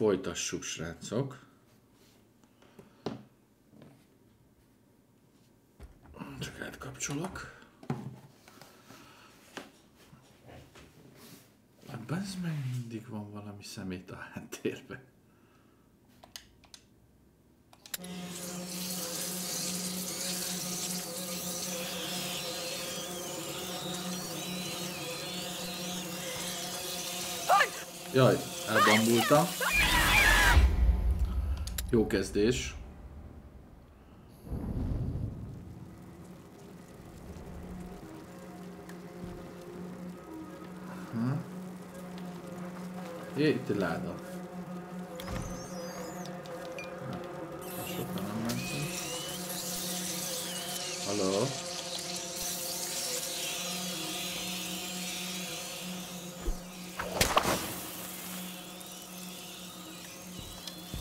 folytassuk, srácok. Csak átkapcsolok. Ez meg mindig van valami szemét a háttérben. Jaj, elbambultam. Jó kezdés. Hm. Jé, itt egy láda. Sokan nem mentünk. Halló?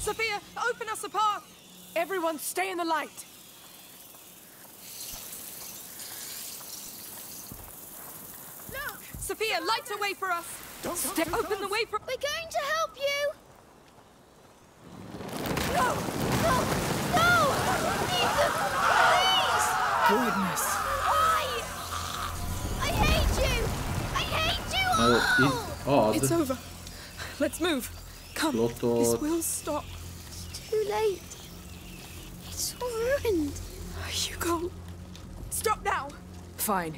Sophia, open us a path! Everyone stay in the light! Look! Sophia, light a way for us! Don't Step go too open the way for- We're going to help you! No! No! No! Ethan, please! Goodness. Why? I hate you! I hate you Ö, all! itt It's ad. over. Let's move. Come. Slottot. This will stop. Too late. It's all ruined. Hugo. Stop now. Fine.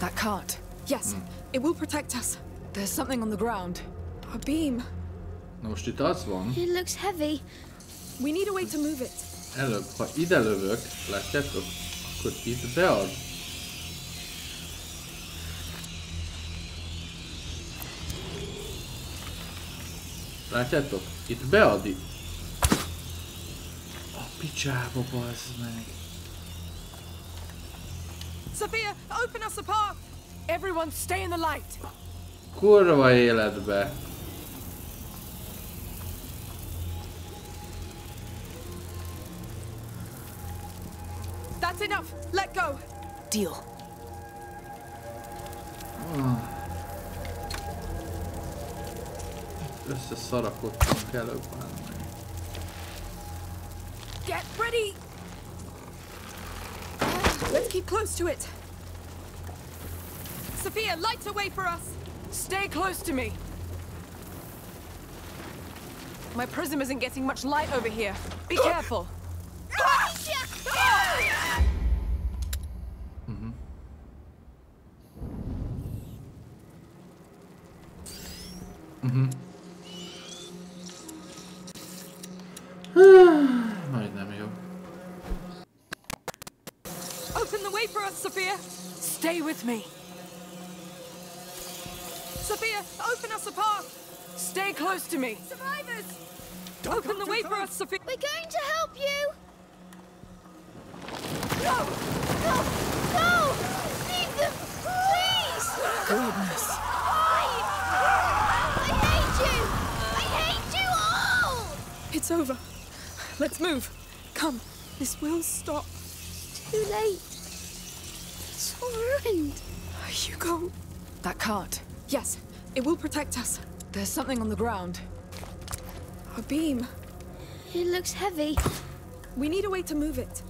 That cart. Yes, hmm. it will protect us. There's something on the ground. A beam. No most itt az van, It looks heavy. We need a way to move it. előbb, ha ide lövök, látjátok, akkor itt bead. Látjátok? Itt bead itt. A picsába bazd meg. Sophia, open us a path. Everyone stay in the light. Kurva életbe. That's enough. Let go. Deal. Ah. Összeszarakodtunk előbb már meg. Get ready. Let's keep close to it. Sophia, light a way for us. Stay close to me. My prism isn't getting much light over here. Be careful. Mm-hmm. Mm-hmm. Majdnem jó. Open the way for us, Sophia. Stay with me. Sophia, open us a path. Stay close to me. Survivors! Don't Open the too way for us, Sophia. We're going to help you! No! No! No! Leave them! Please! Goodness. Why? I hate you! I hate you all! It's over. Let's move. Come. This will stop. Too late. It's all ruined. Hugo. That cart. Yes, it will protect us. There's something on the ground. A beam. It looks heavy. We need a way to move it.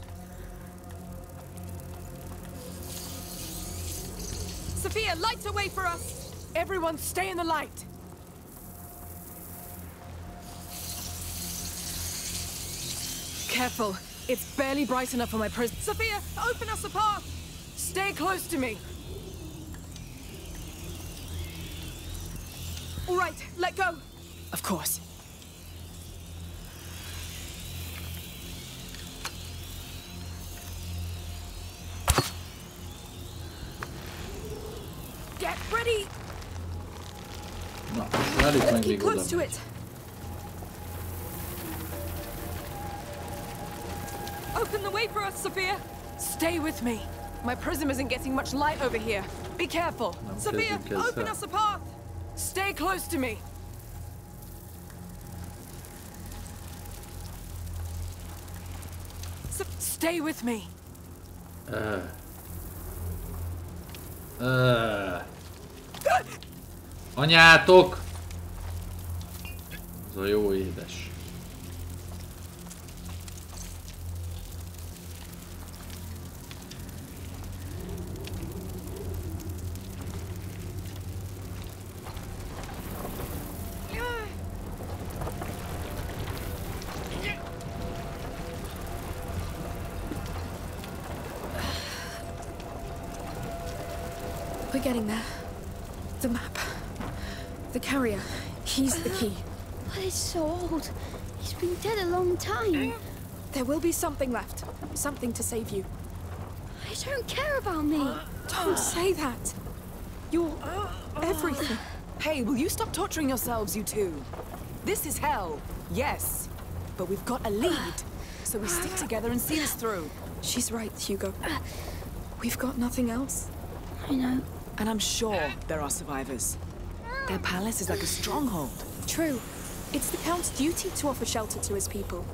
Sophia, light a way for us! Everyone stay in the light! Careful. It's barely bright enough for my prism. Sophia, open us a path! Stay close to me. All right, let go. Of course. Get ready. Na, várjuk meg Keep még close oda. to it. Open the way for us, Sophia. Stay with me. My prism isn't getting much light over here. Be careful. Nem Sophia, open us a path. Stay close to me. So- stay with me. Ö, uh. Ö. Uh. Anyátok! Ez a jó édes. Old. He's been dead a long time. There will be something left. Something to save you. I don't care about me. Don't say that. You're everything. Hey, will you stop torturing yourselves, you two? This is hell, yes. But we've got a lead, so we stick together and see this through. She's right, Hugo. We've got nothing else. I know. And I'm sure there are survivors. Their palace is like a stronghold. True. It's the Count's duty to offer shelter to his people.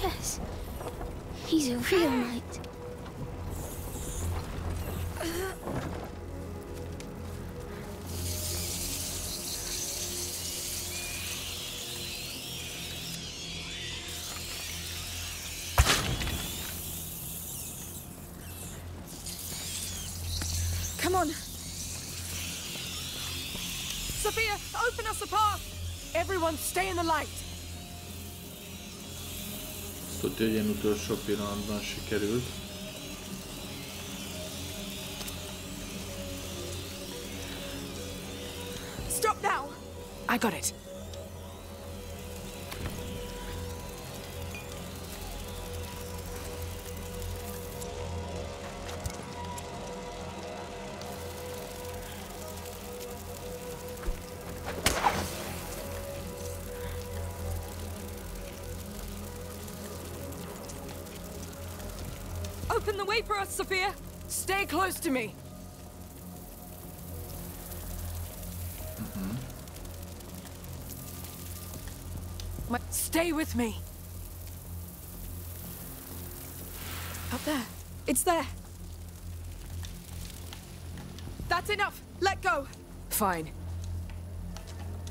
Yes. He's a real ah. knight. Everyone stay in the light! Utolsó pillanatban sikerült. Stop now! I got it. Stay close to me. Mm-hmm. My- Stay with me. Up there. It's there. That's enough. Let go. Fine.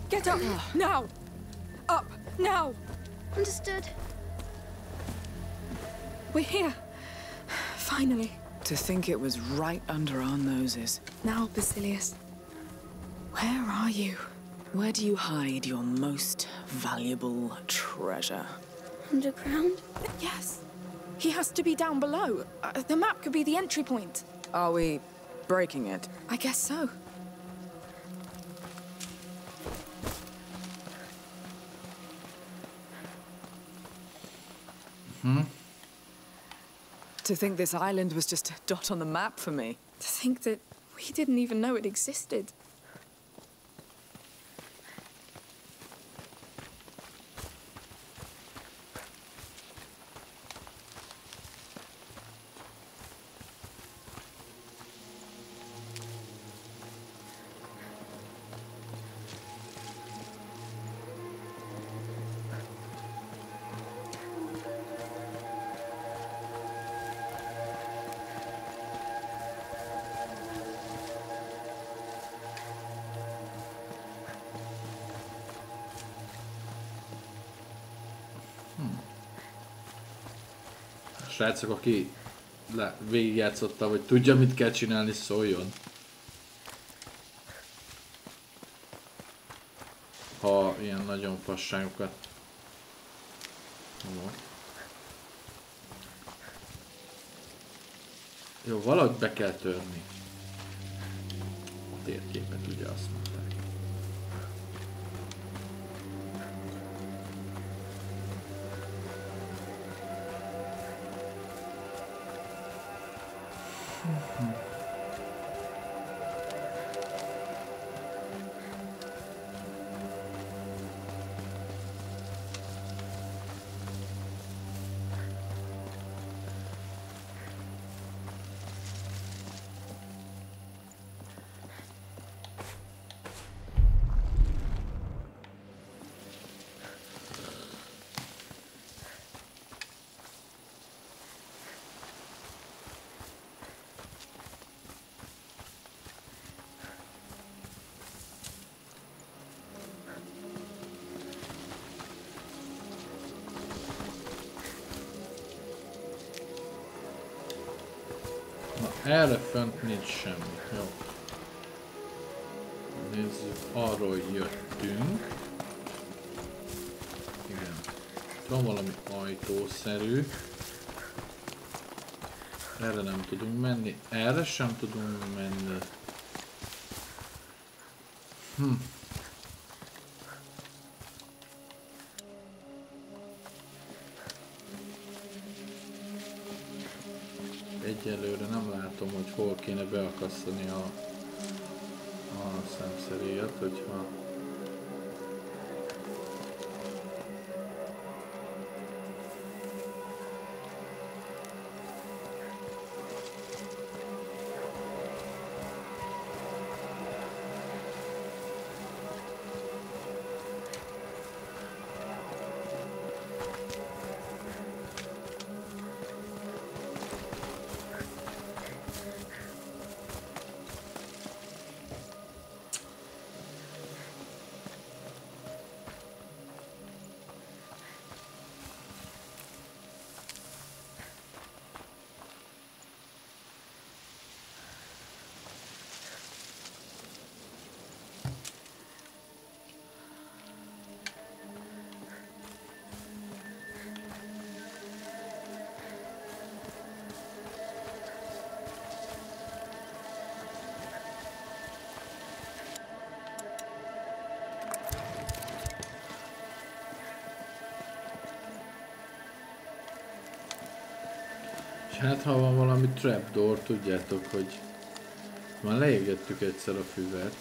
Get up. now. Up. Now. Understood. We're here. Finally. To think it was right under our noses. Now, Basilius. Where are you? Where do you hide your most valuable treasure? Underground? Yes. He has to be down below. Uh, the map could be the entry point. Are we breaking it? I guess so. To think this island was just a dot on the map for me. To think that we didn't even know it existed. Srácok, aki le, végigjátszotta, vagy tudja, mit kell csinálni, szóljon. Ha ilyen nagyon fasságokat... Jó. Jó, valahogy be kell törni. A térképet, ugye azt mondták. Erre fönt nincs semmi. Jó. Nézzük, arról jöttünk. Igen. Van valami ajtószerű. Erre nem tudunk menni. Erre sem tudunk menni. Hm. Hol kéne beakasztani a, a szemszerélyet, hogyha Hát ha van valami trapdoor, tudjátok, hogy már leégettük egyszer a füvet.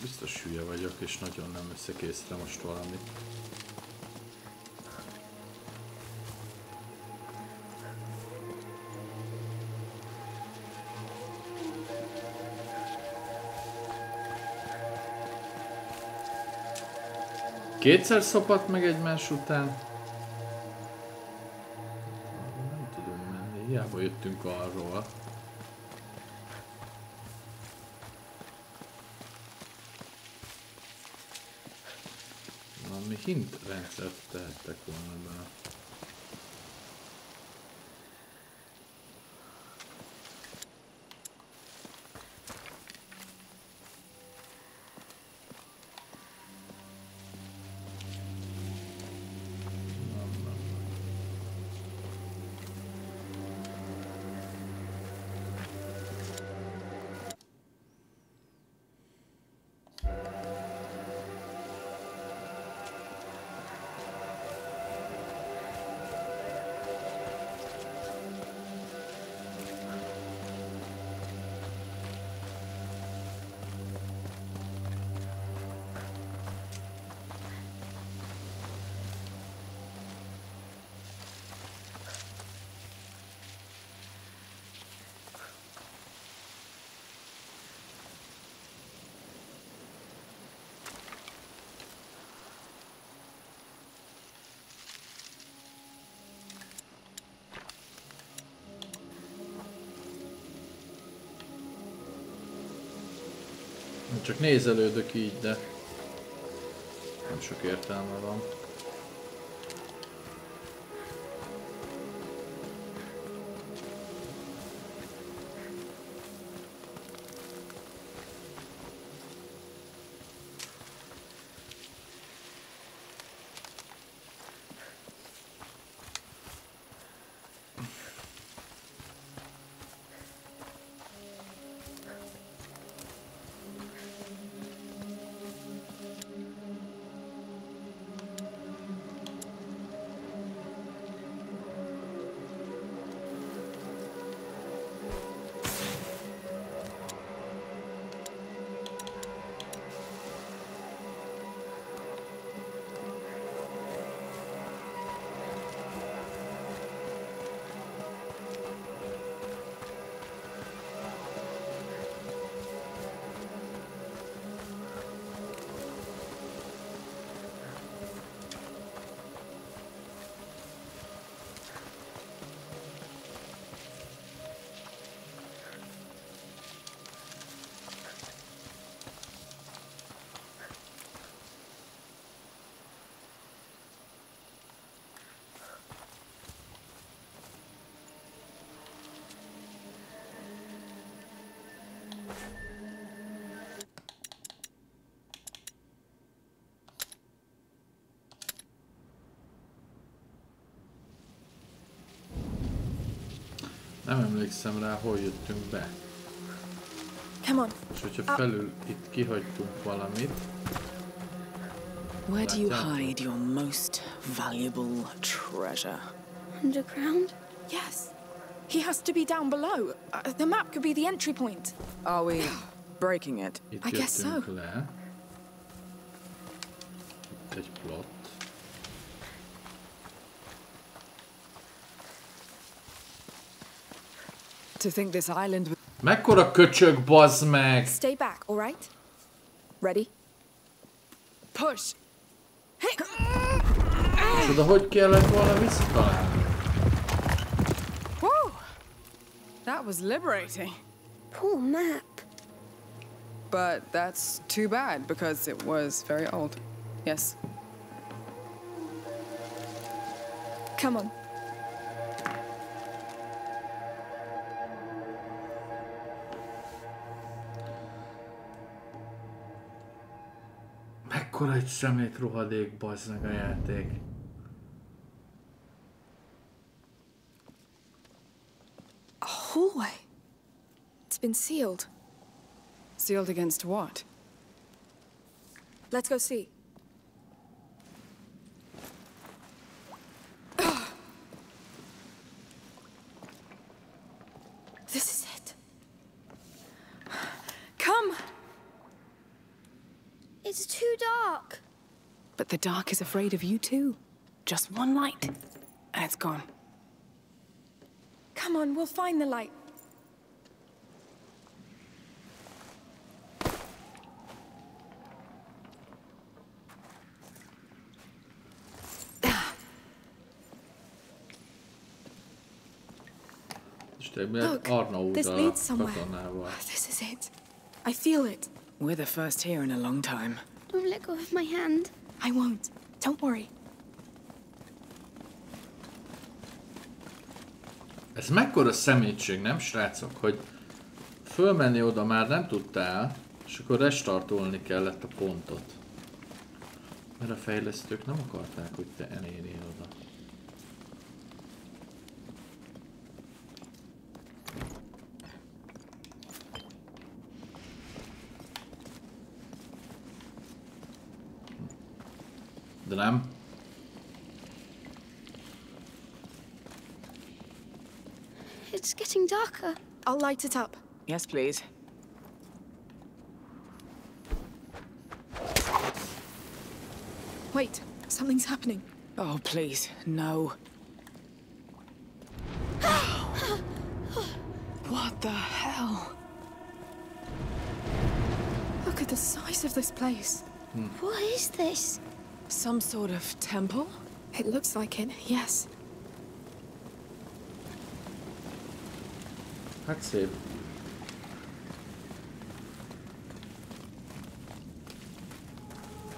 Biztos hülye vagyok, és nagyon nem összekészre most valamit. Kétszer szopat meg egymás után. Nem tudom menni, hiába jöttünk arról. Hint rendszert tehettek volna bele. Csak nézelődök így, de nem sok értelme van. Nem emlékszem rá, hol jöttünk be. Come on. És hogyha felül itt kihagytunk valamit, Where do you hide your most valuable treasure? Underground? Yes. He has to be down below. Uh, the map could be the entry point. Are we breaking it? itt I guess so. le. Itt egy To think this island was Mekkora köcsög, bazd meg! Stay back, all right? Ready? Push. És oda hogy kellett volna visszatalálni? Whoa! That was liberating. Poor map. But that's too bad because it was very old. Yes. Come on. Mekkora egy szemét rohadék, bazd meg a játék. A hallway. It's been sealed. Sealed against what? Let's go see. this is it. Come! It's too dark. But the dark is afraid of you too. Just one light, and it's gone. Come on, we'll find the light. És te miért Look, Arnaud this leads somewhere. Oh, this is it. I feel it. We're the first here in a long time. Don't let go of my hand. I won't. Don't worry. Ez mekkora szemétség, nem srácok, hogy fölmenni oda már nem tudtál, és akkor restartolni kellett a pontot. Mert a fejlesztők nem akarták, hogy te elérjél oda. De nem. It's getting darker. I'll light it up. Yes, please. Wait, something's happening. Oh, please, no. what the hell? Look at the size of this place. What is this? Some sort of temple? It looks like it, yes. That's it.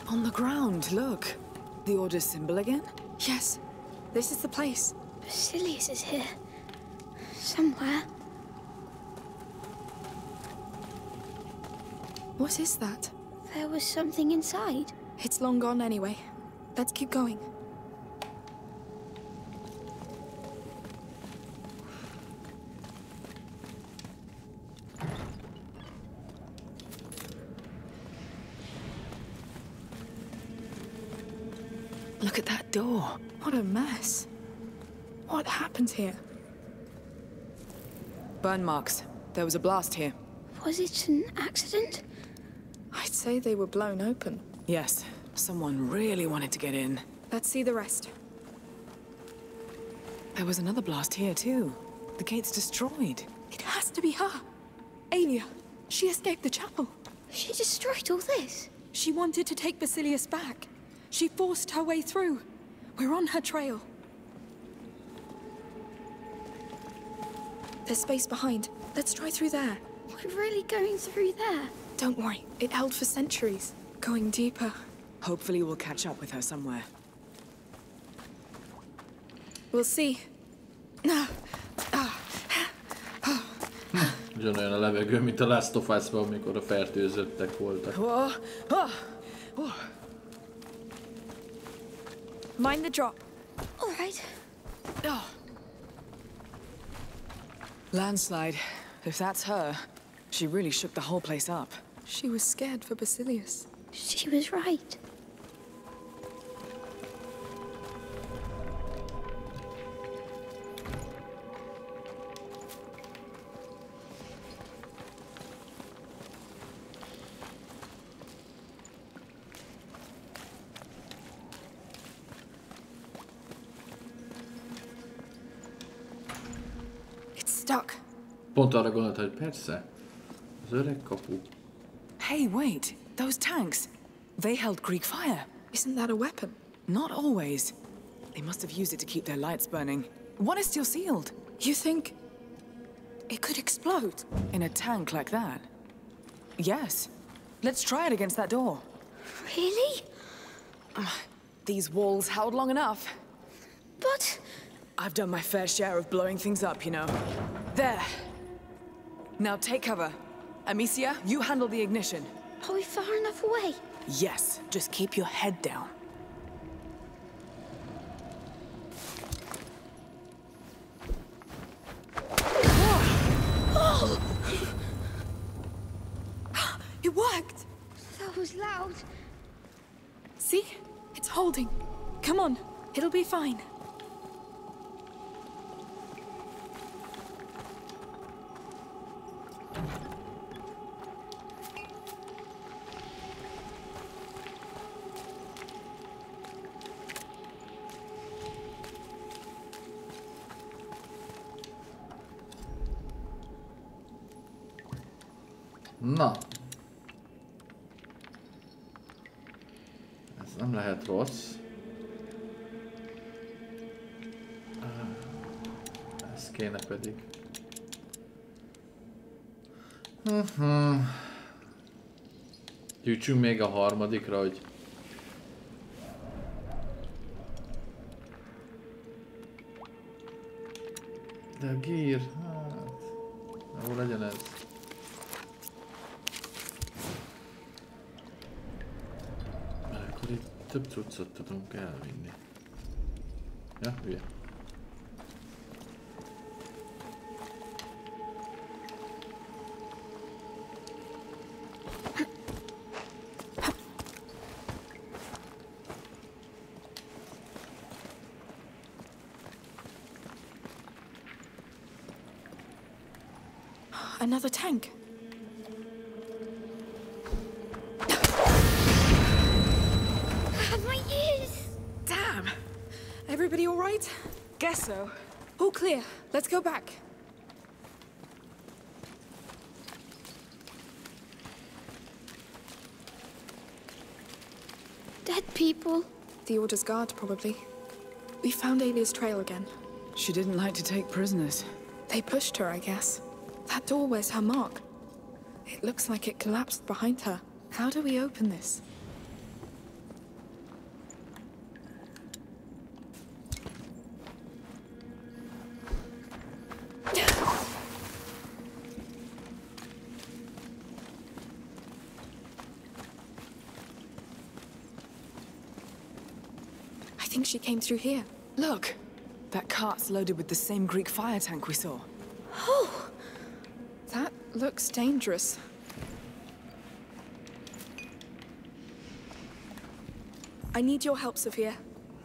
On the ground, look. The Order's symbol again? Yes, this is the place. Basilius is here. Somewhere. What is that? There was something inside. It's long gone anyway. Let's keep going. Look at that door. What a mess. What happened here? Burn marks. There was a blast here. Was it an accident? I'd say they were blown open. Yes, someone really wanted to get in. Let's see the rest. There was another blast here, too. The gate's destroyed. It has to be her. Aelia. She escaped the chapel. She destroyed all this. She wanted to take Basilius back. She forced her way through. We're on her trail. There's space behind. Let's try through there. We're really going through there. Don't worry, it held for centuries. Going deeper. Hopefully we'll catch up with her somewhere. We'll see. Ah, Ugyanolyan a levegő, mint a Last of Us-ban, amikor a fertőzöttek voltak. Whoa! Ah! Mind the drop. All right. Oh. Landslide. If that's her, she really shook the whole place up. She was scared for Basilius. She was right. It's stuck. Pont arra gondolta, hogy persze, az öreg kapu. Hey, wait. Those tanks. They held Greek fire. Isn't that a weapon? Not always. They must have used it to keep their lights burning. One is still sealed. You think it could explode? In a tank like that? Yes. Let's try it against that door. Really? Ah, these walls held long enough. But I've done my fair share of blowing things up, you know. There. Now take cover. Amicia, you handle the ignition. Are we far enough away? Yes, just keep your head down. It worked! That was loud. See? It's holding. Come on, it'll be fine. Na. Ez nem lehet rossz. Ez kéne pedig. Mhm. Gyűjtsünk még a harmadikra, hogy... De a gír, hát... Jó legyen ez. sõpp-sõpp-sõpp-sõpp, tõmb käe kinni. jah, hüüa Order's guard, probably. We found Aelia's trail again. She didn't like to take prisoners. They pushed her, I guess. That door wears her mark. It looks like it collapsed behind her. How do we open this? Came through here. Look! That cart's loaded with the same Greek fire tank we saw. Oh! That looks dangerous. I need your help, Sophia.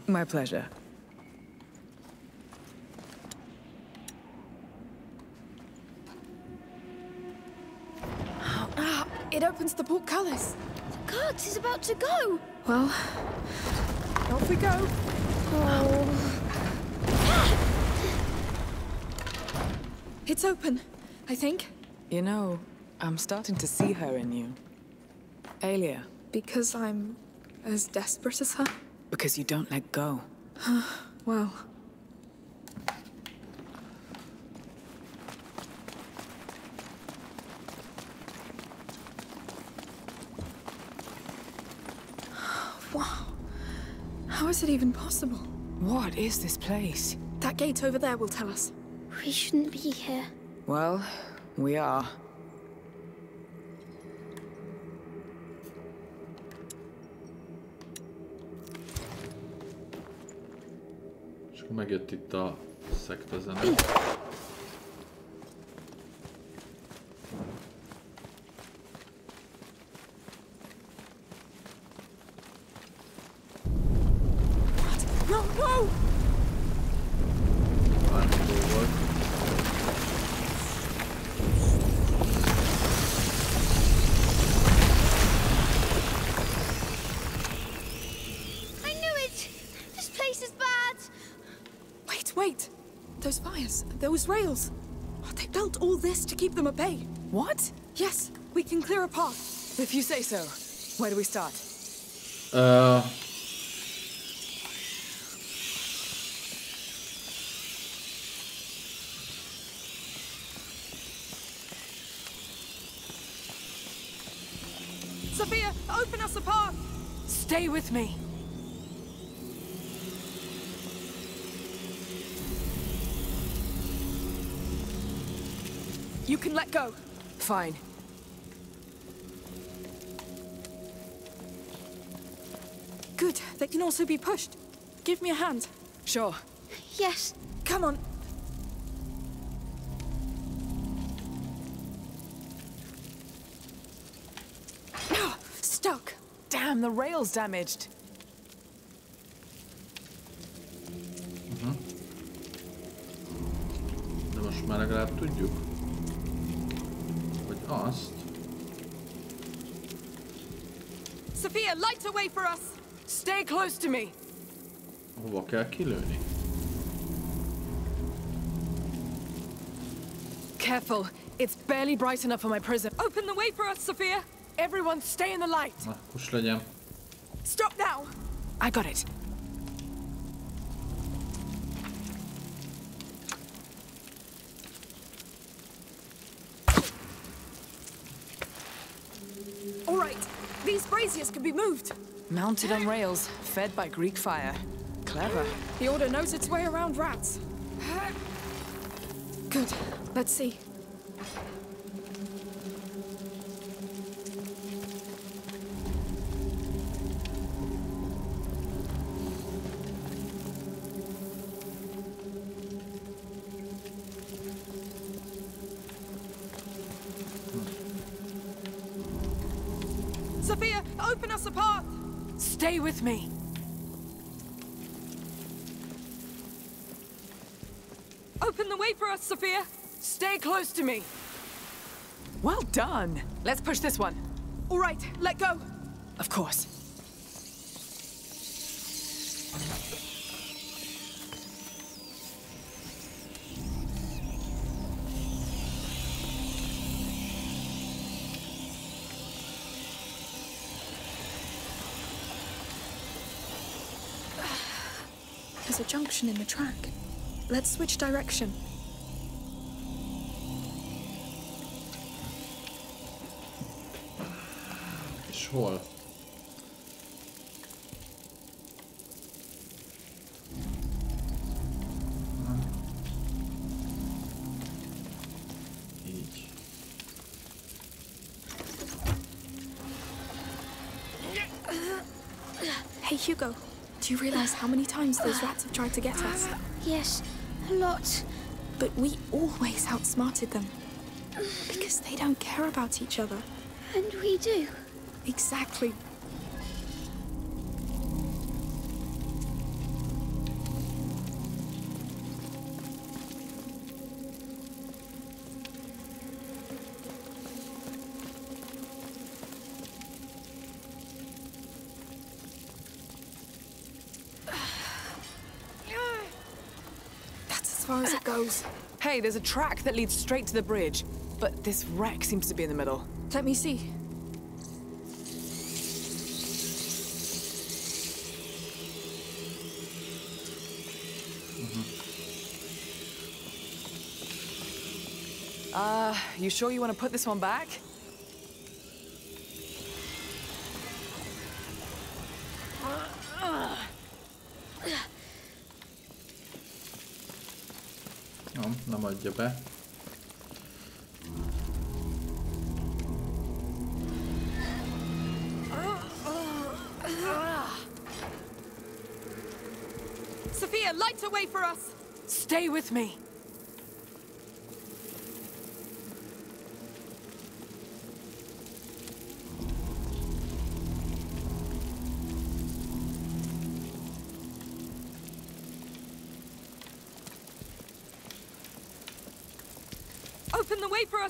My pleasure. Ah, it opens the portcullis. The cart is about to go. Well, off we go. Oh. It's open, I think. You know, I'm starting to see her in you. Aelia, Because I'm as desperate as her? because you don't let go. Well, wow. How is it even possible? What is this place? That gate over there will tell us. We shouldn't be here. Well, we are. És akkor megjött itt a szekta zene. No, no! Várható volt. I knew it. This place is bad. Wait, wait! Those fires, those rails. Oh, they built all this to keep them at bay. What? Yes, we can clear a path. If you say so. Where do we start? Ö, Sophia, open us a path! Stay with me. You can let go. Fine. Good, they can also be pushed. Give me a hand. Sure. Yes. Come on. Ah, Stuck. Damn, the rail's damaged. de most már legalább tudjuk, Sophia, light a way for us! Stay close to me. hova kell kilőni. Careful. It's barely bright enough for my prism. Open the way for us, Sophia! Everyone stay in the light. Stop now! I got it. Moved. Mounted on rails, fed by Greek fire. Clever. The Order knows its way around rats. Good. Let's see. Close to me. Well done. Let's push this one. All right, let go. Of course. There's a junction in the track. Let's switch direction. És hol? Hey, Hugo. Do you realize how many times those rats have tried to get us? Yes, a lot. But we always outsmarted them. Because they don't care about each other. And we do. Exactly. That's as far as it goes. Hey, there's a track that leads straight to the bridge, but this wreck seems to be in the middle. Let me see. Uh, you sure you want to put this one back? Nem, nem adja be. Sophia, light a way for us! Stay with me.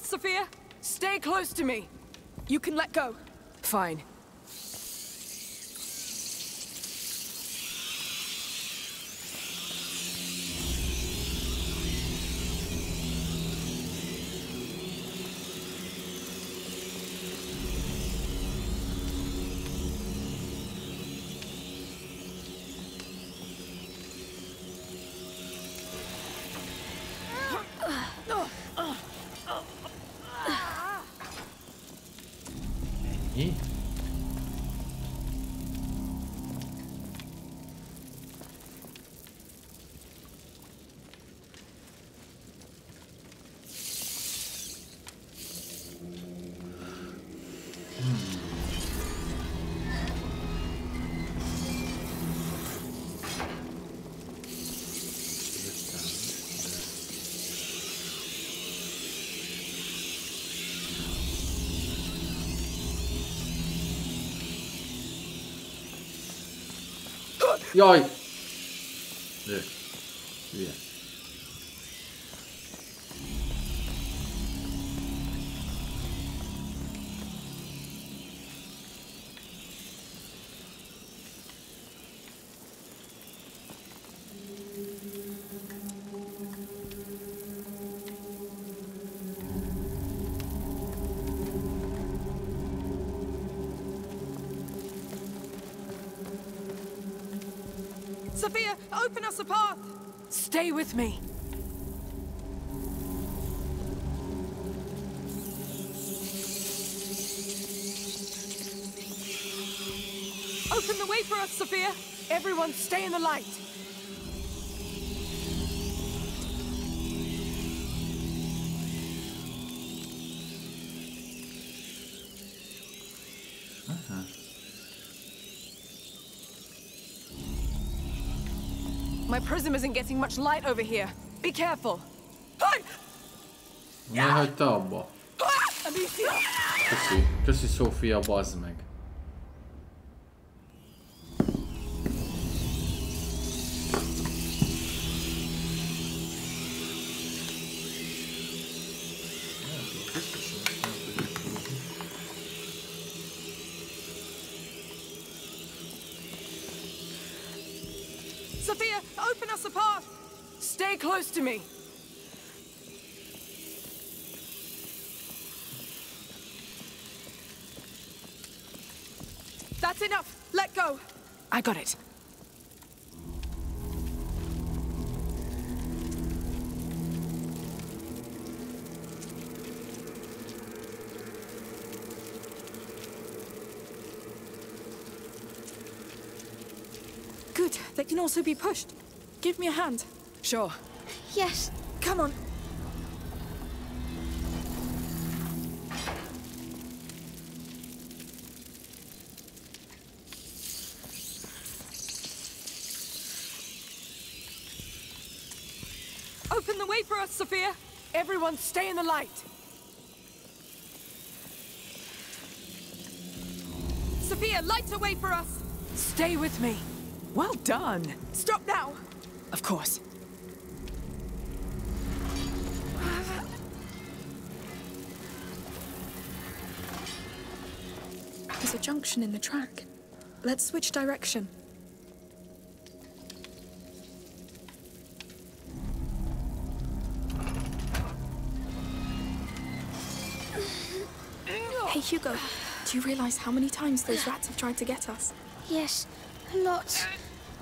Sophia! Stay close to me. You can let go. Fine. Jaj! Sophia, open us a path! Stay with me. Open the way for us, Sophia! Everyone stay in the light. Prism isn't getting much light over here. Be careful. Ne hagyta abba? Amicia! Köszi. Köszi Szófia, bazd meg. Got it. Good. They can also be pushed. Give me a hand. Sure. Yes. Everyone stay in the light! Sophia, light a way for us! Stay with me. Well done. Stop now! Of course. There's a junction in the track. Let's switch direction. Hugo, do you realize how many times those rats have tried to get us? Yes, a lot.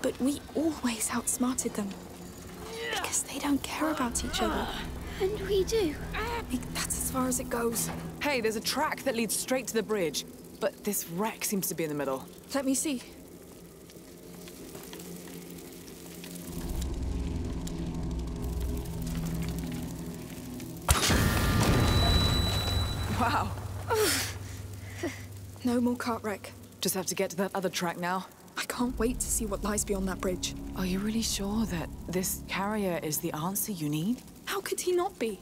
But we always outsmarted them. Because they don't care about each other. And we do. That's as far as it goes. Hey, there's a track that leads straight to the bridge, but this wreck seems to be in the middle. Let me see. No more cart wreck. Just have to get to that other track now. I can't wait to see what lies beyond that bridge. Are you really sure that this carrier is the answer you need? How could he not be?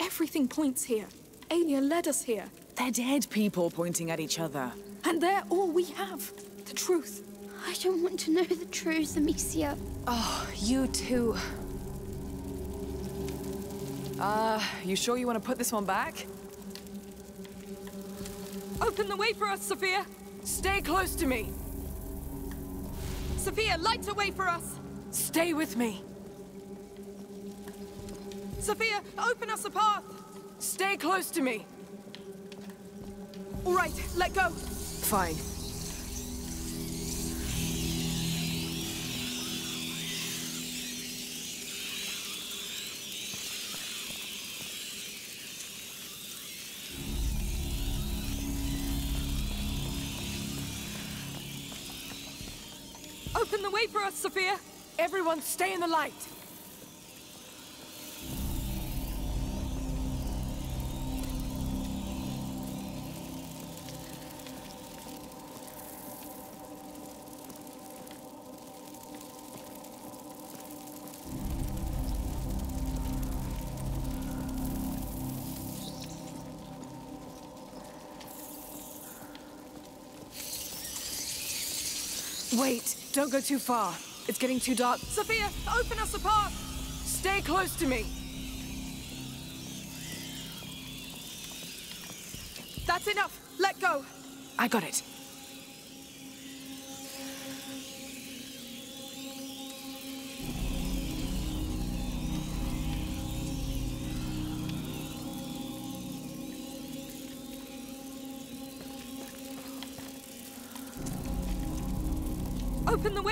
Everything points here. Aelia led us here. They're dead people pointing at each other. And they're all we have. The truth. I don't want to know the truth, Amicia. Oh, you too. Uh, you sure you want to put this one back? Open the way for us, Sophia! Stay close to me! Sophia, light the way for us! Stay with me! Sophia, open us a path! Stay close to me! All right, let go! Fine. Sophia! Everyone stay in the light! Wait, don't go too far. It's getting too dark. Sophia, open us a path! Stay close to me! That's enough! Let go! I got it.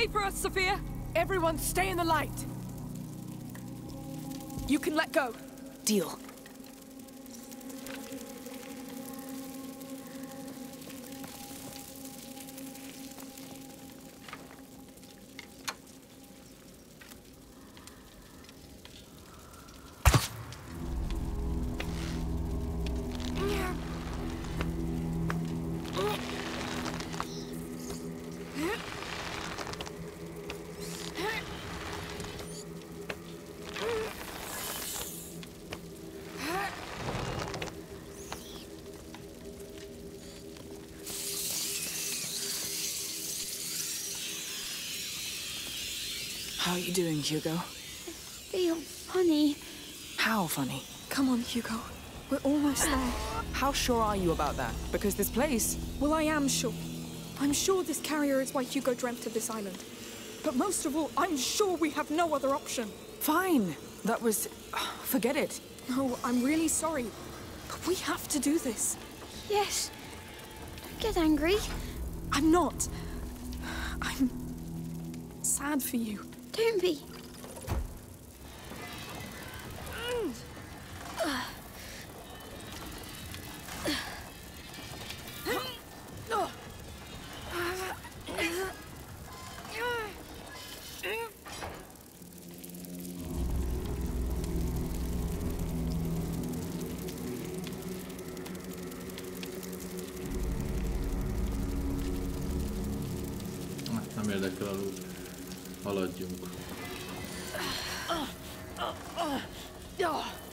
Way for us, Sophia! Everyone stay in the light! You can let go. Deal. Are you doing, Hugo? Feel funny. How funny? Come on, Hugo. We're almost there. How sure are you about that? Because this place... Well, I am sure. I'm sure this carrier is why Hugo dreamt of this island. But most of all, I'm sure we have no other option. Fine. That was... Forget it. No, I'm really sorry. But we have to do this. Yes. Don't get angry. I'm not. I'm sad for you. Don't be. A lúd. Haladjunk. We're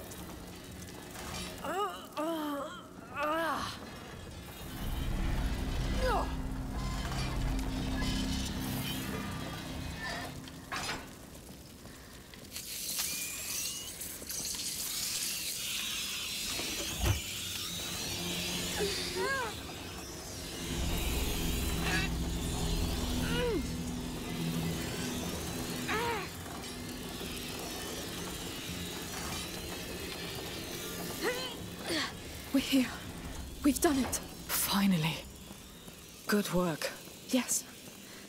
Good work. Yes.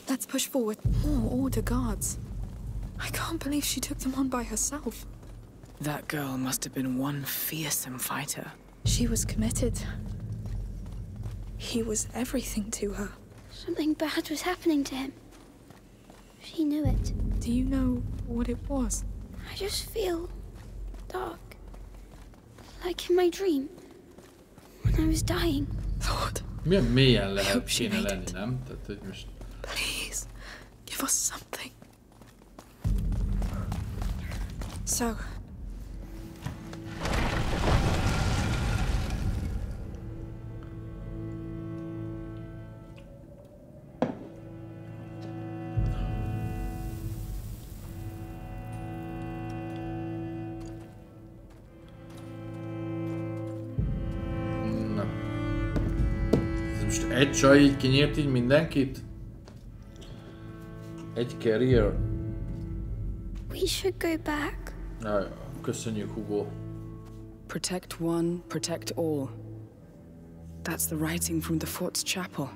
Let's push forward. Oh, order guards. I can't believe she took them on by herself. That girl must have been one fearsome fighter. She was committed. He was everything to her. Something bad was happening to him. She knew it. Do you know what it was? I just feel dark. Like in my dream. When I was dying. Lord, Milyen mélyen lehet she kéne lenni, it. nem? Tehát, hogy most... please, give us something. So, egy csaj így kinyírt így mindenkit? Egy carrier? We should go back. Jaj, köszönjük Hugo. Protect one, protect all. That's the writing from the fort's chapel.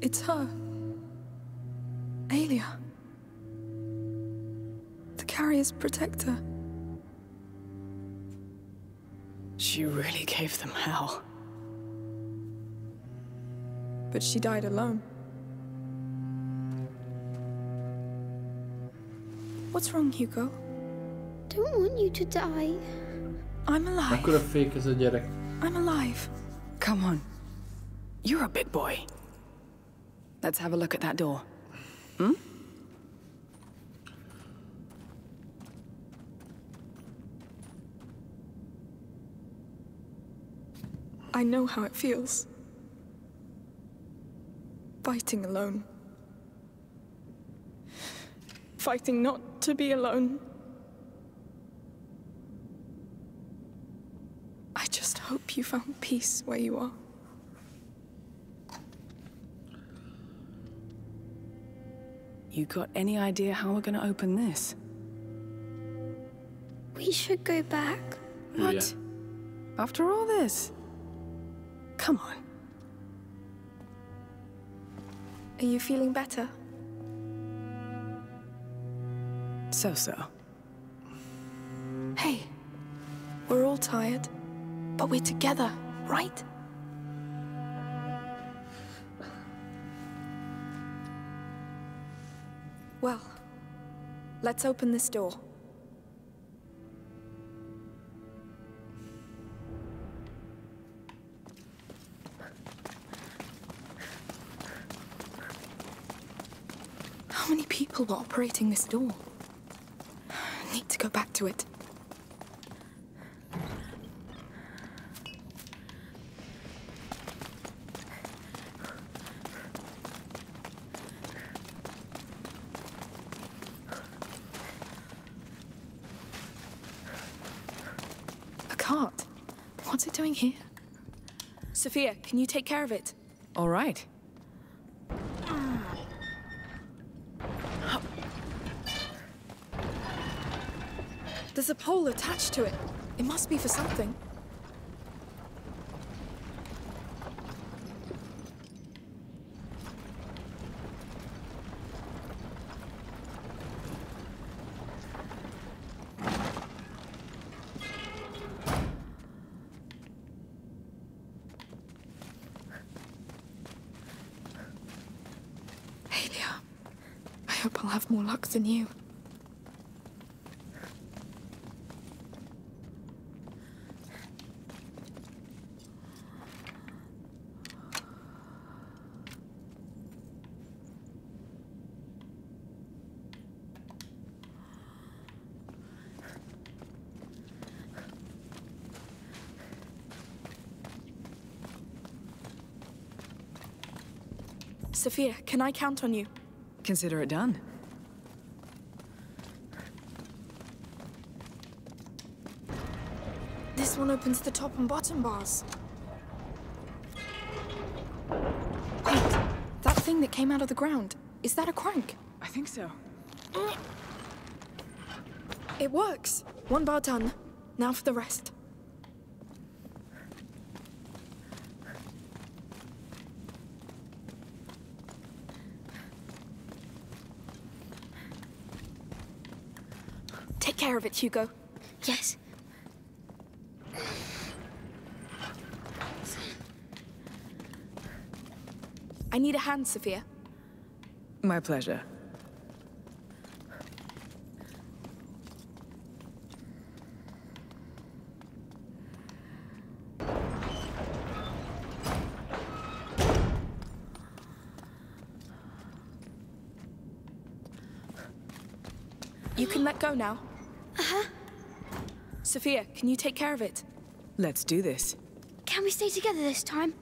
it's her. Aelia. The carrier's protector. She really gave them hell. But she died alone. What's wrong, Hugo? Don't want you to die. I'm alive. I could Mekkora fék ez a gyerek? I'm alive. Come on. You're a big boy. Let's have a look at that door. Hmm? I know how it feels. Fighting alone. Fighting not to be alone. I just hope you found peace where you are. You got any idea how we're gonna open this? We should go back. Oh, Hülye. What? After all this? Come on. Are you feeling better? So so. Hey, we're all tired, but we're together, right? Well, let's open this door. People were operating this door? I Need to go back to it. A cart. What's it doing here? Sophia, can you take care of it? All right. There's a pole attached to it. It must be for something. I hope I'll have more luck than you. Sophia, can I count on you? Consider it done. This one opens the top and bottom bars. Wait, that thing that came out of the ground, is that a crank? I think so. It works. One bar done. Now for the rest. Of it, Hugo. Yes. I need a hand, Sophia. My pleasure. You can let go now. Sophia, can you take care of it? Let's do this. Can we stay together this time?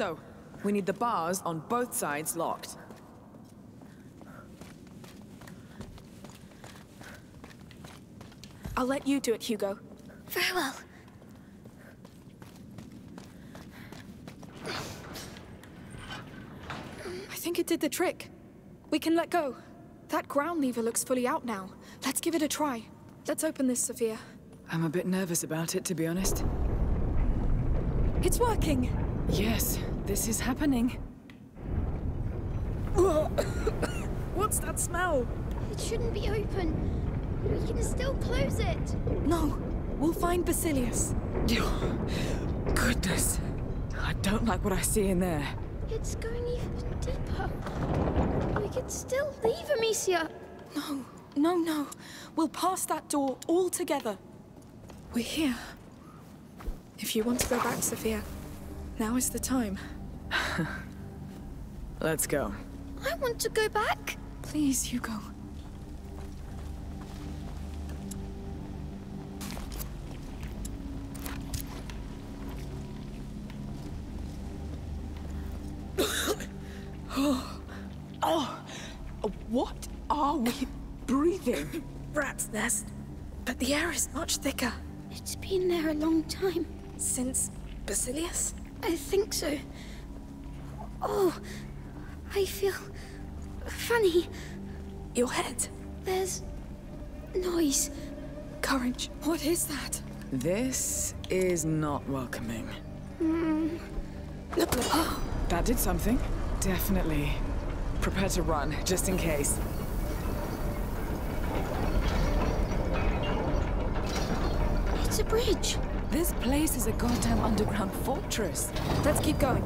So, we need the bars on both sides locked. I'll let you do it, Hugo. Very well. I think it did the trick. We can let go. That ground lever looks fully out now. Let's give it a try. Let's open this, Sophia. I'm a bit nervous about it, to be honest. It's working! Yes, this is happening. What's that smell? It shouldn't be open. We can still close it. No, we'll find Basilius. Goodness. I don't like what I see in there. It's going even deeper. We could still leave Amicia. No, no, no. We'll pass that door all together. We're here. If you want to go back, Sophia, now is the time. Let's go. I want to go back. Please, Hugo. Oh, oh, what are we breathing? Rat's nest. But the air is much thicker. It's been there a long time. Since Basilius? I think so. Oh, I feel funny. Your head. There's noise. Courage. What is that? This is not welcoming. Hmm. That did something. Definitely. Prepare to run, just in case. It's a bridge. This place is a goddamn underground fortress. Let's keep going.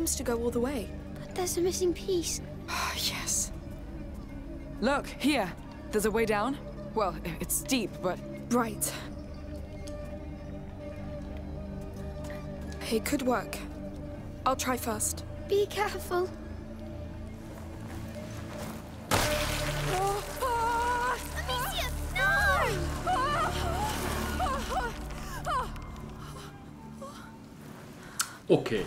It seems to go all the way. But there's a missing piece. Ah, yes. Look, here. There's a way down. Well, it's steep, but Right. It could work. I'll try first. Be careful. Amicia,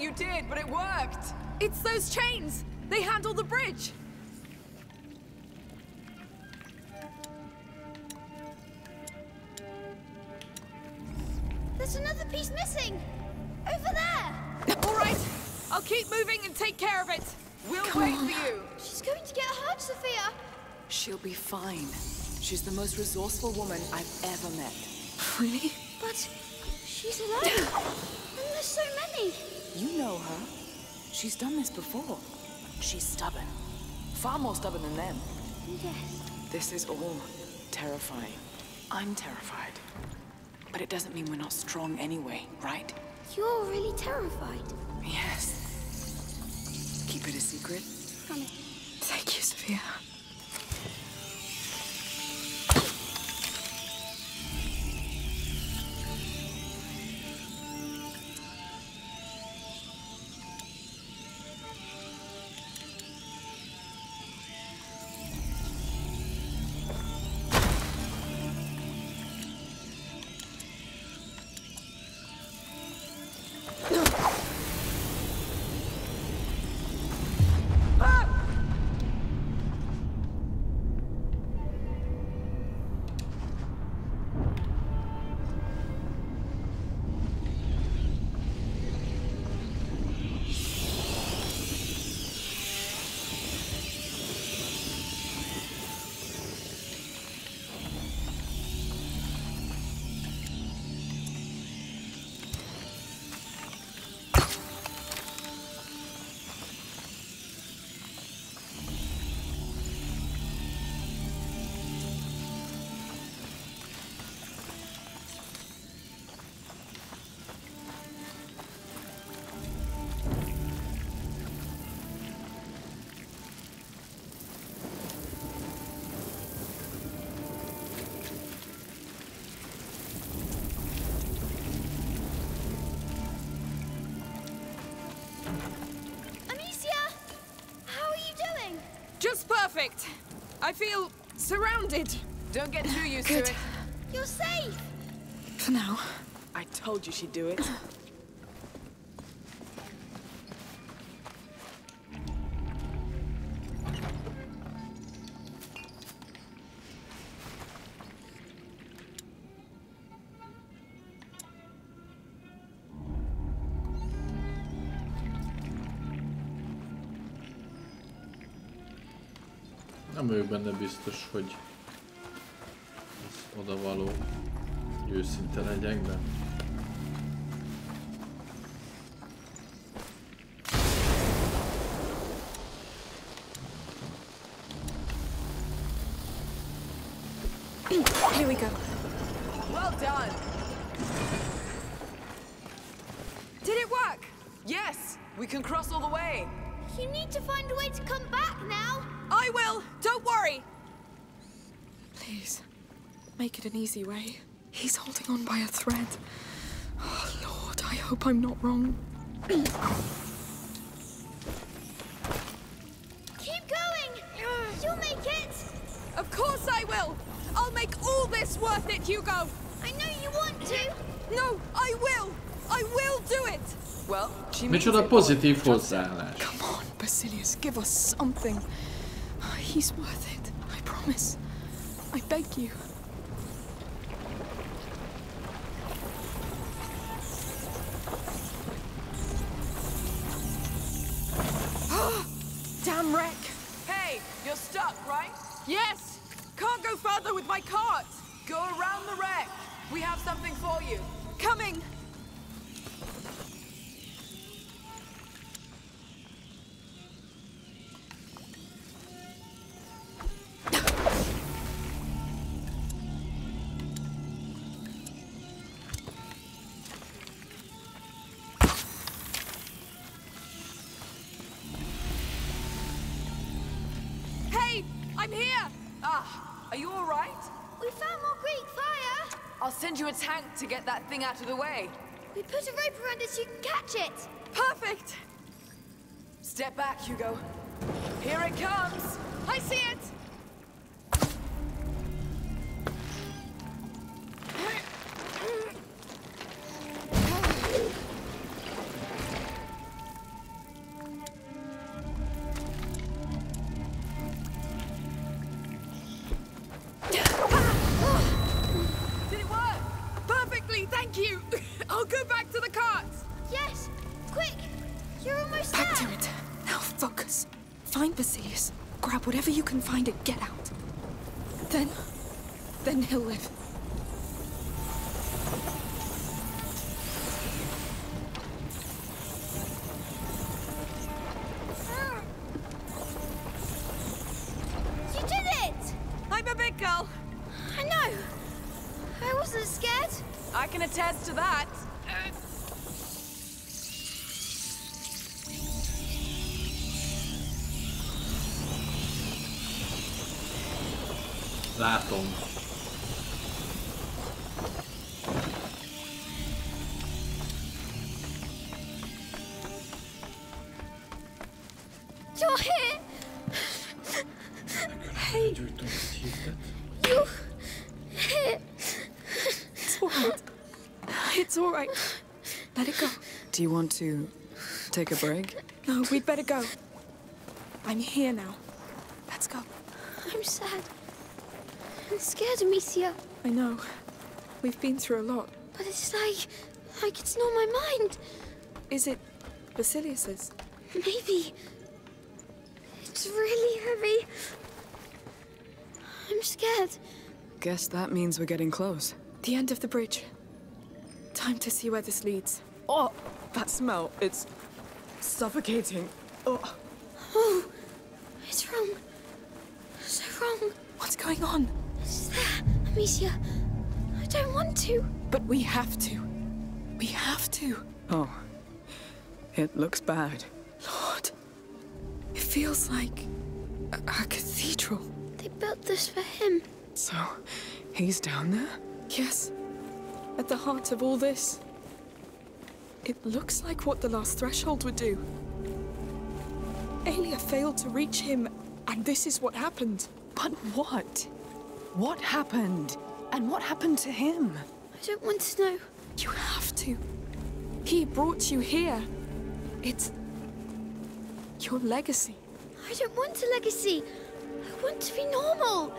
what you did, but it worked. It's those chains! They handle the bridge! There's another piece missing! Over there! All right, I'll keep moving and take care of it. We'll Come wait on. for you. She's going to get hurt, Sophia! She'll be fine. She's the most resourceful woman I've ever met. Really? She's done this before. She's stubborn. Far more stubborn than them. Yes. This is all terrifying. I'm terrified. But it doesn't mean we're not strong anyway, right? You're really terrified. Yes. Keep it a secret. Promise. Thank you, Sophia. Perfect. I feel surrounded. Don't get too used Good. to it. You're safe! For now. I told you she'd do it. Nem vagyok benne biztos, hogy ez oda való, hogy őszinte legyek, de... it an easy way. He's holding on by a thread. Oh, Lord, I hope I'm not wrong. Keep going! You'll make it! Of course I will. I'll make all this worth it, Hugo. I know you want to! No, I will. I will do it. Well, she means Micsoda it. pozitív hozzáállás. Come on, Basilius, give us something. Ah, he's worth it. I promise. I beg you. Get that thing out of the way. We put a rope around it so you can catch it! Perfect! Step back, Hugo. Here it comes. I see it! Do you want to take a break? No, we'd better go. I'm here now. Let's go. I'm sad. I'm scared, Amicia. I know. We've been through a lot. But it's like... like it's not my mind. Is it Basilius's? Maybe. It's really heavy. I'm scared. Guess that means we're getting close. The end of the bridge. Time to see where this leads. Oh, that smell. It's suffocating. Oh. Oh, it's wrong. So wrong. What's going on? It's there, Amicia. I don't want to. But we have to. We have to. Oh, it looks bad. Lord. It feels like a, a cathedral. They built this for him. So, he's down there? Yes. At the heart of all this. It looks like what the last threshold would do. Aelia failed to reach him, and this is what happened. But what? What happened? And what happened to him? I don't want to know. You have to. He brought you here. It's your legacy. I don't want a legacy. I want to be normal.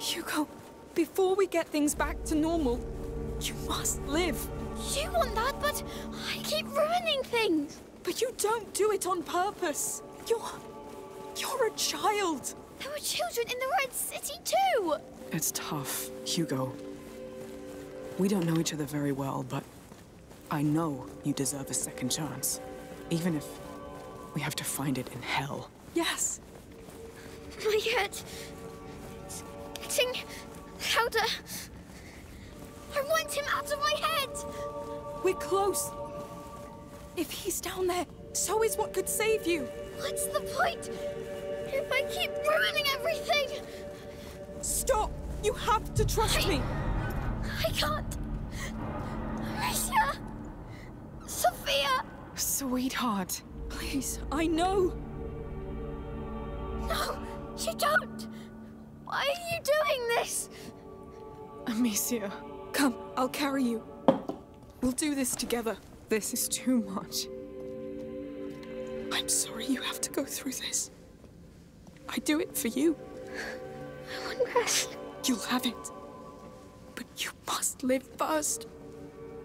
Hugo, before we get things back to normal, you must live. You want that, but I keep ruining things. But you don't do it on purpose. You're. You're a child. There were children in the Red City too. It's tough, Hugo. We don't know each other very well, but I know you deserve a second chance. Even if we have to find it in hell. Yes. My head. It's getting louder. I want him out of my head. We're close. If he's down there, so is what could save you. What's the point? If I keep ruining everything, Stop! You have to trust me. I can't. Alicia! Sophia! Sweetheart. Please, I know. No, you don't! Why are you doing this? Amicia, Come, I'll carry you. We'll do this together. this is too much. I'm sorry you have to go through this. I do it for you. I want rest. You'll have it. But you must live first.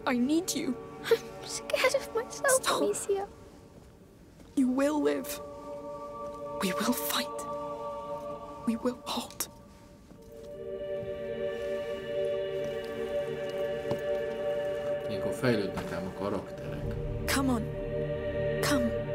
I need you. I'm scared of myself, Stop. Amicia. You will live. We will fight. We will hold. Ilyenkor fejlődnek ám a karakterek. Come on. Come.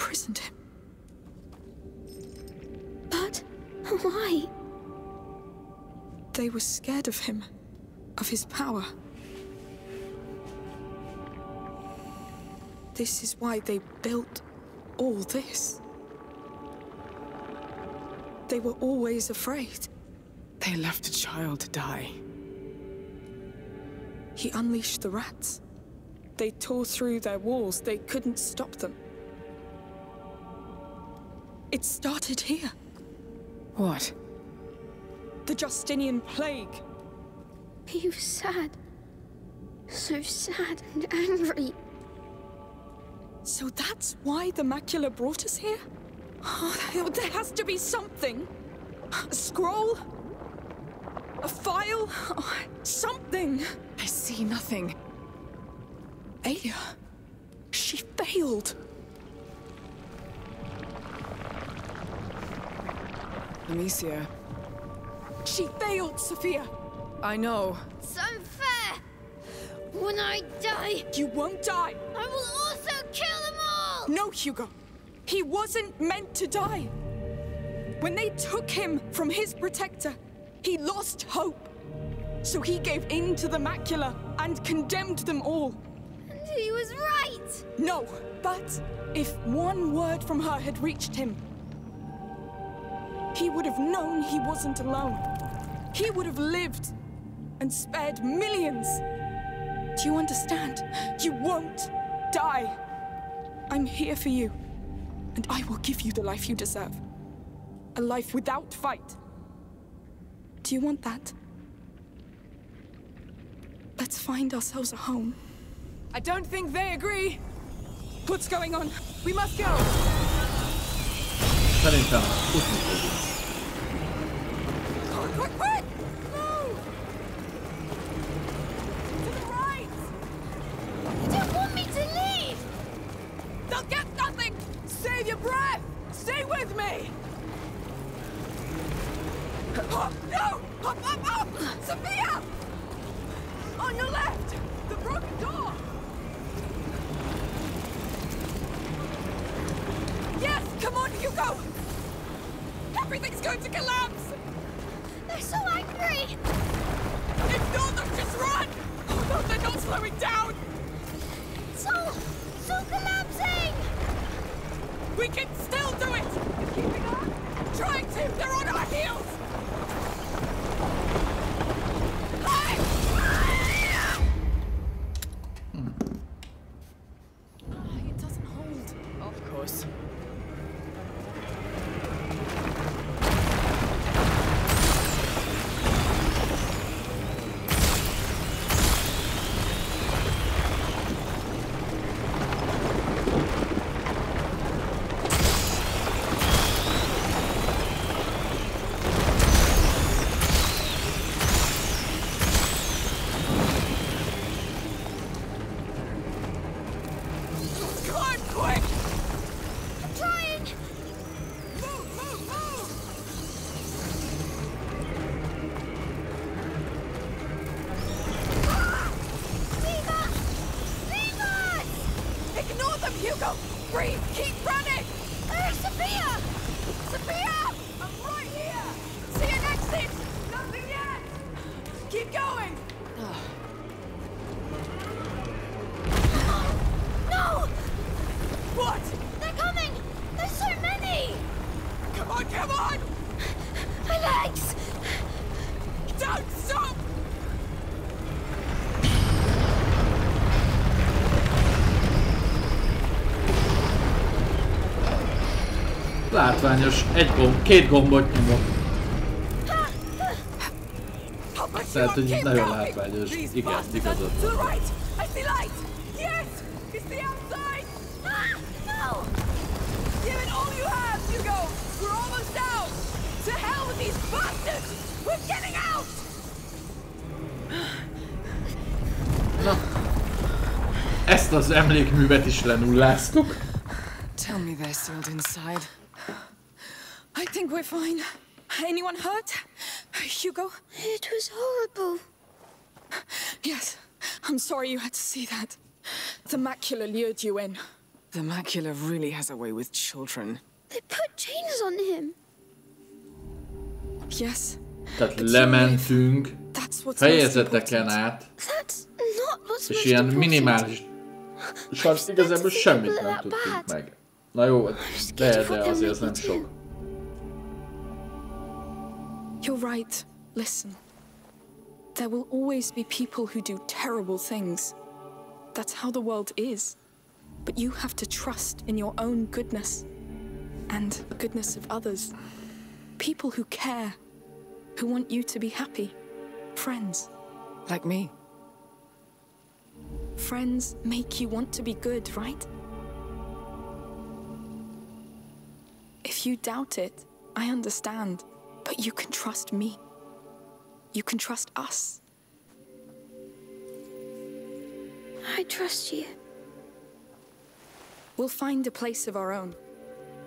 Imprisoned him. But why? They were scared of him, of his power. This is why they built all this. They were always afraid. They left a child to die. He unleashed the rats. They tore through their walls. They couldn't stop them. It started here. What? The Justinian plague. He was sad. So sad and angry. So that's why the macula brought us here? Oh, there has to be something. A scroll? A file? Oh, something. I see nothing. Aelia. She failed. Amicia, She failed, Sophia. I know. It's unfair. When I die, You won't die. I will also kill them all. No, Hugo. He wasn't meant to die. When they took him from his protector, he lost hope. So he gave in to the macula and condemned them all. And he was right. No, but if one word from her had reached him, he would have known he wasn't alone. He would have lived and spared millions. Do you understand? You won't die. I'm here for you, and I will give you the life you deserve. A life without fight. Do you want that? Let's find ourselves a home. I don't think they agree. What's going on? We must go. Szerintem futni fogunk. Quick, quick! Látványos, egy gomb, két gombot nyomok. Tehát, hogy így nagyon látványos. Igen, igazad To the van. right! I see light! Yes! It's the outside! Ah, no! Give it all you have, Hugo! We're almost out! To hell with these bastards! We're getting out! Ezt az emlékművet is lenulláztuk. Tell me they're sealed inside. I think we're fine. Anyone hurt? Hugo? It was horrible. Yes. I'm sorry you had to see that. The macula lured you in. The macula really has a way with children. They put chains on him. Yes. Tehát But you're lementünk That's what's most fejezeteken important. át, That's not what's és most ilyen important. minimális... Sajnos igazából semmit nem tudtunk meg. Na jó, de, de azért az nem sok. You're right. Listen. There will always be people who do terrible things. That's how the world is. But you have to trust in your own goodness and the goodness of others. People who care, who want you to be happy. Friends. Like me. Friends make you want to be good, right? If you doubt it, I understand. But you can trust me. You can trust us. I trust you. We'll find a place of our own.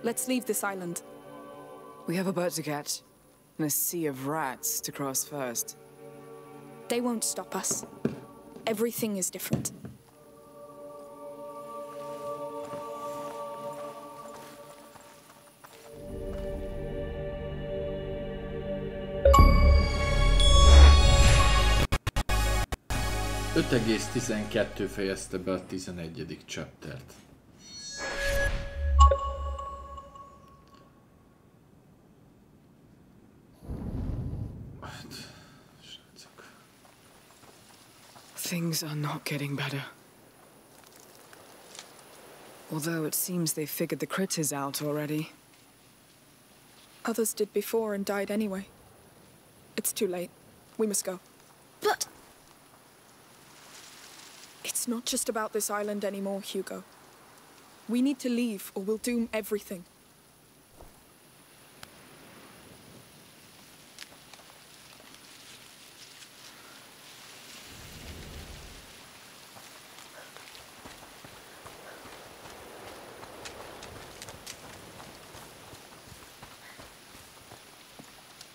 Let's leave this island. We have a boat to catch. And a sea of rats to cross first. They won't stop us. Everything is different. Kettő fejezte be a 11. chaptert. Things are not getting better. Although it seems they figured the critters out already. Others did before and died anyway. It's too late. We must go. But It's not just about this island anymore, Hugo. We need to leave or we'll doom everything.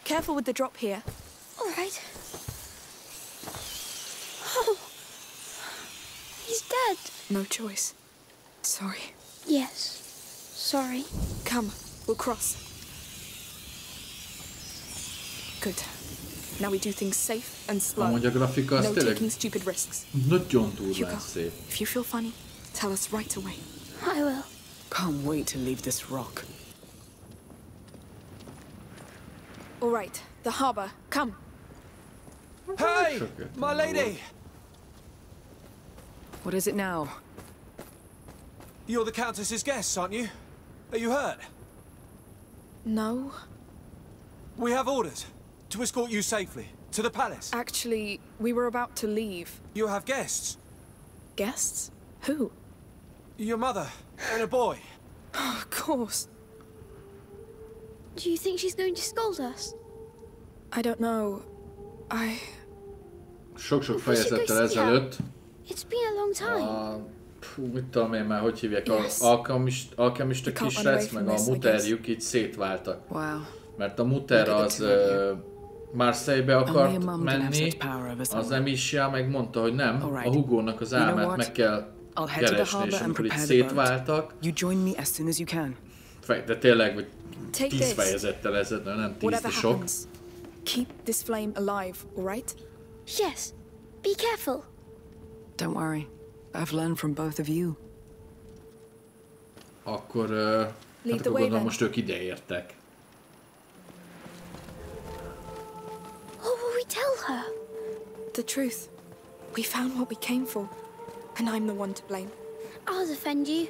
Careful with the drop here. all right. Oh, he's dead. No choice. Sorry. Yes. Sorry. Come, we'll cross. Good. Now we do things safe and slow. Amúgy a grafika az No tényleg taking stupid risks. nagyon durván Hugo, szép. if you feel funny, tell us right away. I will. Can't wait to leave this rock. All right, the harbor. Come. Hey, my lady! What is it now? You're the Countess's guests, aren't you? Are you hurt? No, We have orders to escort you safely to the palace. actually, we were about to leave. You have guests. Guests? Who? Your mother and a boy. Of course. Do you think she's going to scold us? I don't know. I. Sok-sok We should go fejezettel see her. ezelőtt It's been a long time. a... Fú, mit tudom én már, hogy hívják, Yes. a alkemist, alkemista We can't kisrác, run away meg from a this, I muterjuk így szétváltak. Wow. Mert a muter Look at az the two of uh, Marseille-be Only a akart mum can have menni, such power over az someone. Emicia meg mondta, hogy nem, Alright. a Hugónak az You know álmát what? meg kell I'll head to the keresni, harbor és and amikor itt prepare the boat. szétváltak, You join me as soon as you can. fe- de tényleg, hogy Take tíz this. fejezettel ezelőtt, nem tíz, Whatever de sok. happens, keep this flame alive, alright? Yes. Be careful. Don't worry. I've learned from both of you. Akkor, uh, hát the akkor way gondolom then. most ők ideértek. What will we tell her? The truth. We found what we came for, and I'm the one to blame. I'll defend you.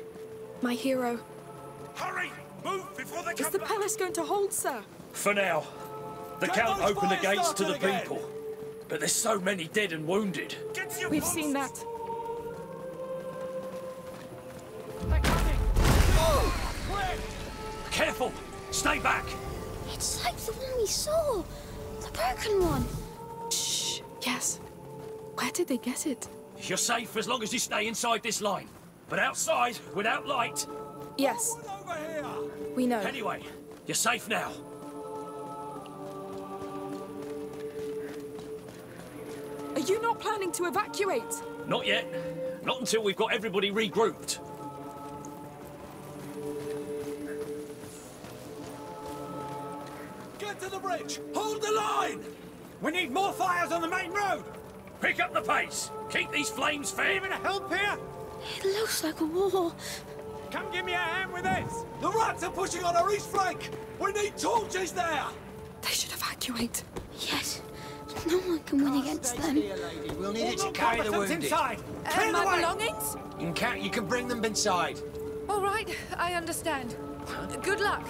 My hero. Hurry! Move before they Is come the back. palace going to hold, sir? For now. The Get Count opened the gates to the again. people. But there's so many dead and wounded. Get your We've posts. seen that. Careful! Stay back! It's like the one we saw. The broken one. Shh. Yes. Where did they get it? You're safe as long as you stay inside this line. But outside, without light. Yes, Over here! we know. Anyway, you're safe now. Are you not planning to evacuate? Not yet. Not until we've got everybody regrouped. Get to the bridge! Hold the line! We need more fires on the main road. Pick up the pace. Keep these flames fair. Even help here? It looks like a war. Come give me a hand with this. The rats are pushing on our east flank! We need torches there! They should evacuate. Yes. No one can win against them. We'll need it to carry the combatants wounded. inside. Clear Uh, my way. belongings? You can, you can bring them inside. All right, I understand. Good luck.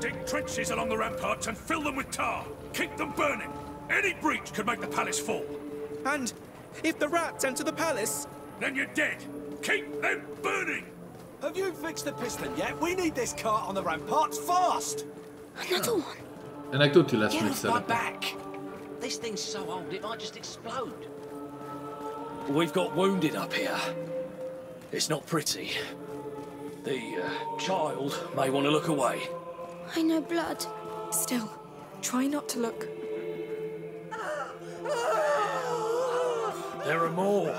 Dig trenches along the ramparts and fill them with tar. Keep them burning. Any breach could make the palace fall. And if the rats enter the palace, Then you're dead. Keep them burning. Have you fixed the piston yet? We need this cart on the ramparts fast! Another one. Ennek tuti lesz Get még off my szerepe. back! This thing's so old it might just explode. We've got wounded up here. It's not pretty. The uh, child may want to look away. I know blood. Still, try not to look. There are more.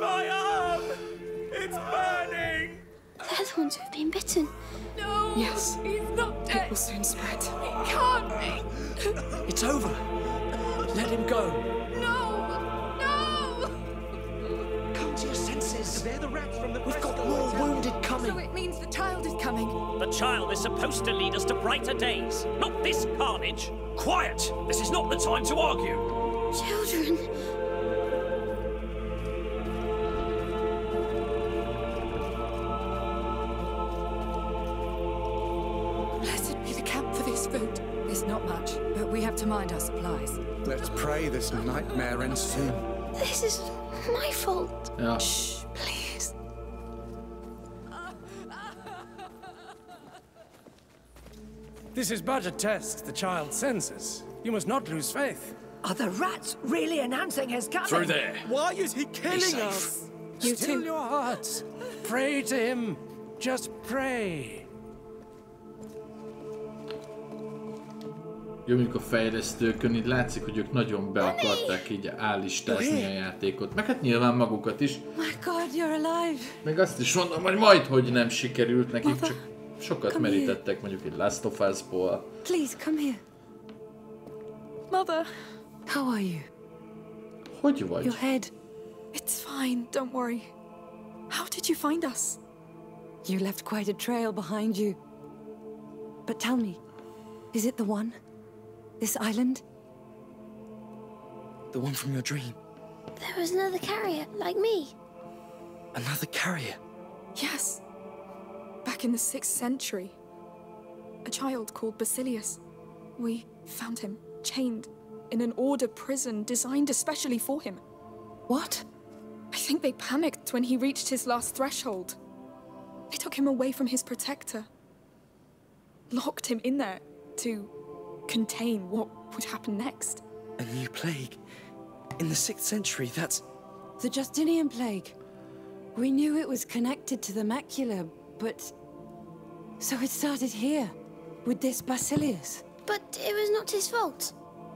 My arm! It's burning! They're the ones who've been bitten. No. Yes. He's not dead. It will soon spread. He can't be. It's over. Let him go. No. No. Come to your senses. They're the rats from the We've got more wounded coming. So coming. it means the child is coming. The child is supposed to lead us to brighter days, not this carnage. Quiet! This is not the time to argue. Children. Blessed be the camp for this food. There's not much, but we have to mind our supplies. Let's pray this nightmare ends soon. This is my fault. Ja. Shh, please. This is but a test. The child's senses. You must not lose faith. Are the rats really announcing his coming? Through there. Why is he killing safe. us? You Still too. your hearts. Pray to him. Just pray. Jó, mondjuk a fejlesztőkön így látszik, hogy ők nagyon be akarták így állistázni a játékot. Meg hát nyilván magukat is. My God, you're alive. Meg azt is mondom, hogy majd, hogy nem sikerült nekik, csak sokat merítettek mondjuk egy Last of Us-ból. Please come here. Mother, How are you? Hogy vagy? Your head. it's fine. Don't worry. How did you find us? You left quite a trail behind you. But tell me, is it the one? This island? The one from your dream. There was another carrier, like me. Another carrier. Yes. Back in the 6th century. A child called Basilius. We found him, chained, in an order prison designed especially for him. What? I think they panicked when he reached his last threshold. They took him away from his protector. Locked him in there to contain what would happen next. A new plague. In the 6th century, that's... The Justinian plague. We knew it was connected to the macula, but. So it started here, with this Basilius. But it was not his fault.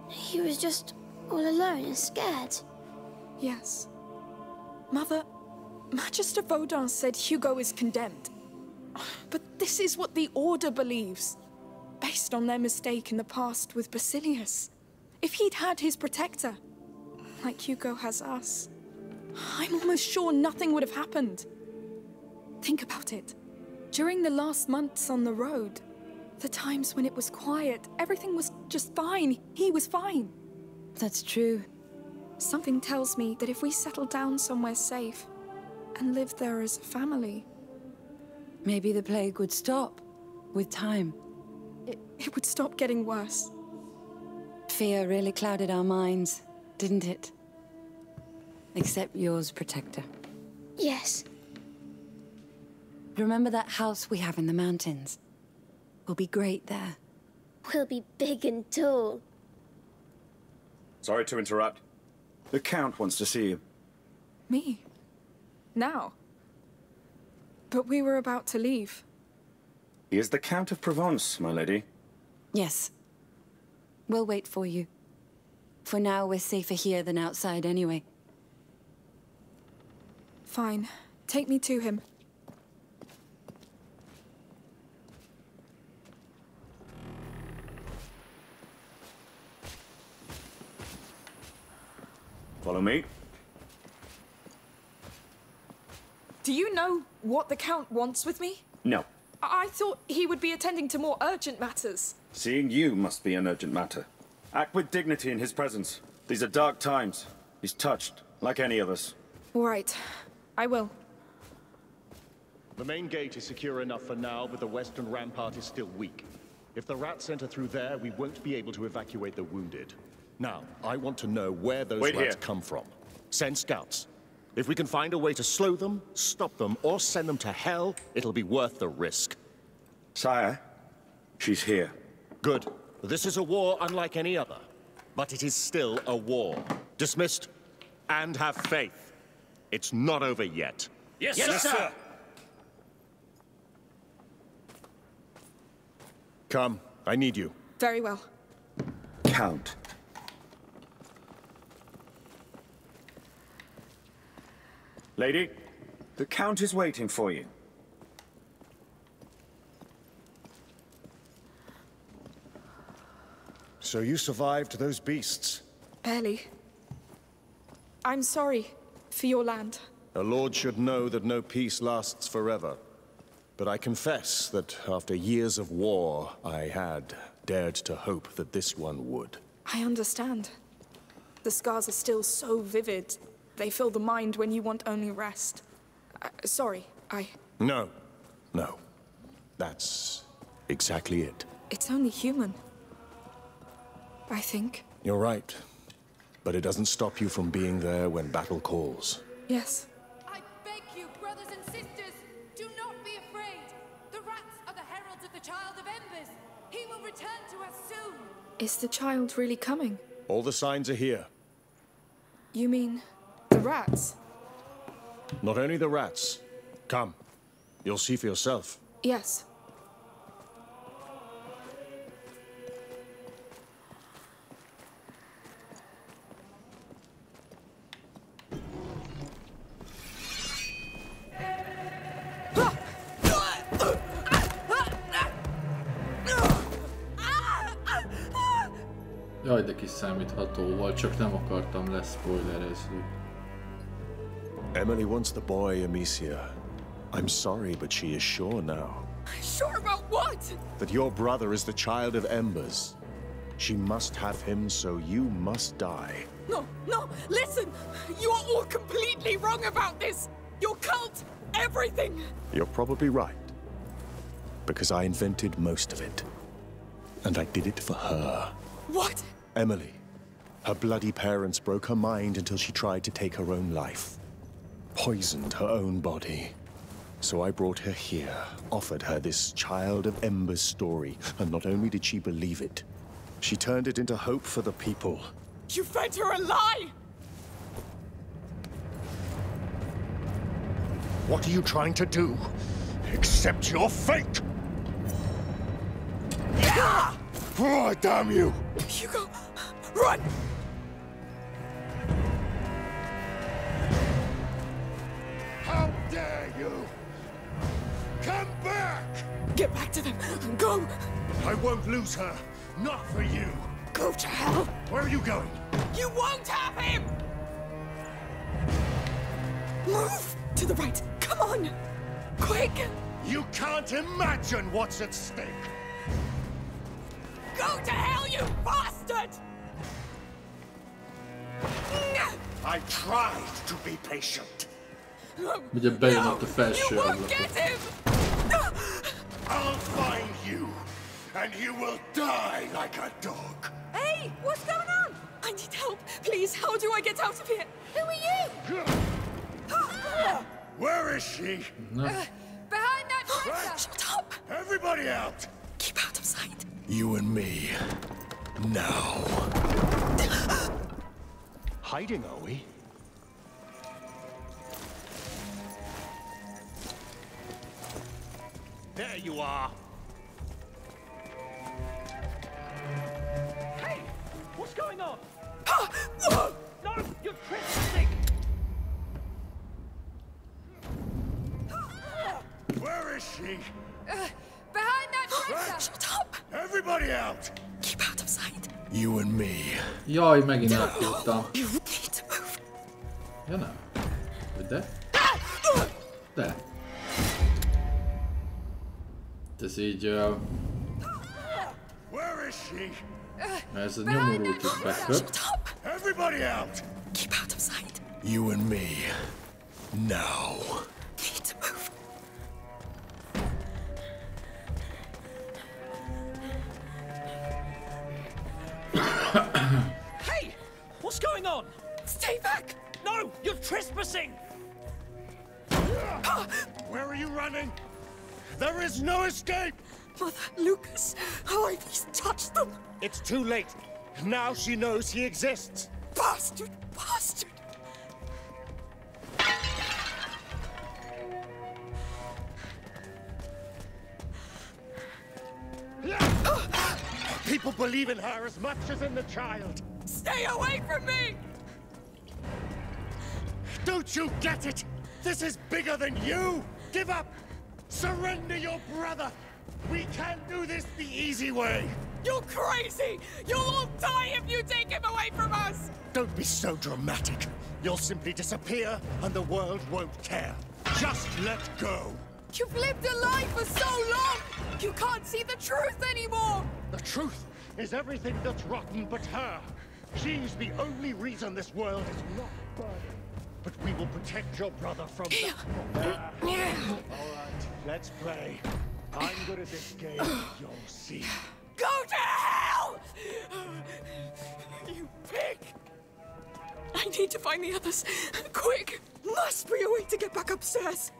He was just all alone and scared. Yes. Mother, Magister Vaudin said Hugo is condemned. But this is what the Order believes, based on their mistake in the past with Basilius. If he'd had his protector, like Hugo has us, I'm almost sure nothing would have happened. Think about it. During the last months on the road, the times when it was quiet, everything was just fine. He was fine. That's true. Something tells me that if we settle down somewhere safe and live there as a family, Maybe the plague would stop. with time. It, it would stop getting worse. Fear really clouded our minds, didn't it? Except yours, Protector. Yes. Remember that house we have in the mountains? We'll be great there. We'll be big and tall. Sorry to interrupt. The Count wants to see you. Me? Now? But we were about to leave. He is the Count of Provence, my lady. Yes. We'll wait for you. For now, we're safer here than outside anyway. Fine. Take me to him. Follow me. Do you know what the Count wants with me? No. I, I thought he would be attending to more urgent matters. Seeing you must be an urgent matter. Act with dignity in his presence. These are dark times. He's touched, like any of us. All right. I will. The main gate is secure enough for now, but the western rampart is still weak. If the rats enter through there, we won't be able to evacuate the wounded. Now, I want to know where those Wait rats here. come from. Send scouts. If we can find a way to slow them, stop them, or send them to hell, it'll be worth the risk. Sire, she's here. Good. This is a war unlike any other. But it is still a war. Dismissed. And have faith. It's not over yet. Yes, Yes, sir. sir. Come, I need you. Very well. Count. Lady, the Count is waiting for you. So you survived those beasts. Barely. I'm sorry for your land. A lord should know that no peace lasts forever. But I confess that after years of war, I had dared to hope that this one would. I understand. The scars are still so vivid. They fill the mind when you want only rest. Uh, sorry, I... No, no. That's exactly it. It's only human. I think. You're right. But it doesn't stop you from being there when battle calls. Yes. I beg you, brothers and sisters, do not be afraid. The rats are the heralds of the Child of Embers. He will return to us soon. Is the child really coming? All the signs are here. You mean the rats? Not only the rats. Come. You'll see for yourself. Yes. Jaj, de kiszámítható volt, csak nem akartam leszpoilerezni. Emilie wants the boy, Amicia. I'm sorry, but she is sure now Sure about what? that your brother is the Child of Embers. She must have him, so you must die. No, no, listen! You are all completely wrong about this! Your cult, everything! You're probably right. Because I invented most of it. And I did it for her. What? Emilie. Her bloody parents broke her mind until she tried to take her own life. Poisoned her own body. So I brought her here, offered her this Child of Embers story, and not only did she believe it, she turned it into hope for the people. You fed her a lie! What are you trying to do? Accept your fate! Oh, damn you! Hugo, run! How dare you! Come back! Get back to them! Go! I won't lose her. Not for you. Go to hell! Where are you going? You won't have him! Move! To the right! Come on! Quick! You can't imagine what's at stake. Go to hell, you bastard! I tried to be patient. Ugye bejön ott a You felső won't ablakon. get him! I'll find you, and you will die like a dog. Hey, what's going on? I need help. Please, how do I get out of here? Who are you? Where is she? Uh, behind that dresser! Shut up! Everybody out! Keep out of sight. You and me. Now. Hiding, are we? There you are. Hey! What's going on? no! You're trespassing! Where is she? Uh, behind that dresser! Shut up! Everybody out! Keep out of sight. You and me. Jaj, megint elfutottam. You need to move. Ja nem. Vagy de? De. Ez így... Uh, Where is she? ez a nyomorult itt beköp. Everybody out! Keep out of sight. You and me. Now. Need to move. Hey! What's going on? Stay back! No! You're trespassing! Ah! Where are you running? There is no escape! Mother, Lucas, how have you touched them? It's too late. Now she knows he exists. Bastard! Bastard! People believe in her as much as in the child. Stay away from me! Don't you get it? This is bigger than you! Give up! Surrender your brother! We can't do this the easy way! You're crazy! You'll all die if you take him away from us! Don't be so dramatic. You'll simply disappear and the world won't care. Just let go. You've lived a life for so long! You can't see the truth anymore! The truth is everything that's rotten but her. She's the only reason this world is not burning. But we will protect your brother from that. All right, let's play. I'm good at this game. You'll see. Go to hell! You pig! I need to find the others. Quick! Must be a way to get back upstairs.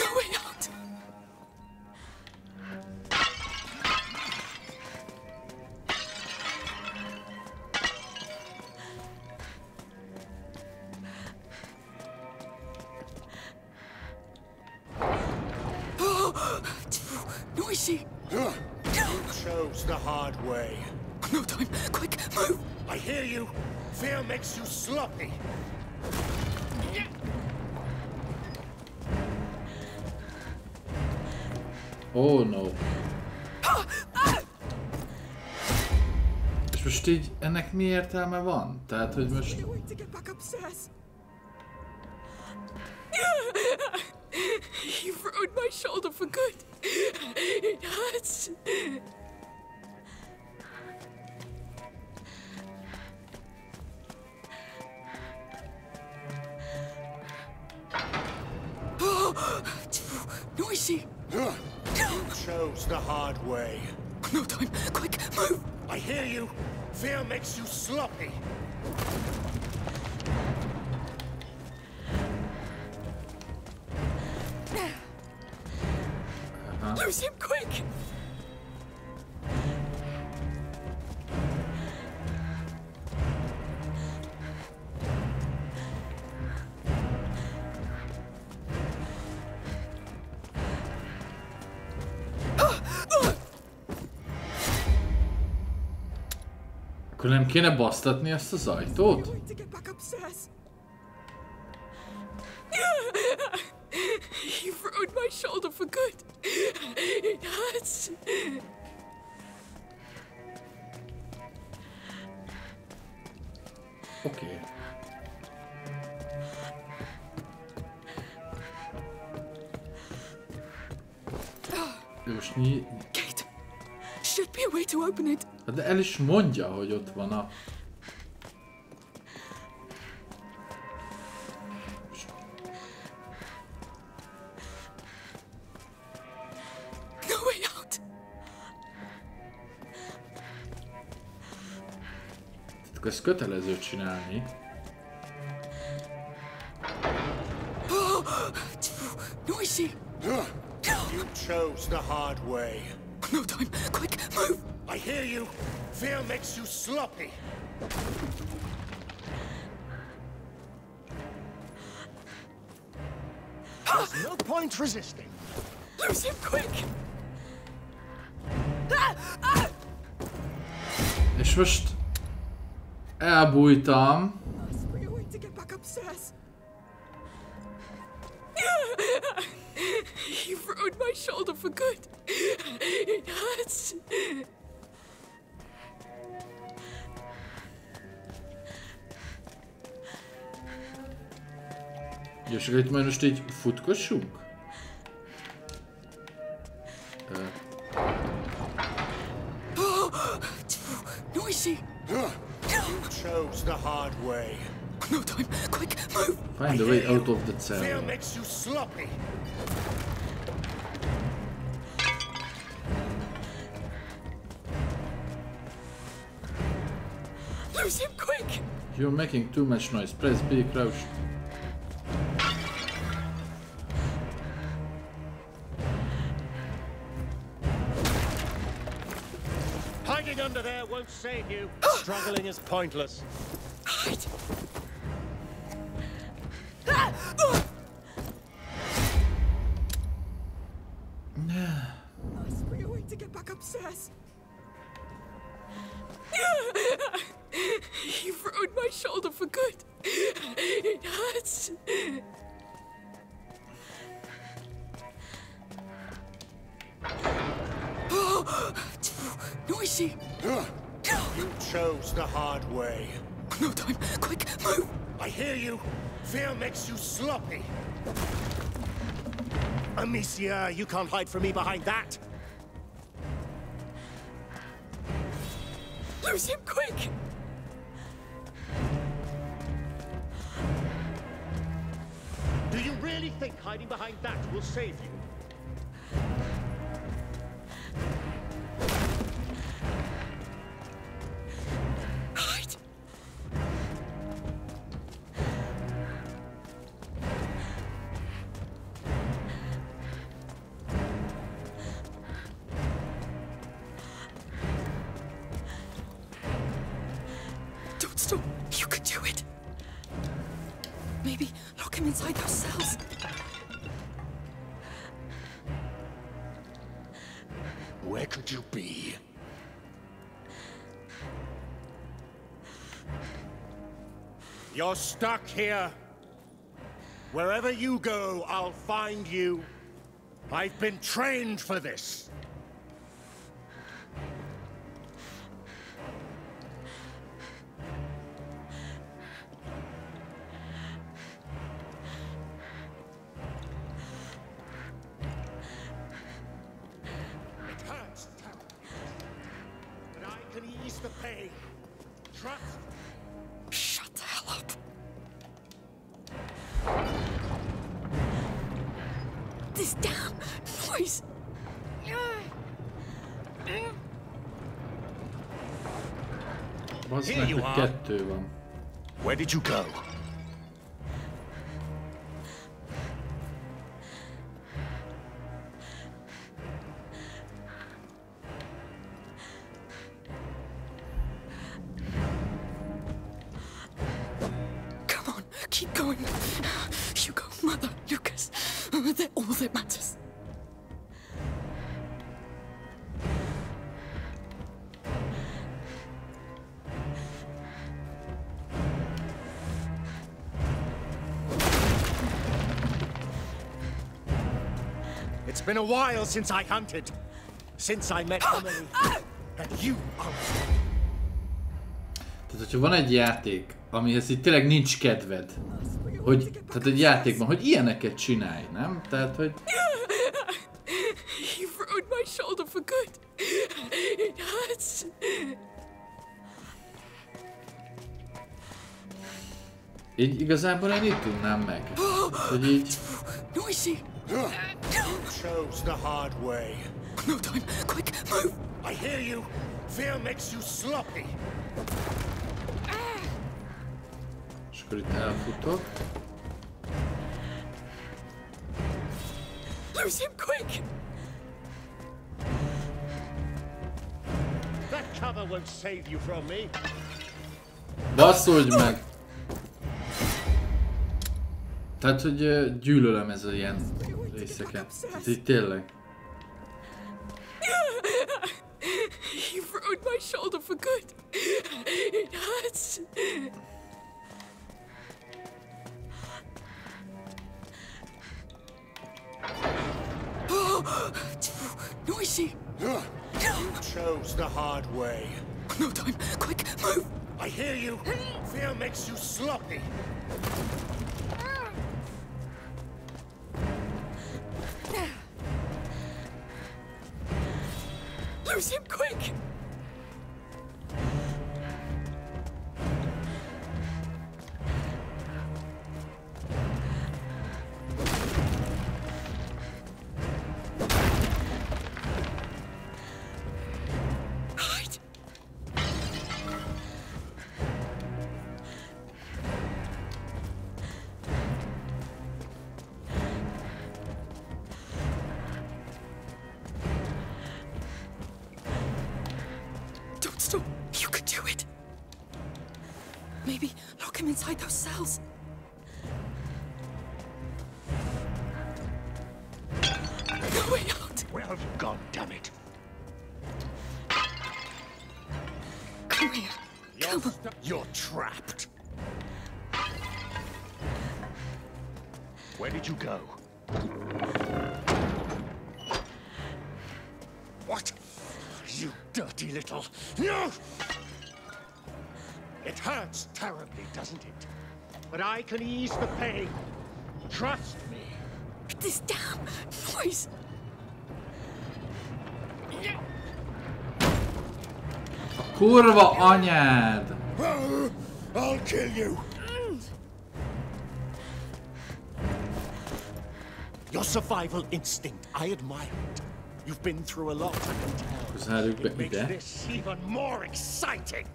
Way out. Noisy! You chose the hard way. No time. Quick, move! I hear you. Fear makes you sloppy. Oh no. És most így ennek mi értelme van? Tehát, hogy most... You've ruined my shoulder for good. It hurts. Noisy. You chose the hard way. No time. Quick, move. I hear you. Fear makes you sloppy. Lose him quick. Akkor nem kéne basztatni ezt az ajtót? My shoulder for good. It hurts. Oké. Okay. Most nyi... Kate, should be a way to open it. Hát de el is mondja, hogy ott van a... No way out. Tehát ezt kötelező csinálni. Oh, noisy. You chose the hard way. No time. Quick, move! I hear you. Fear makes you sloppy. There's no point resisting. Lose him, quick! Ah! Ah! És most elbújtam. Must be a way to get back upstairs. You've ruined my shoulder for good. It hurts. És akkor itt majd most így futkossunk? Ö, Noisy! You chose the hard way. No time. Quick, move! Find a way out of the Fear cell. makes you sloppy. Lose him, quick! You're making too much noise. Press B, crouch. Hiding under there won't save you. Ah! Struggling is pointless. Hide! You've ruined my shoulder for good. It hurts. Noisy! You chose the hard way. No time. Quick, move! I hear you. Fear makes you sloppy. Amicia, you can't hide from me behind that. Lose him, quick! Do you really think hiding behind that will save you? You're stuck here. Wherever you go, I'll find you. I've been trained for this. Trust This damn noise. Bazd Here you are. Where did you go? Been a while since I hunted. Since I met Emily. And you are Tehát, hogyha van egy játék, amihez itt tényleg nincs kedved, hogy, tehát egy játékban, hogy ilyeneket csinálj, nem? Tehát, hogy You've ruined my shoulder for good. It hurts. így igazából én itt tudnám meg. Hogy így, Noisy. The hard way. No time. Quick, move. I hear you. Fear makes you sloppy. akkor itt elfutok. Lose him quick! That cover won't save you from me. Basszolj meg! Tehát, hogy gyűlölöm ez a ilyen részeket. Tehát így tényleg. You're, you're trapped. Where did you go? What? You dirty little... No! It hurts terribly, doesn't it? But I can ease the pain. Trust me. This damn noise. Kurva anyád! I'll kill you. Your survival instinct, I admire it. You've been through a lot, I can tell. It makes this even more exciting.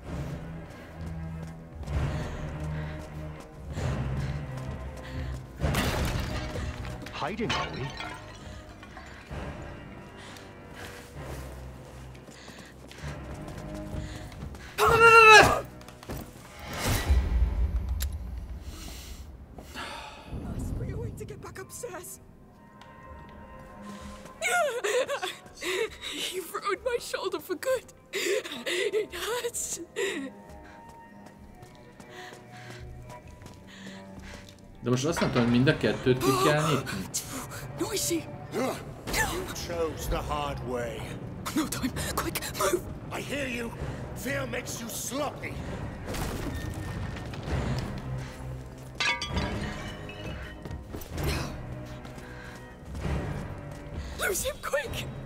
Hiding, are we? Most azt nem tudom, hogy mind a kettőt ki kell nyitni. Noisy. You chose the hard way. No time. Quick, move. I hear you. Fear makes you sloppy. Lose him quick.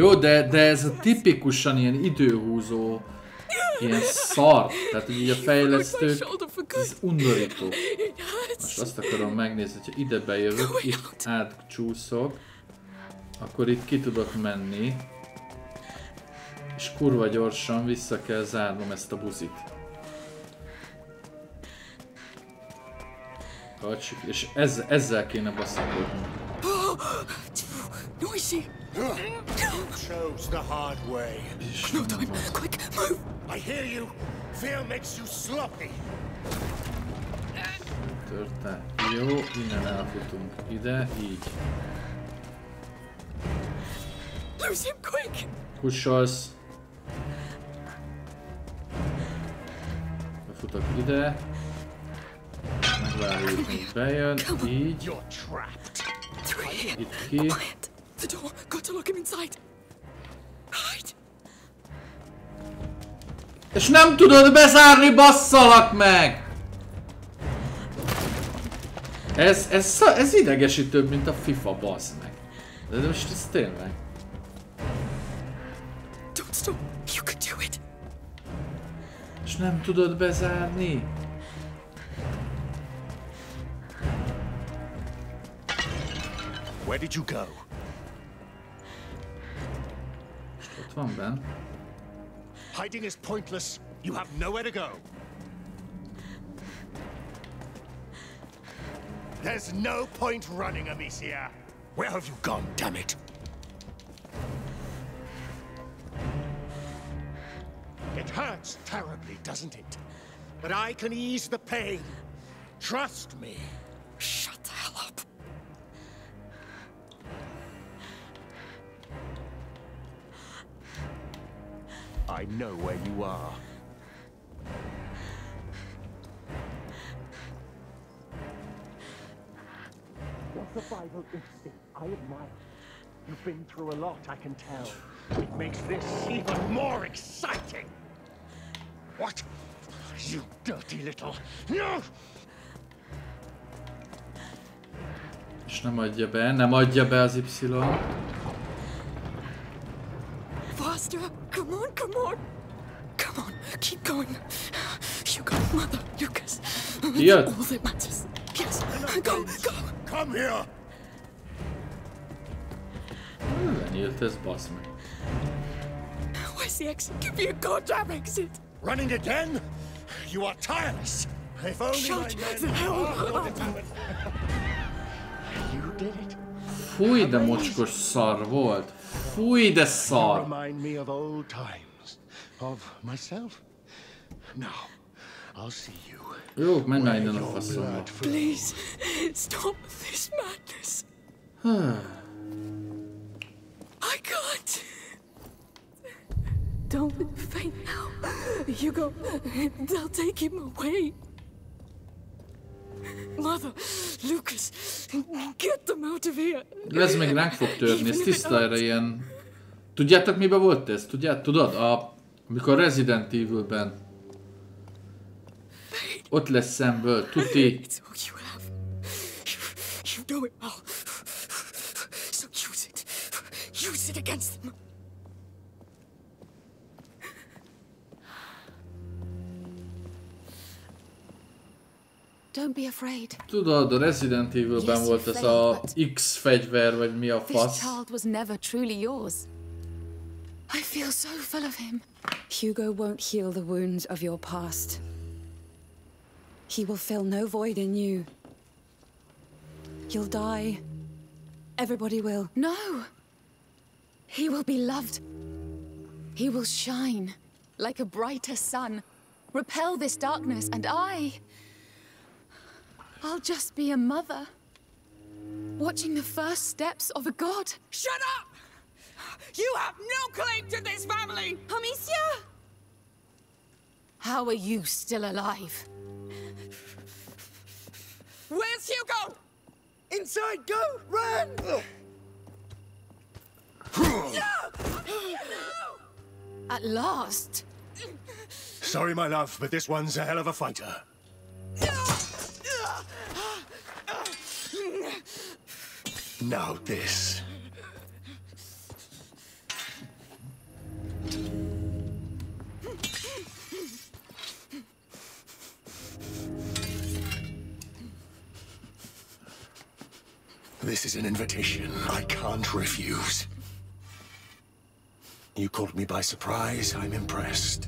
Jó, de, de ez a tipikusan ilyen időhúzó, ilyen szar. Tehát, hogy így a fejlesztők, ez undorító. Most azt akarom megnézni, hogyha ide bejövök, itt átcsúszok, akkor itt ki tudok menni, és kurva gyorsan vissza kell zárnom ezt a buzit. Kacsik, és ezzel, ezzel kéne baszakodni. Noisy. You chose the hard way. No time. Quick, move. I hear you. Fear makes you sloppy. Törte. Jó, innen elfutunk. Ide, így. Lose him quick. Kussolsz. Befutok ide. Megvárjuk, míg bejön. Így. You're trapped. Itt ki. The door. Got to lock him inside. Hide. És nem tudod bezárni, basszalak meg! Ez, ez, ez idegesítőbb, mint a FIFA, bassz meg. De most ez tényleg. Don't stop. You could do it. nem tudod bezárni? Where did you go? Benn. Hiding is pointless. You have nowhere to go. There's no point running, Amicia. Where have you gone, damn it? It hurts terribly, doesn't it? But I can ease the pain. Trust me. Know where you are. Your survival instinct, I admire. You've been through a lot, I can tell. It makes this even more exciting. What? You dirty little... No! És nem adja be, nem adja be az Y. Faster! Come on, come on! Come on, keep going. You got Mother, Lucas. Jött. All that matters. Yes, go, go! Come here! Lenyílt ez, basz meg. Where's the exit? Give me a goddamn exit! Running again? You are tireless. If only Shut my men the hell are up. determined. You did it. Fúj, de mocskos szar volt. Fúj, de You szar. remind me of old times. Of myself. Now, I'll see you. Jó, menj már innen a Your faszomba. blood. Please, stop this madness. I can't. Don't faint now. Hugo, they'll take him away. Mother, Lucas, get them out of here. Ez még ránk fog törni, ez tiszta erre ilyen... Tudjátok mibe volt ez? Tudját, tudod? A... Amikor Resident Evil-ben ott lesz szemből, tuti. It's all you have. You, you know it well. So use it. Use it against them. Don't be afraid. Tudod, a Resident Evil-ben Yes, volt ez a but- X fegyver, vagy mi a This child was never truly yours. I feel so full of him. Hugo won't heal the wounds of your past. He will fill no void in you. You'll die. Everybody will. No! He will be loved. He will shine like a brighter sun, repel this darkness, and I. I'll just be a mother, watching the first steps of a god. Shut up! You have no claim to this family! Amicia! How are you still alive? Where's Hugo? Inside, go! Run! No! At last! Sorry, my love, but this one's a hell of a fighter. Now this. This is an invitation I can't refuse. You caught me by surprise. I'm impressed.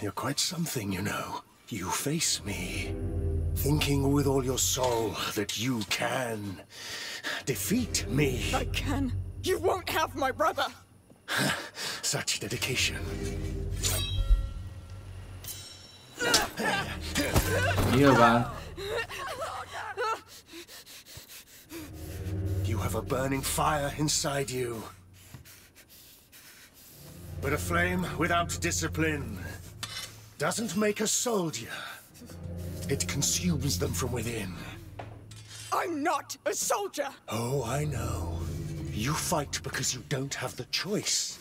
You're quite something, you know. You face me, thinking with all your soul that you can defeat me. I can. You won't have my brother. Such dedication. Nyilván. You have a burning fire inside you. But a flame without discipline doesn't make a soldier. It consumes them from within. I'm not a soldier. Oh, I know. You fight because you don't have the choice.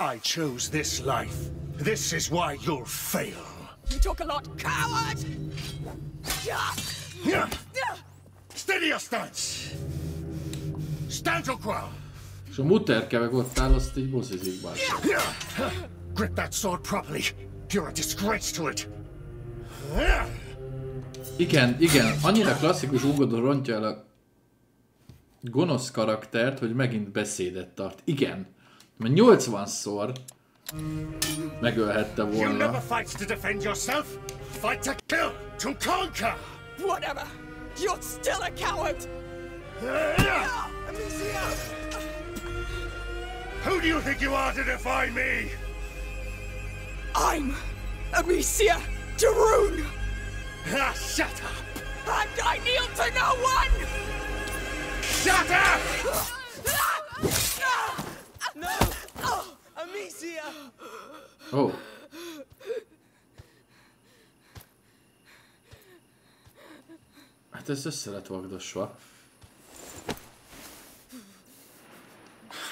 I chose this life. This is why you'll fail. You talk a lot, coward! Yeah. Steady your stance! Stand your ground! És a muterke meg ott áll, azt így mozizik bár. Yeah. Grip that sword properly. You're a disgrace to it. Igen, igen, annyira klasszikus Ugoda rontja el a gonosz karaktert, hogy megint beszédet tart. Igen, mert 80-szor megölhette You volna. never fight to defend yourself. Fight to kill, to conquer. Whatever. You're still a coward. Who do you think you are to defy me? I'm Amicia Daroon. Ah, shut up. And I kneel to no one. Shut up! No. Oh, Amicia. Ó, hát ez össze lett vagdosva.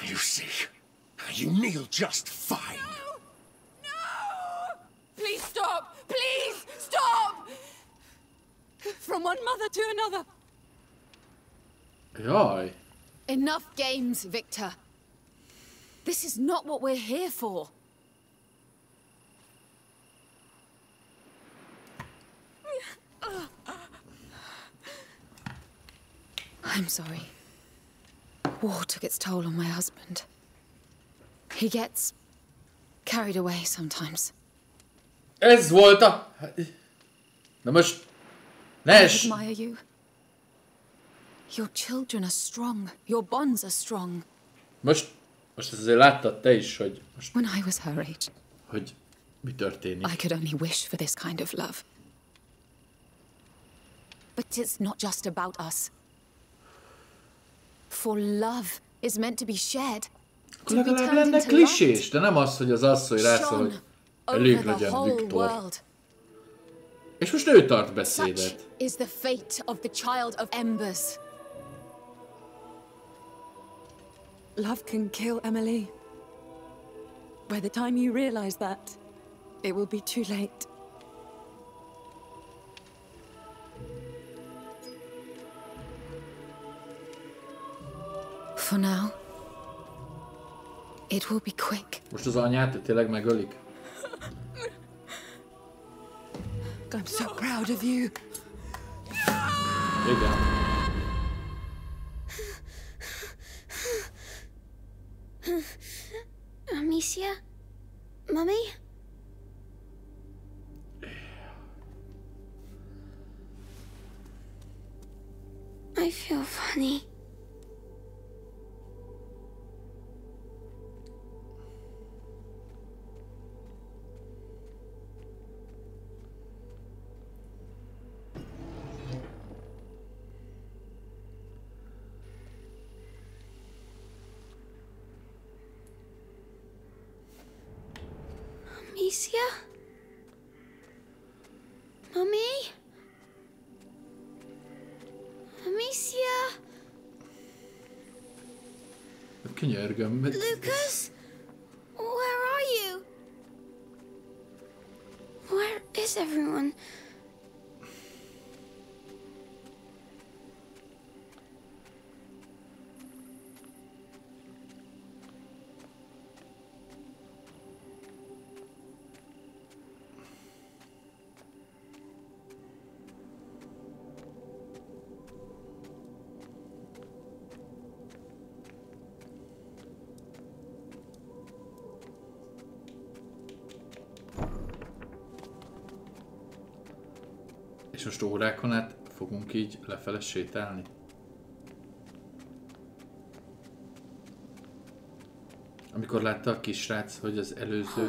You see, you kneel just fine. No! No! Please stop! Please stop! From one mother to another. Jaj, Enough games, Victor. This is not what we're here for. I'm sorry. War took its toll on my husband. He gets carried away sometimes. ez volt a... Na most... Ne I admire you. Your children are strong. Your bonds are strong. Most... Most azért láttad te is, hogy... Most, When I was her age, hogy mi történik. I could only wish for this kind of love. But it's not just about us. For love is meant to be shared. To be legalább lenne klisés, de nem az, hogy az asszony rászól, hogy elég legyen Viktor. World. És most ő tart Such beszédet. is the fate of the child of embers. Love can kill Emilie. By the time you realize that, it will be too late. For now, it will be quick. Most az anyát tényleg megölik? I'm so proud of you. Igen. Amicia? Mummy? I feel funny. Könyörgöm. mert- Lucas? És most órákon át fogunk így lefele sétálni? Amikor látta a kisrác, hogy az előző...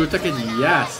küldtek egy Yes.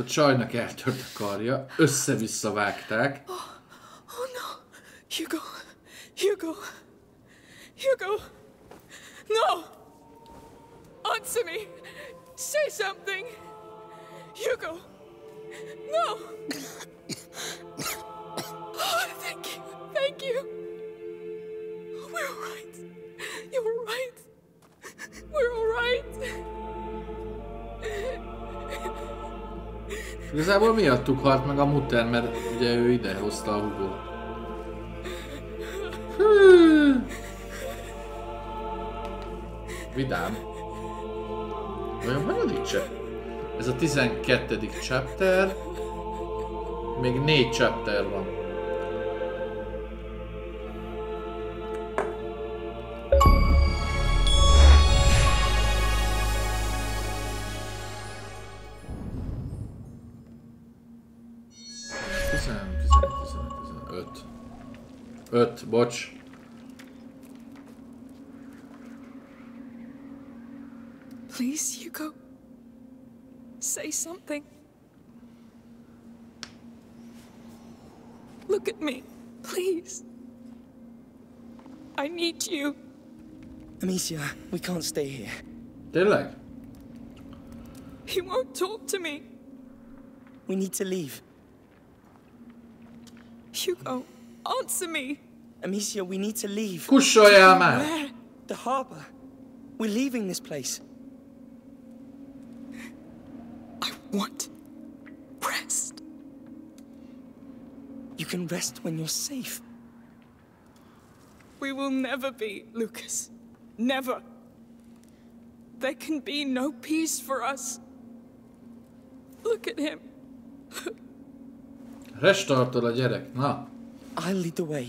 A csajnak eltört a karja, össze-vissza vágták, Igazából miattuk halt meg a muter, mert ugye ő ide hozta a hugót. Vidám. Vajon hanyadik se? Ez a 12. chapter. Még négy chapter van. Watch. Please, Hugo. Say something. Look at me, please. I need you. Amicia, we can't stay here. They're like. He won't talk to me. We need to leave. Hugo, answer me. Amicia, we need to leave. Kussoljál már! Where? The harbor. We're leaving this place. I want rest. You can rest when you're safe. We will never be, Lucas. Never. There can be no peace for us. Look at him. Restartol a gyerek, na. I'll lead the way.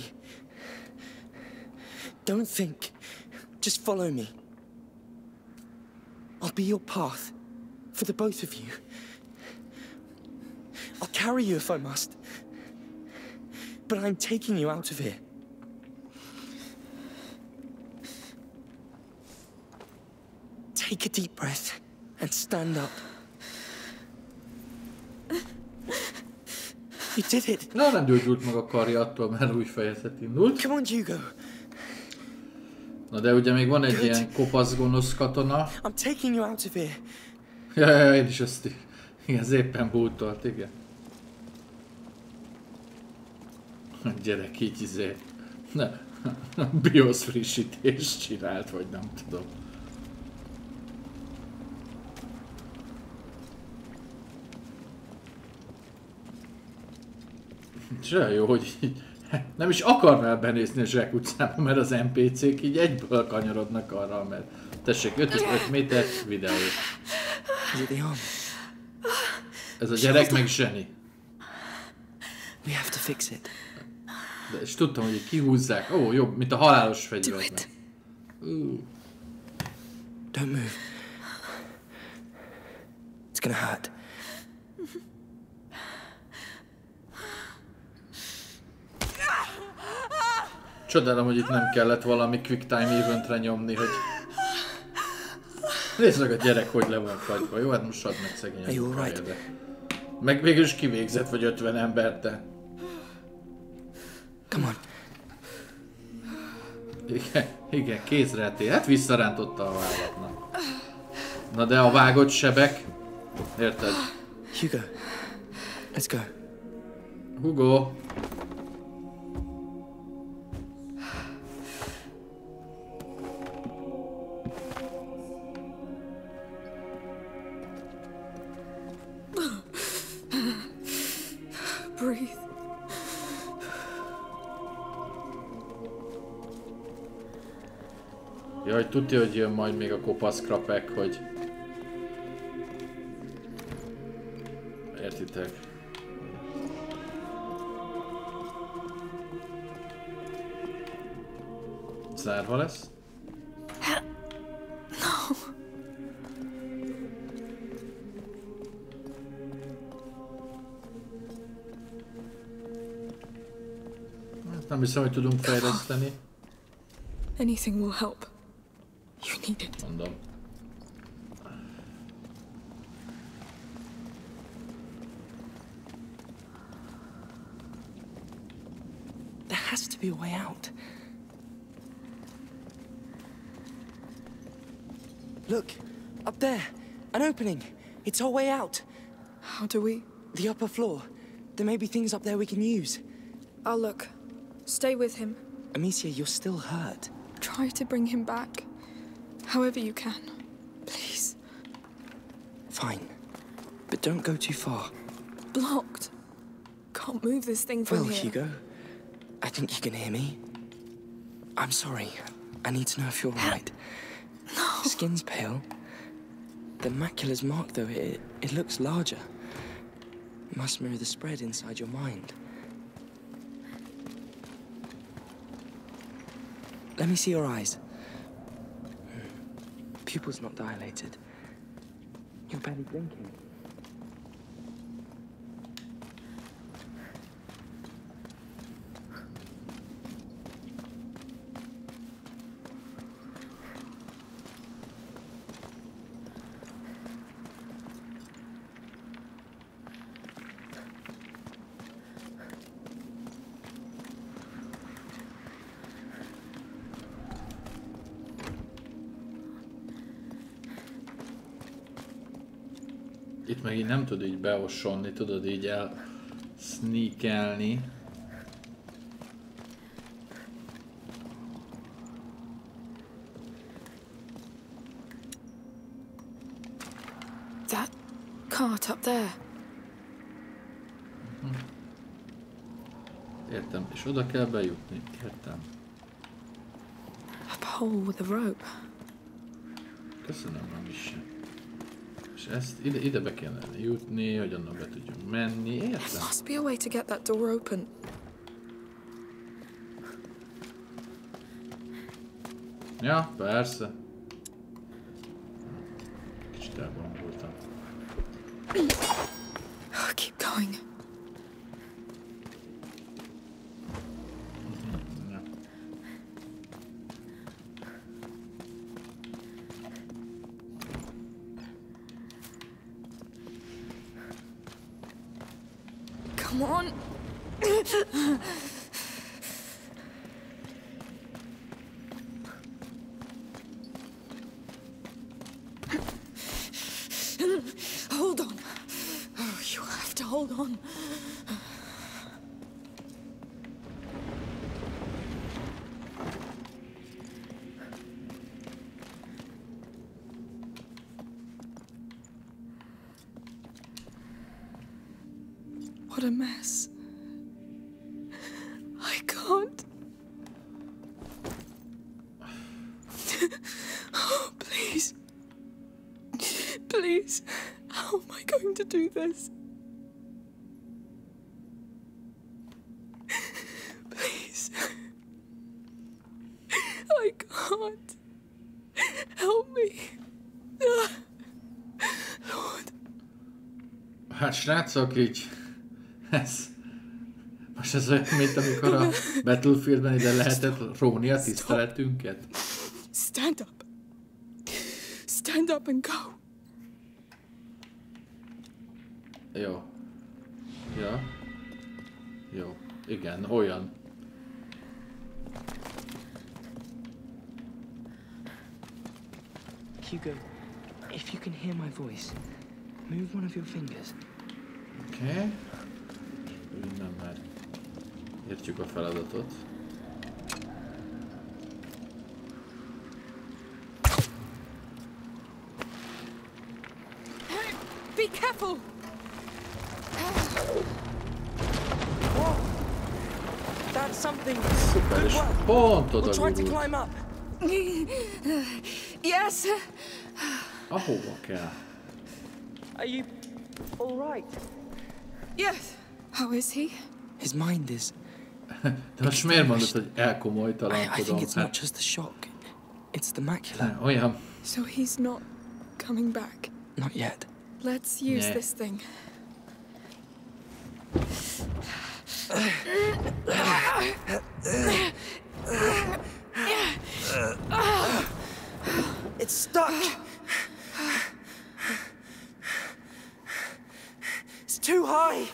Don't think. Just follow me. I'll be your path for the both of you. I'll carry you if I must. But I'm taking you out of here. Take a deep breath and stand up. You did it. Nem gyógyult meg a karja attól, mert új fejezet indult. Come on, Hugo. Na de ugye még van egy ilyen kopasz gonosz katona. I'm taking you out of here. Ja, ja, én is ezt igen, ez éppen bútolt, igen. A gyerek így izé, ne, BIOS frissítést csinált, vagy nem tudom. És jó, hogy így nem is akarnál benézni a Zsek utcába, mert az NPC-k így egyből kanyarodnak arra, mert tessék 5, 5 méter videó. Ez a gyerek meg zseni. We have to fix it. De, és tudtam, hogy kihúzzák. Ó, jobb, mint a halálos fegyvernek. Ú, Don't move. It's gonna hurt. Csodálom, hogy itt nem kellett valami quick time eventre nyomni, hogy... Nézd meg a gyerek, hogy le van fagyva. Jó, hát most add meg szegény. Alright? fejbe. Meg végül is kivégzett vagy 50 embert, de... Come on. Igen, igen, kézre eté. Hát visszarántotta a vállatnak. Na de a vágott sebek... Érted? Hugo, let's go. Hugo. Breathe. Jaj, tudja, hogy jön majd még a kopasz krapek, hogy... Értitek? Zárva lesz? No. Nem hiszem, hogy tudunk fejleszteni. Anything will help. You need it. Mondom. There has to be a way out. Look, up there, an opening. It's our way out. How do we? The upper floor. There may be things up there we can use. I'll look. Stay with him. Amicia, you're still hurt. Try to bring him back. However you can. Please. Fine. But don't go too far. Blocked. Can't move this thing from Well, here. Hugo, I think you can hear me. I'm sorry. I need to know if you're right. No. Skin's pale. The macula's marked, though. It, it looks larger. Must mirror the spread inside your mind. Let me see your eyes. Pupils not dilated. You're barely blinking. Meg így nem tud így beosonni, tudod így el sneakelni. That cart up there. Értem, és oda kell bejutni. Értem. A pole with a rope. Köszönöm, nem is. És ezt ide, ide be kellene jutni, hogy onnan be tudjunk menni. Értem. must be a way to get that door open. Ja, persze. Come on. This? Please. I can't. Help me. Lord. Hát srácok, így... Ez... Most ez olyan, mint amikor a Battlefieldben ide lehetett róni a tiszteletünket. Stand up. Stand up and go. Jó. Ja. Jó. Igen, olyan. Hugo, if you can hear my voice, move one of your fingers. Okay. Innen már értjük a feladatot. Be careful. That's something. Szuper, és pont oda We're trying to gurult. climb up. yes. Ahova kell. Are you all right? Yes. How is he? His mind is. De most miért mondod, hogy I, I think it's not just the shock. It's the macula. olyan. So he's not coming back. Not yet. Let's use Yeah. this thing. It's stuck. It's too high.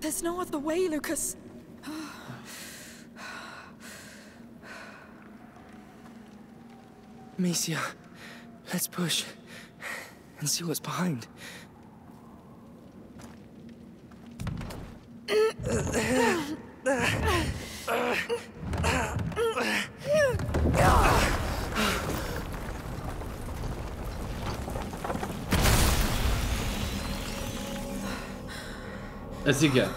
There's no other way, Lucas. Amicia, let's push and see what's behind. Ez igen.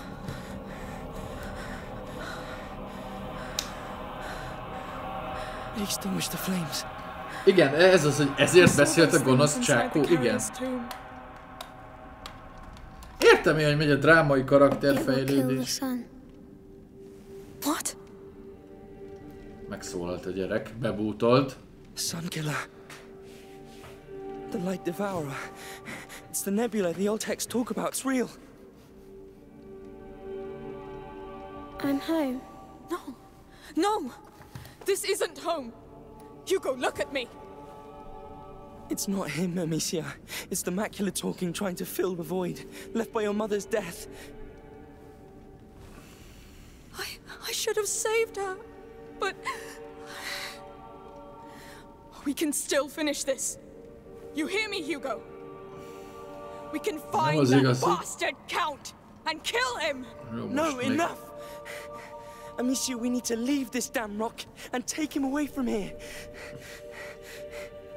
Igen, ez az, hogy ezért beszélt a gonosz csákó, igen. Értem én, hogy megy a drámai karakterfejlődés. What? Megszólalt a gyerek, bebútolt. Sunkiller. The Light Devourer. It's the nebula the old texts talk about. It's real. I'm home. No. No. This isn't home. Hugo, look at me. It's not him, Amicia. It's the macula talking, trying to fill the void left by your mother's death. I I should have saved her. But We can still finish this. You hear me, Hugo? We can find was that bastard count and kill him. No, enough! Amicia, we need to leave this damn rock and take him away from here.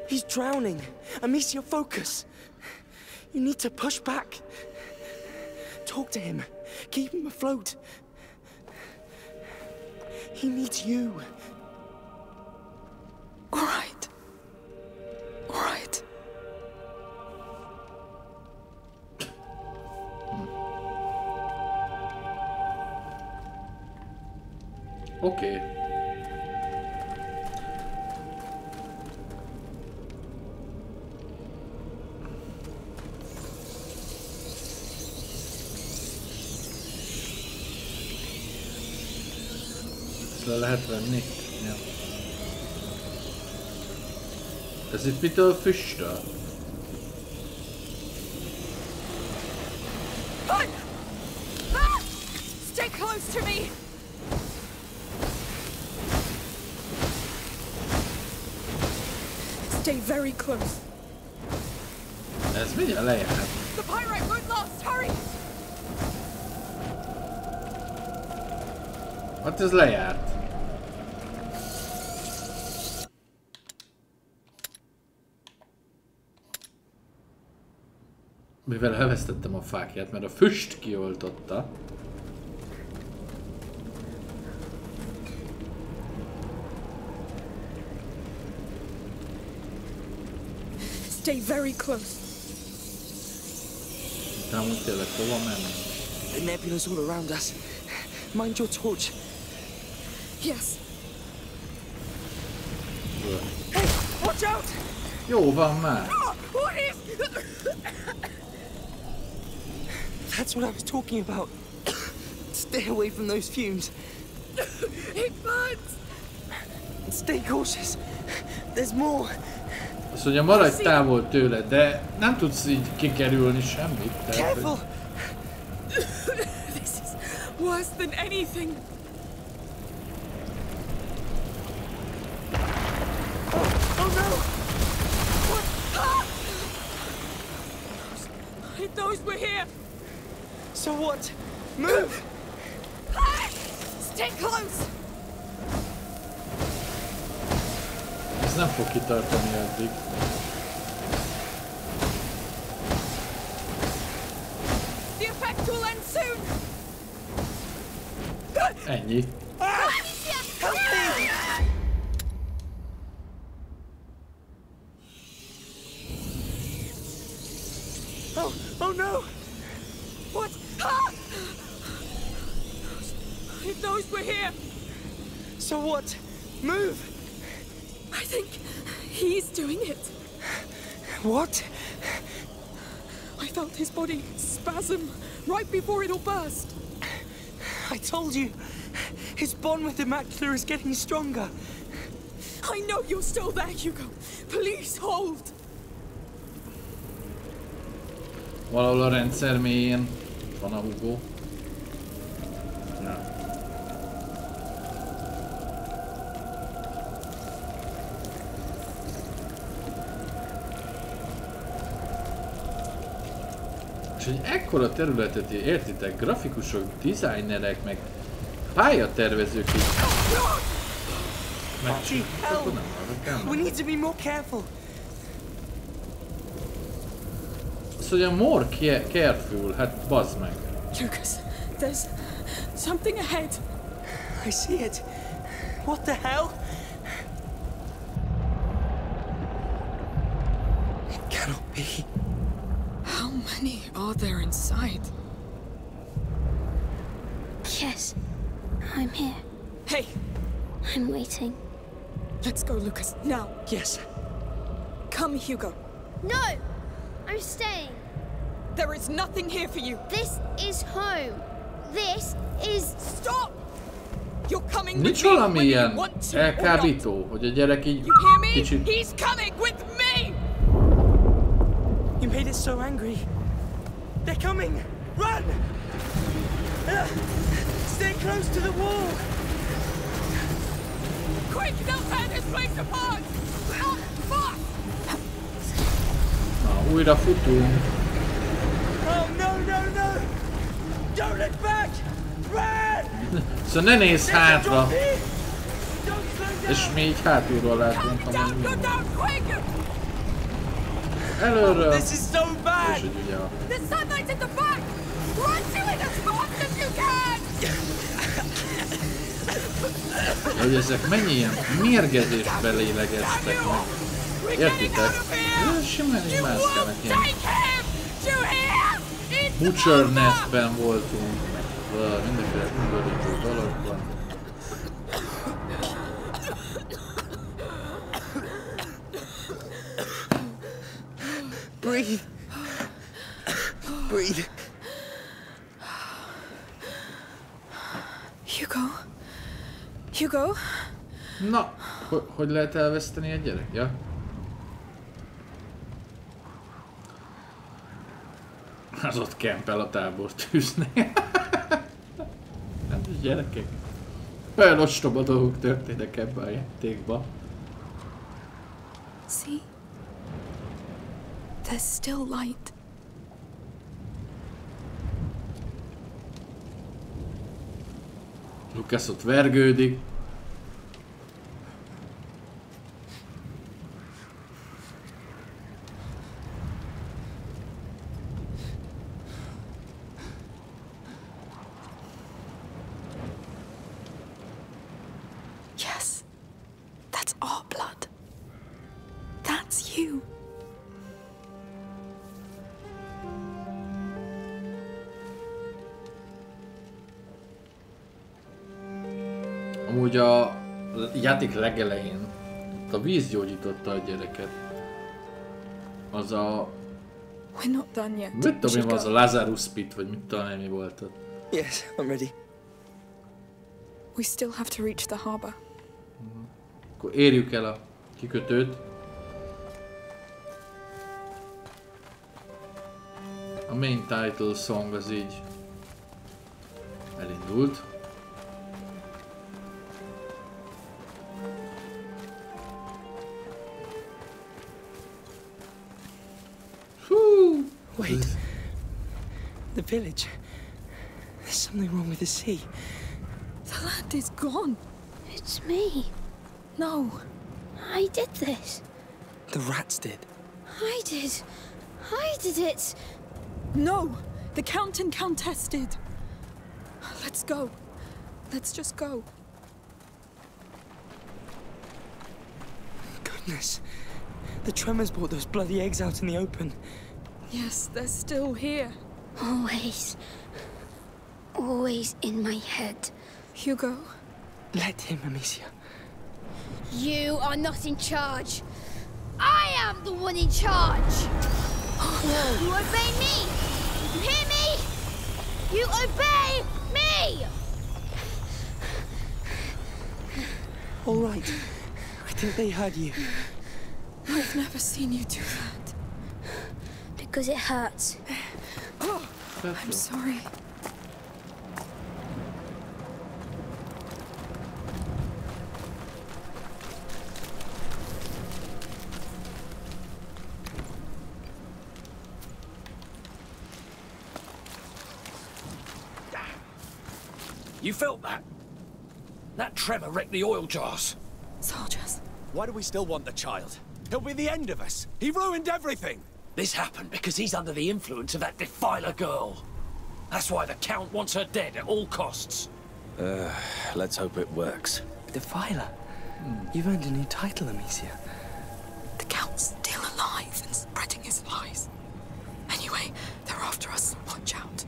He's drowning. Amicia, focus. You need to push back. Talk to him. Keep him afloat. He needs you. All right. All right. Oké. Le lehet venni? Ja. Ez itt mitől füstöl? Ah! Stay close to me. Stay very close. Ez mindjárt lejár. The pyrite won't last. Hurry! Hát ez lejárt. Mivel elvesztettem a fákját, mert a füst kioltotta. Stay very close. De amúgy tényleg hova menni? The nebula's all around us. Mind your torch. Yes. Hey, watch out! Jó van már. Ah, what is? That's what I was talking about. Stay away from those fumes. It burns. Stay cautious. There's more. Azt mondja, maradj távol tőle, de nem tudsz így kikerülni semmit. Tehát, Careful! Eh. this is worse than anything. Ennyi. Help me! Oh, oh no! What? Ah! If those were here. So what? Move! I think he's doing it. What? I felt his body spasm right before it all burst. I told you! His bond with Immacula is getting stronger. I know you're still there, Hugo. Please hold. Valahol a rendszer mélyén van a Hugo. Ja. És egy ekkora területet értitek, grafikusok, designerek, meg pályatervezők is. Meg Archie, akkor help! nem arra kell We need to be more careful. Azt mondja, more care- careful, hát bazd meg. Lucas, there's something ahead. I see it. What the hell? It cannot be. How many are there inside? Yes, I'm here. Hey, I'm waiting. let's go, Lucas. Now. Yes. Come, Hugo. No! I'm staying. There is nothing here for you. This is home. This is. Stop! You're coming with Nincs me valami whether you ilyen want to or not. elkábító, hogy a gyerek így You hear me? kicsit... He's coming with me! You made it so angry. They're coming! Run! Uh, stay close to the wall! Quick, they'll tear this place apart! Ah! Újra futunk. Oh no no no! Don't look back! Run! Szóval ne nézz hátra! És mi így hátulról látunk, ha mondjuk. Előről! This is so bad! És így ugye a... The sunlight's at the back! Run to it as fast as you can! Hogy ezek mennyi ilyen mérgezést belélegeztek meg. Értitek? Simán így mászkálnak ilyen. Butcher Nestben voltunk, meg mindenféle undorító dologban. Breathe. Breathe. Hugo? Hugo? Na, hogy, hogy lehet elveszteni egy gyerek? Ja? Az ott kempel a tábor tűznél. hát gyerekek. Olyan ostoba dolgok történnek ebben a játékban. See? There's still light. Lucas ott vergődik. Legelején a víz gyógyította a gyereket. Az a... We're not done yet. Mit tudom én, az a Lazarus Pit, vagy mit tudom én, mi volt ott. Yes, I'm ready. We still have to reach the harbor. Akkor érjük el a kikötőt. A main title song az így elindult. Whew. Wait. The village. There's something wrong with the sea. The land is gone. It's me. No. I did this. The rats did. I did. I did it. No. The Count and Countess did. Let's go. Let's just go. Goodness. The tremors brought those bloody eggs out in the open. Yes, they're still here. Always. Always in my head. Hugo. Let him, Amicia. You are not in charge. I am the one in charge. You obey me. You hear me? You obey me. All right. I think they heard you. I've never seen you do that. Because it hurts. Oh, I'm sorry. You felt that? That tremor wrecked the oil jars. Soldiers. Why do we still want the child? He'll be the end of us. He ruined everything. This happened because he's under the influence of that defiler girl. That's why the Count wants her dead at all costs. Uh, let's hope it works. Defiler. You've earned a new title, Amicia. The Count's still alive and spreading his lies. Anyway, they're after us. Watch out.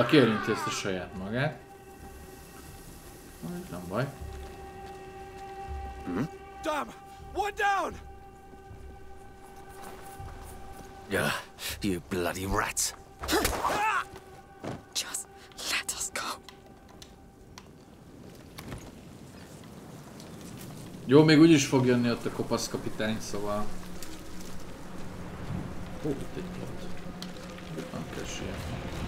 Valaki elintézte saját magát. Nem baj. Damn! One down! Yeah, you bloody rats. Just let us go. Jó, még úgyis fog jönni ott a kopasz kapitány, szóval... Ó, itt egy pont. Itt nem kell sietni.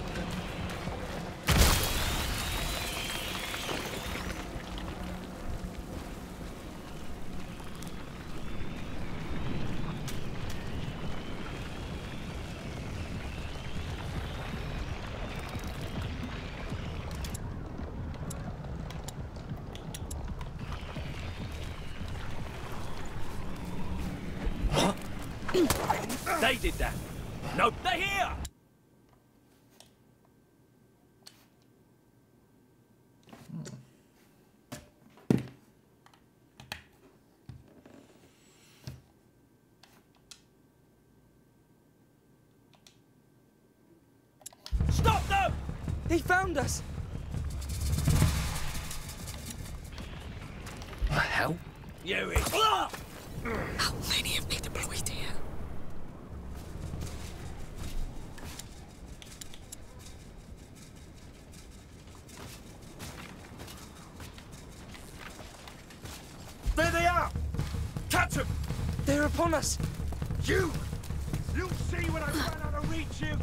Us! You! You'll see when I run out of reach you!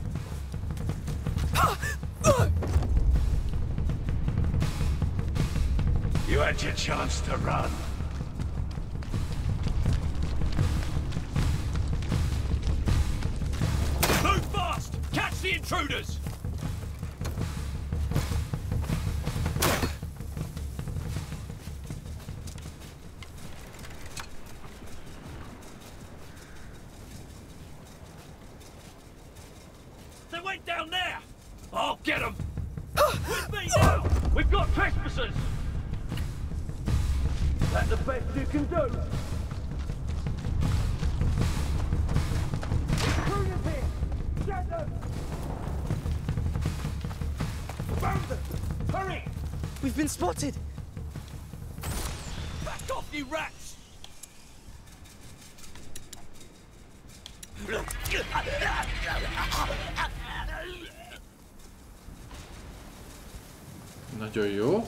You had your chance to run. Spotted! Back off, you rats! Nagyon jó.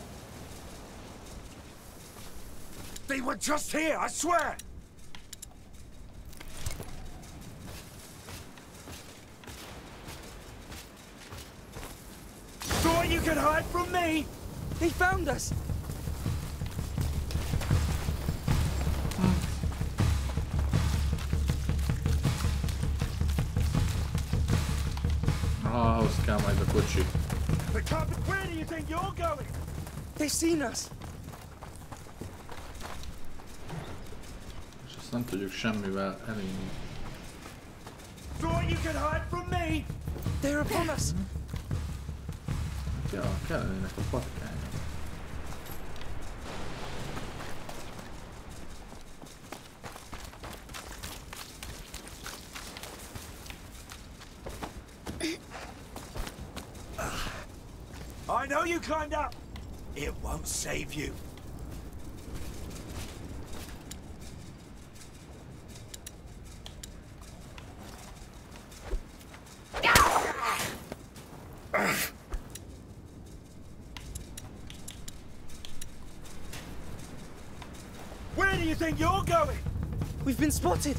They were just here, I swear! They've seen us! És ezt nem tudjuk semmivel elérni. Thought you could hide from me? They're upon us! Ja, kellenének a patkányok. You think you're going? We've been spotted!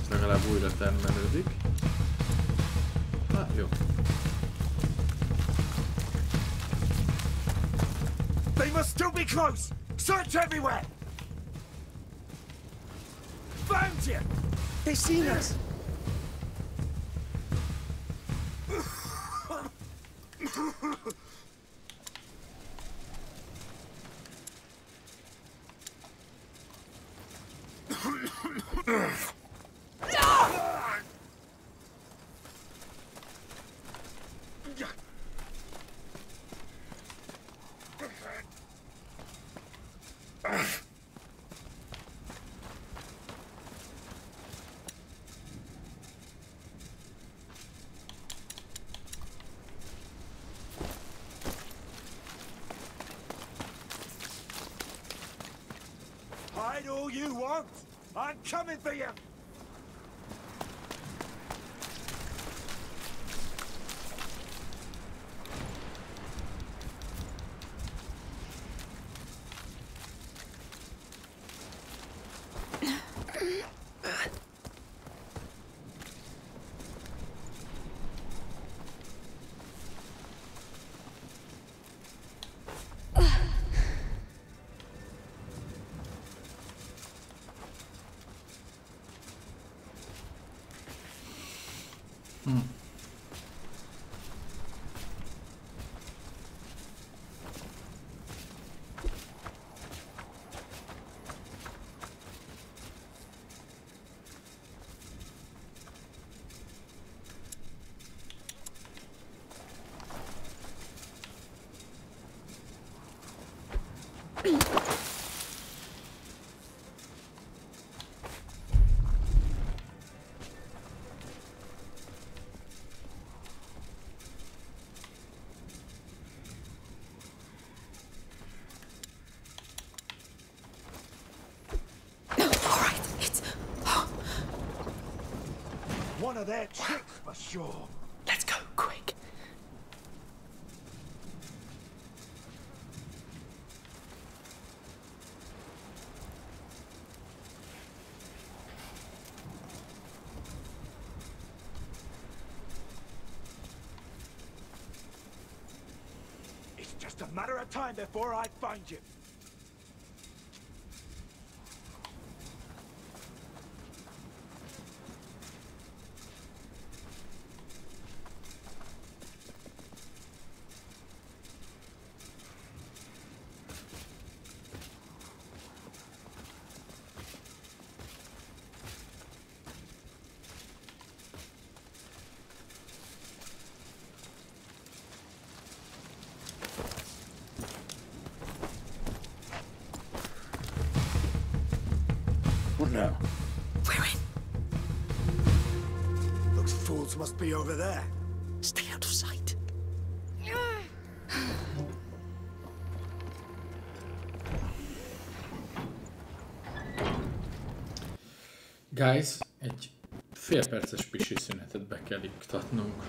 Ez legalább újra termelődik. Na, jó. They must still be close. Search everywhere. They've seen us! Coming for you. One of their tricks for sure. Let's go, quick. It's just a matter of time before I find you. Over there. Stay out of sight. Guys, egy fél perces pisi szünetet be kell iktatnunk.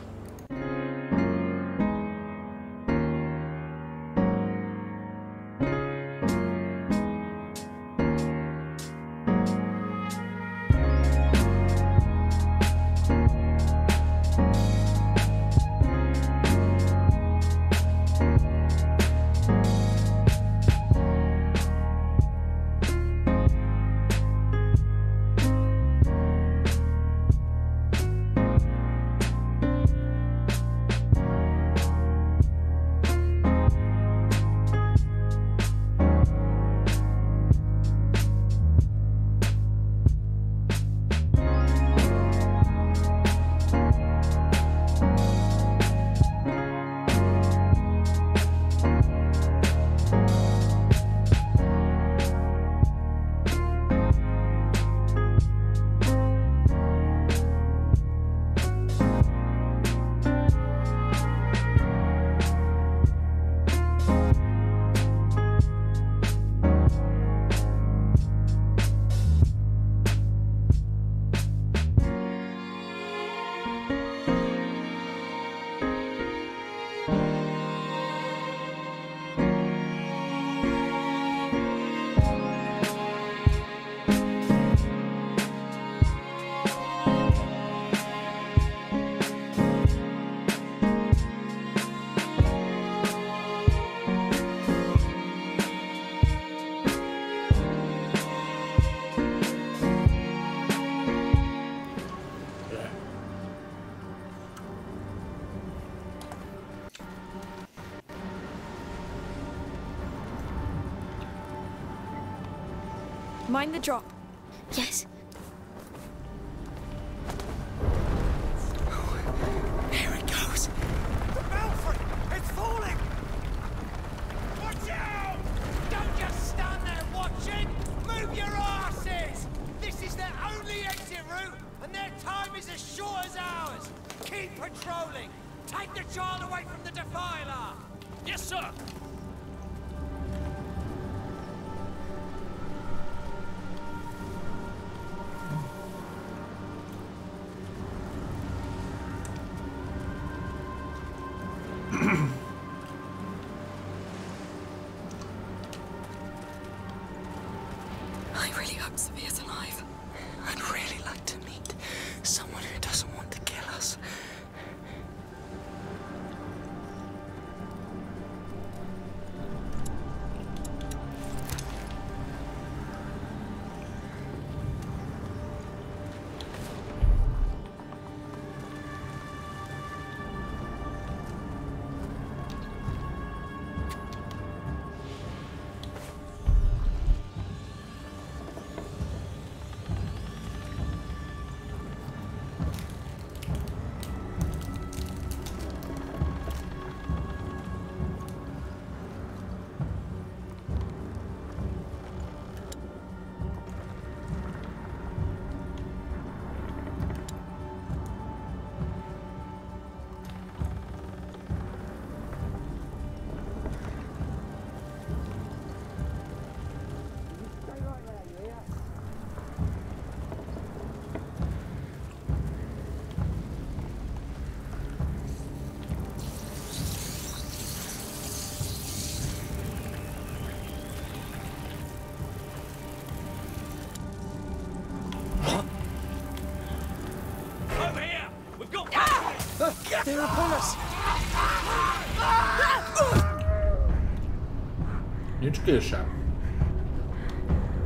Mind the drop.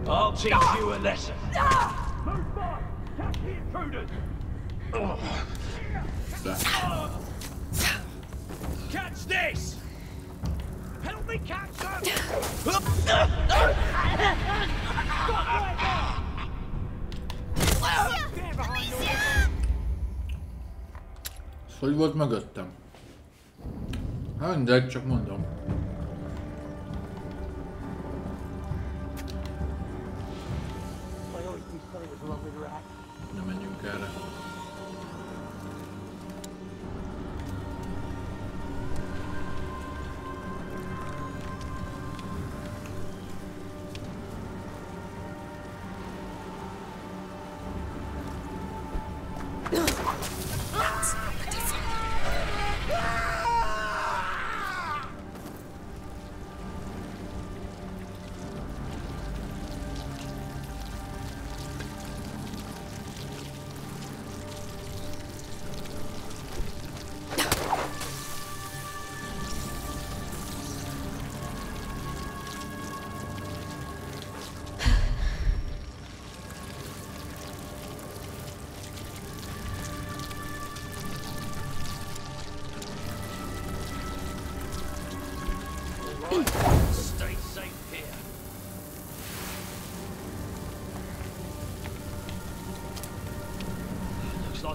I'll teach you a lesson. Catch this! Help me catch them! Szóval volt mögöttem. Hát mindegy, csak mondom.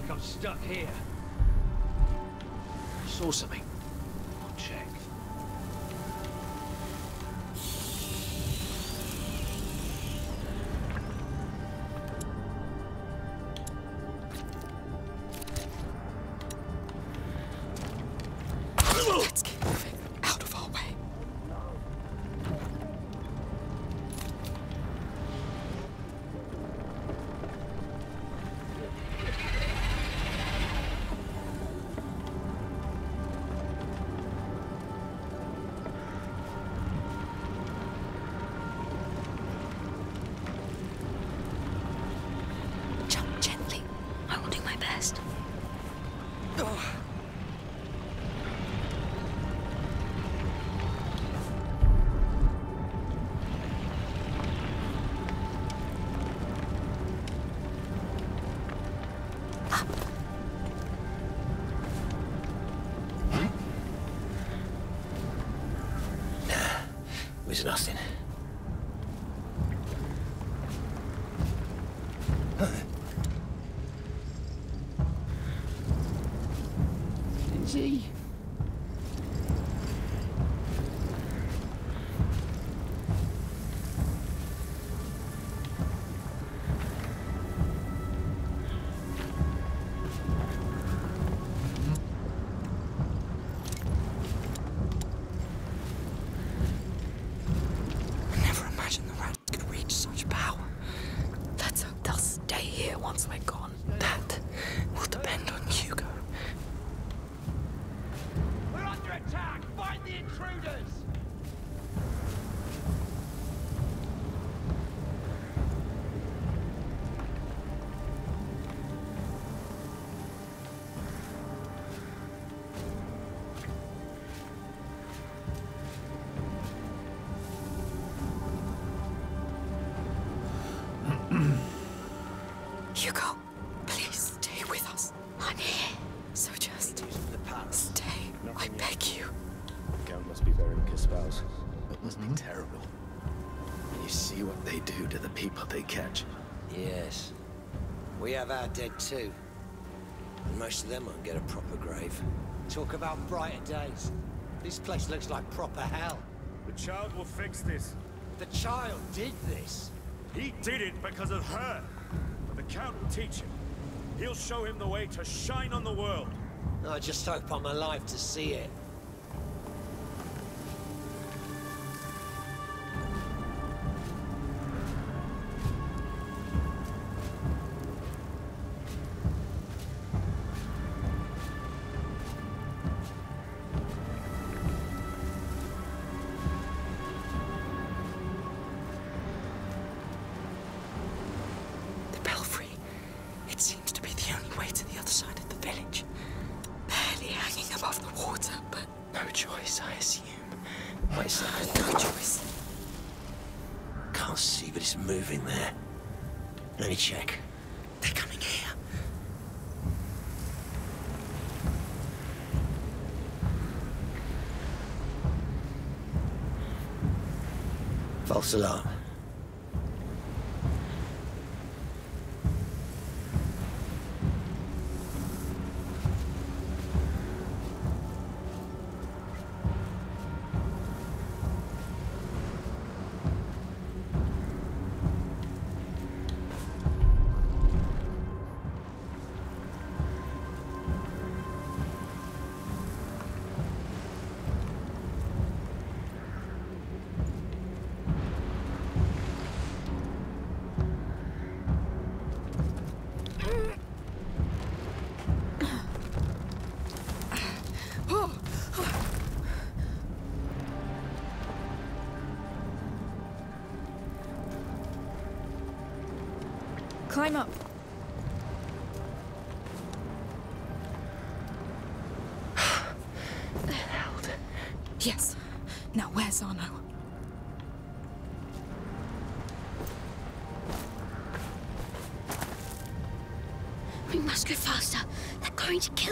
I'm stuck here. I saw something. They do to the people they catch. Yes. We have our dead too. And most of them won't get a proper grave. Talk about brighter days. This place looks like proper hell. The child will fix this. The child did this. He did it because of her. But the Count will teach him. He'll show him the way to shine on the world. I just hope I'm alive to see it. cela.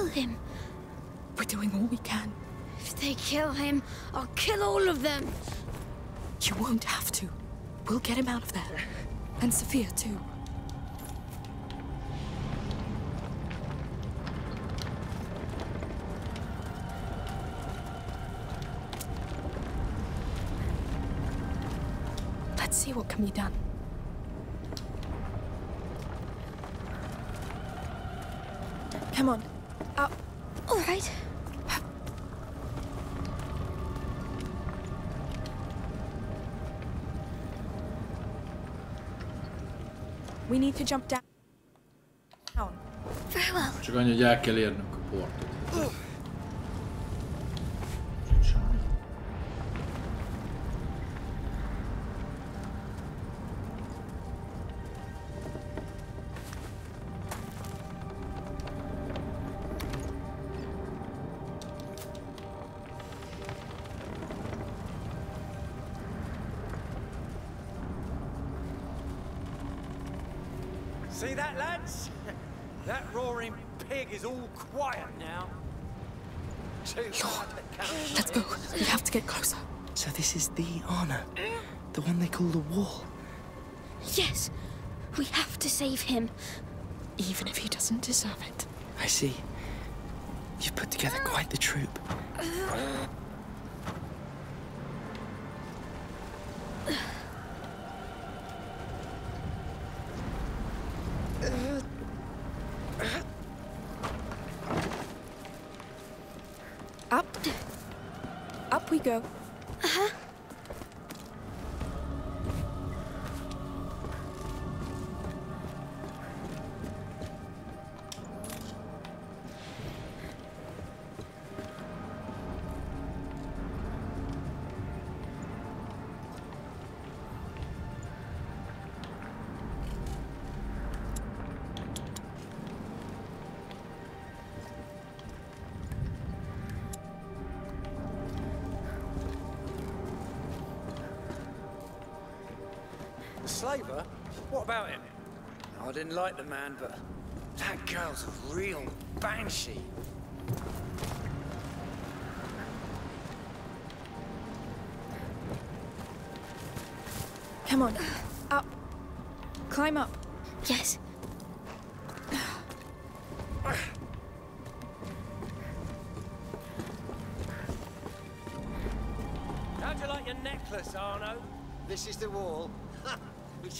Kill him. We're doing all we can. If they kill him, I'll kill all of them. You won't have to. We'll get him out of there. And Sophia, too. Let's see what can be done. Need to jump down. Down. Very well. Csak annyi, hogy el kell érnünk go. Didn't like the man, but that girl's a real banshee. Come on. Up. Climb up. Yes. How'd you like your necklace, Arnaud? This is the wall.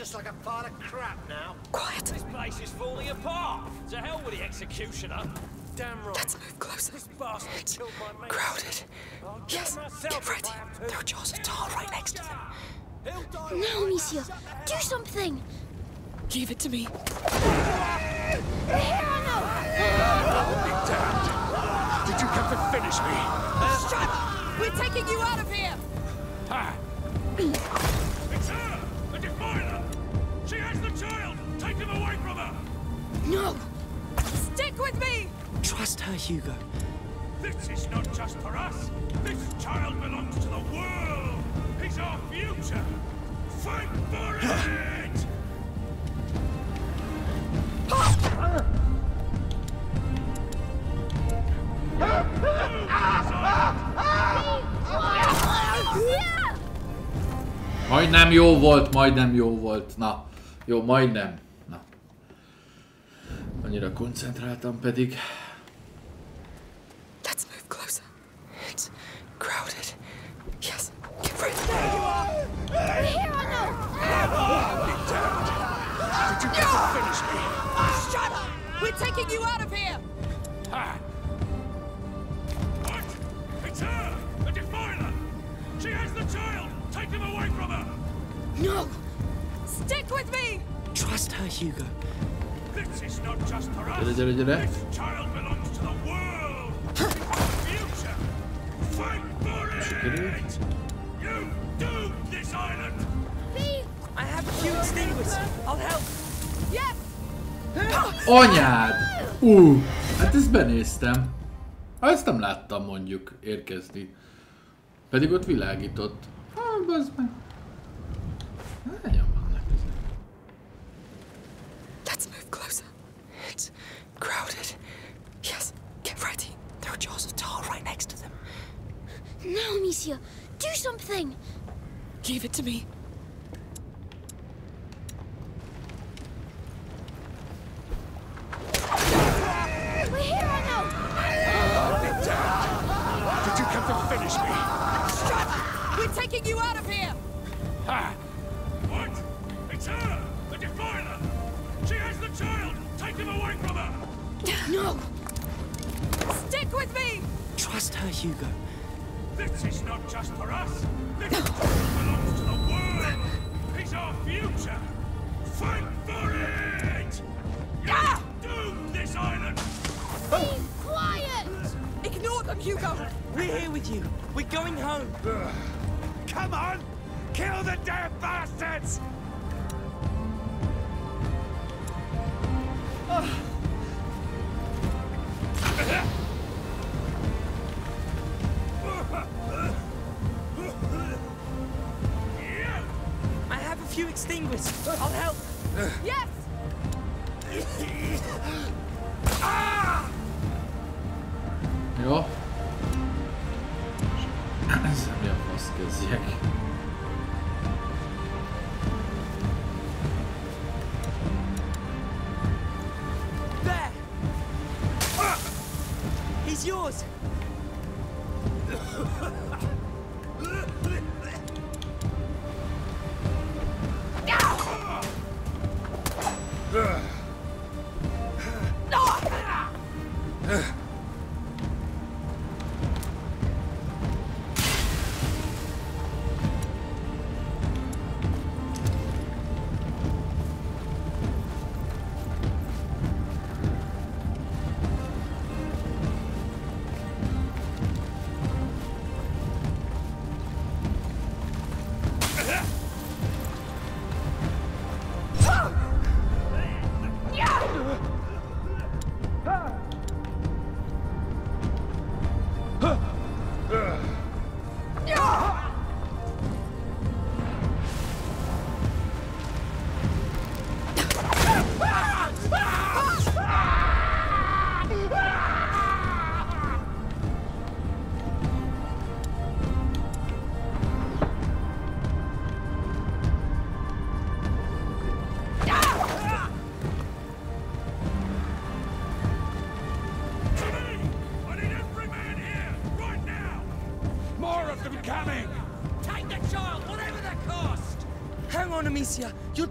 It's just like a pile of crap now. Quiet. This place is falling apart. To hell with the executioner. Damn right. Let's move closer. This bastard killed my mate. Crowded. I'll Yes. Get ready. I have. There are jaws of tar right next to them. He'll Now, Amicia, do something! Give it to me. Here, Arnaud! Did you come to finish me? Shut up! We're taking you out of here! No! Stick with me! Trust her, Hugo. This is not just for us! This child belongs to the world! He's our future! Fight for it! Majdnem jó volt, majdnem jó volt. Na, jó, majdnem. Na. Annyira koncentráltam pedig. Láttam mondjuk érkezni. Pedig ott világított. Ah, bazd meg. Hányan vannak ezek? Let's move closer. It's crowded. Yes. Get ready. There are jaws of tar right next to them. Now, Amicia, do something! Give it to me.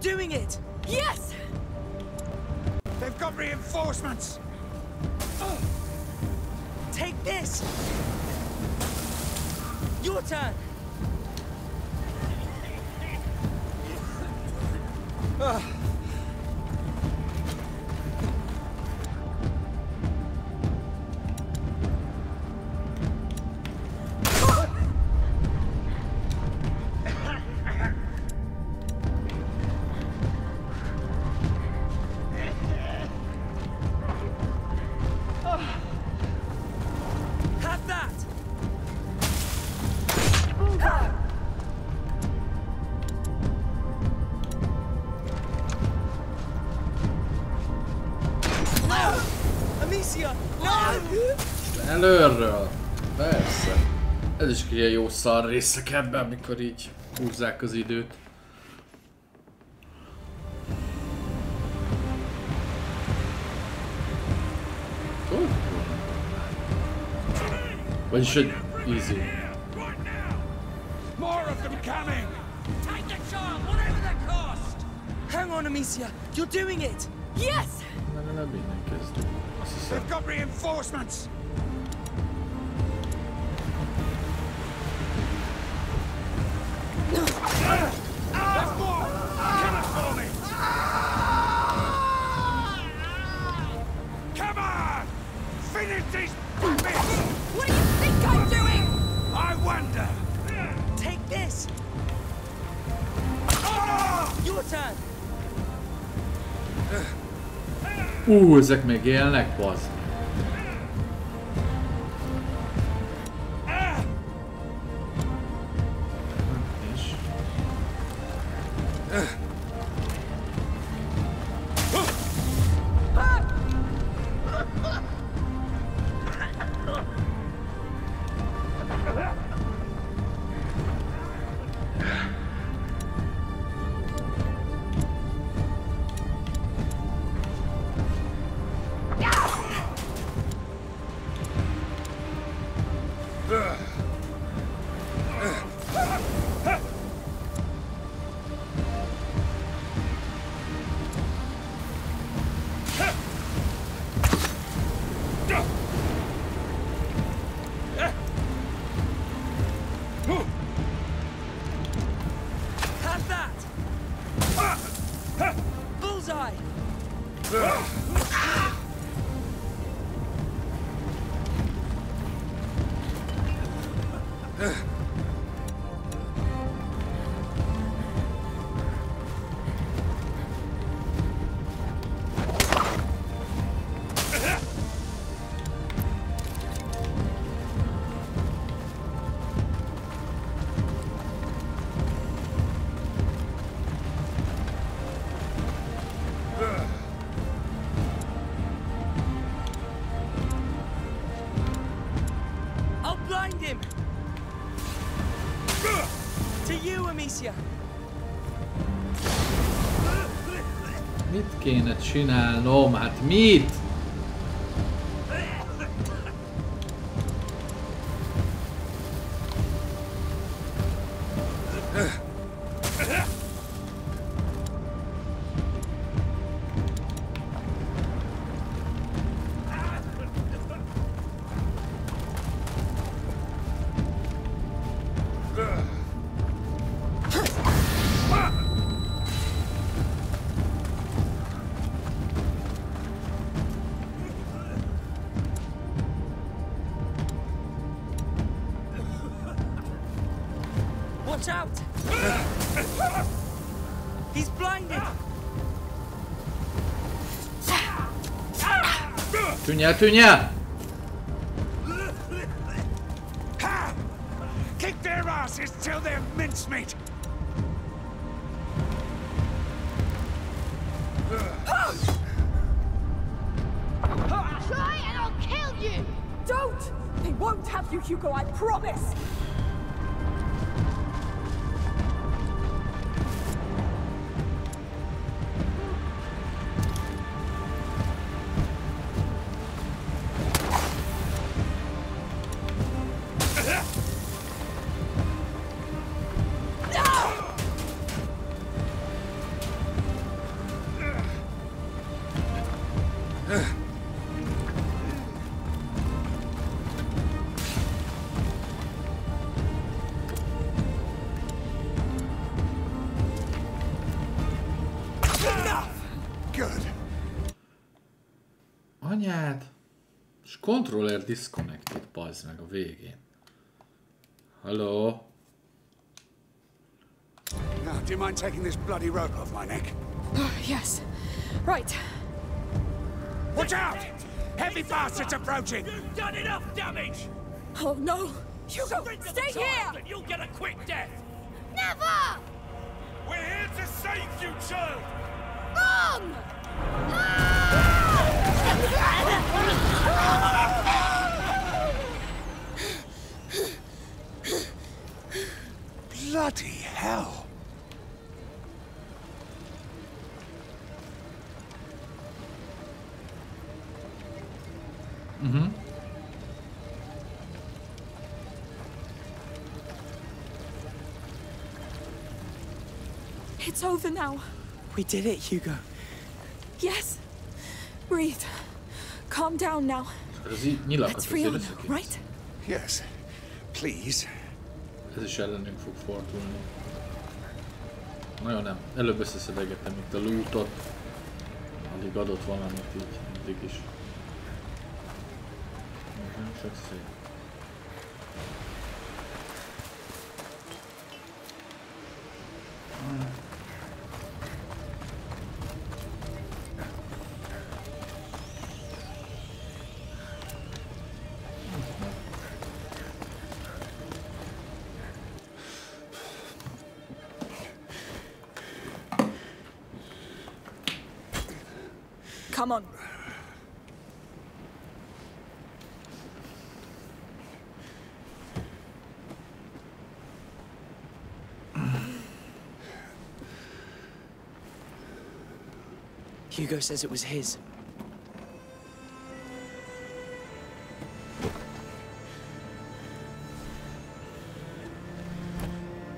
Doing it! Előről! Persze. Ez is ilyen jó szar részek ebben, amikor így húzzák az időt. Hogy? Vagyis, hogy easy. More of them coming! Take the child, whatever the cost! Hang on, Amicia! You're doing it! Yes! Na, na, na, minden kezdő. Azt hiszem. They've got reinforcements! Ú, ezek még élnek, bazd. شين هنوم هتميت Пятюня! Controller disconnected, bazd meg a végén. Hello? Now, do you mind taking this bloody rope off my neck? Oh, yes. Right. Watch out! Heavy bastards approaching! You've done enough damage! Oh no! Hugo, stay here! And you'll get a quick death! Never! We're here to save you, child! It's over now. We did it, Hugo. Yes. Breathe. Calm down now. Let's free right? Yes. Please. Ez is ellenünk fog fordulni. Nagyon nem. Előbb összeszedegettem itt a lootot. Alig adott valamit így, addig is. Mhm, Csak szép. Hugo says it was his.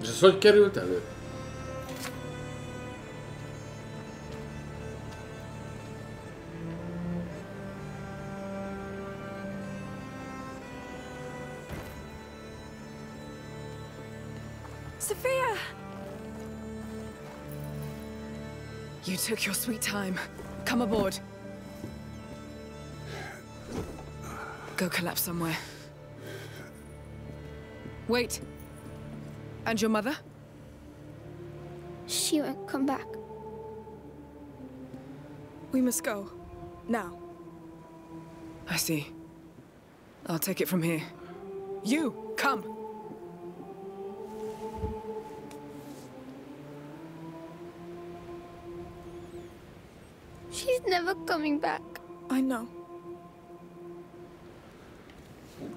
És ez hogy került elő? Sophia! You took your sweet time. Come aboard. Go collapse somewhere. Wait. And your mother? She won't come back. We must go. Now. I see. I'll take it from here. You, come! Coming back. I know.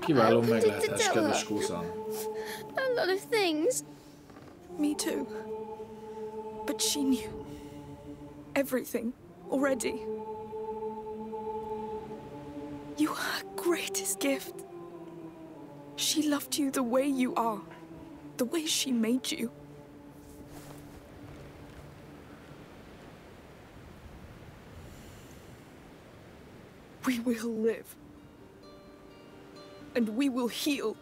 Kiváló I wanted to meglátás, tell kedves her. Kózan. A lot of things. Me too. But she knew everything already. You are her greatest gift. She loved you the way you are, the way she made you. We will live. And we will heal.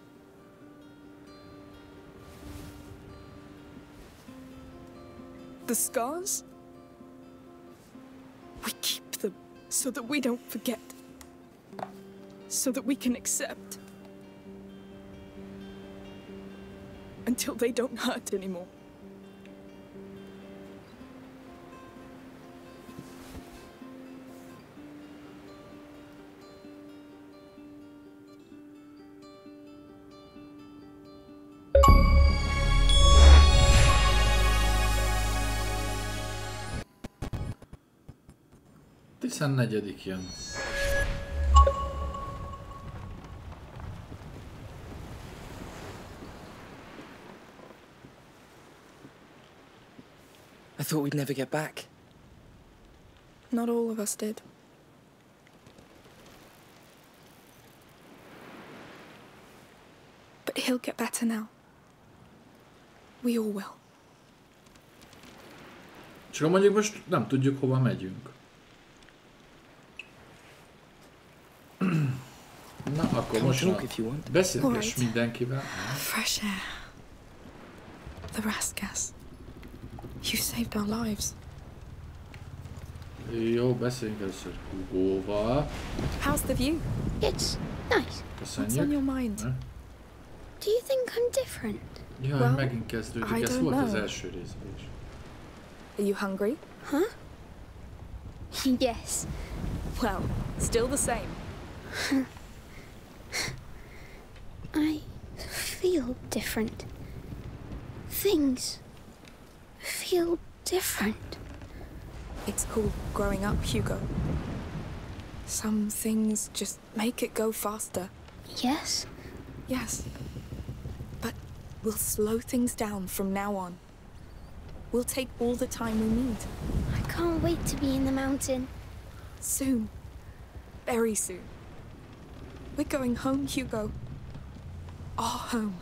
The scars? We keep them so that we don't forget. So that we can accept. Until they don't hurt anymore. Tizennegyedik jön. I thought we'd never get back. Not all of us did. But he'll get better now. We all will. Csak mondjuk most nem tudjuk hova megyünk. Akkor Come most talk if you want. beszélgess Alright. mindenkivel. Ah, fresh air. The Raskas. You saved our lives. Jó, beszéljünk először Hugóval. How's the view? It's nice. What's on your mind? Do you think I'm different? Jaj, Well, megint kezdődik. I Ez don't volt az know. első részben is. Are you hungry? Huh? yes. Well, still the same. I feel different. Things feel different. It's called growing up, Hugo. Some things just make it go faster. Yes? Yes. But we'll slow things down from now on. We'll take all the time we need. I can't wait to be in the mountain. Soon. Very soon. We're going home, Hugo. Our home.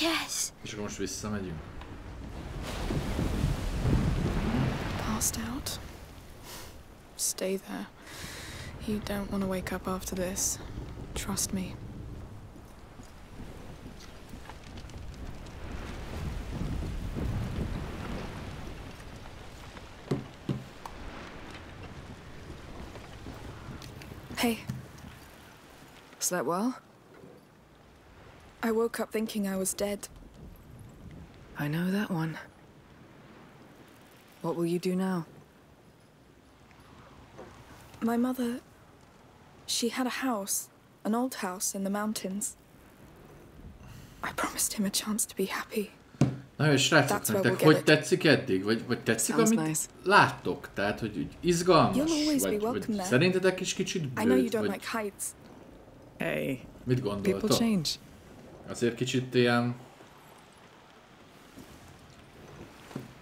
Yes. És akkor most visszamegyünk. Passed out? Stay there. You don't want to wake up after this. Trust me. Hey. Slept well? I woke up thinking I was dead. I know that one. What will you do now? My mother. She had a house, an old house in the mountains. I promised him a chance to be happy. Na jó, srácok, That's where nektek we'll hogy get it. tetszik eddig? Vagy, vagy tetszik, Sounds amit nice. láttok? Tehát, hogy úgy izgalmas? You'll always be vagy, welcome vagy there. szerintetek is kicsit I know you bőt? don't Vagy like heights. Hey. mit gondoltok? People change. Azért kicsit ilyen...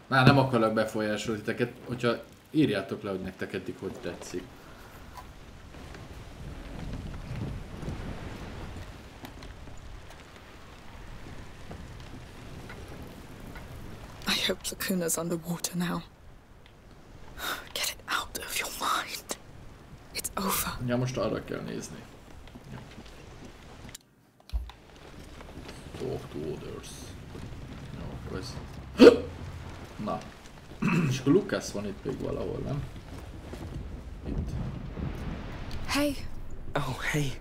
Már nem akarok befolyásolni titeket, hogyha írjátok le, hogy nektek eddig hogy tetszik. I hope Lacuna's underwater now. Get it out of your mind. It's over. Ja, most arra kell nézni. Talk to others. Jó, akkor ez... Na. És akkor Lucas van itt még valahol, nem? Itt. Hey, Oh, hey.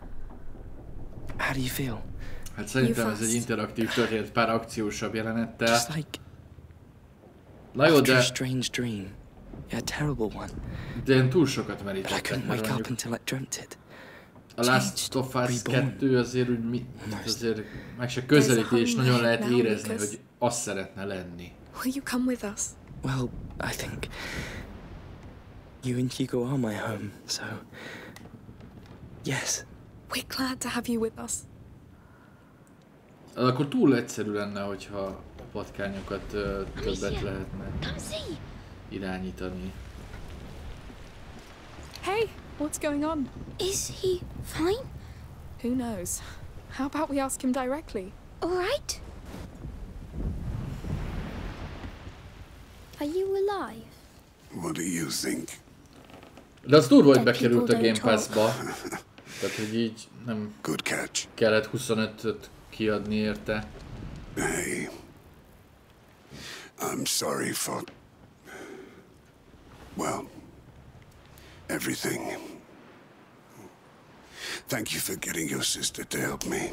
How do you feel? Hát szerintem ez egy interaktív történet pár akciósabb jelenettel. Just like Na jó, de, strange dream. Yeah, a terrible one. de én túl sokat But I couldn't wake up until I dreamt it. A Last of Us 2 azért úgy mi, azért meg se közelíti, és nagyon lehet érezni, hogy azt szeretne lenni. will you come with us? Well, I think you and Hugo are my home, so yes. We're glad to have you with us. Akkor túl egyszerű lenne, hogyha a patkányokat ö, többet lehetne irányítani. Hey, what's going on? Is he fine? Who knows? How about we ask him directly? All right? Are you alive? What do you think? De az durva, hogy bekerült a people Game don't talk. Pass-ba. Tehát, hogy így nem Good catch. kellett 25-öt kiadni érte. Hey. I'm sorry for. Well, everything. Thank you for getting your sister to help me.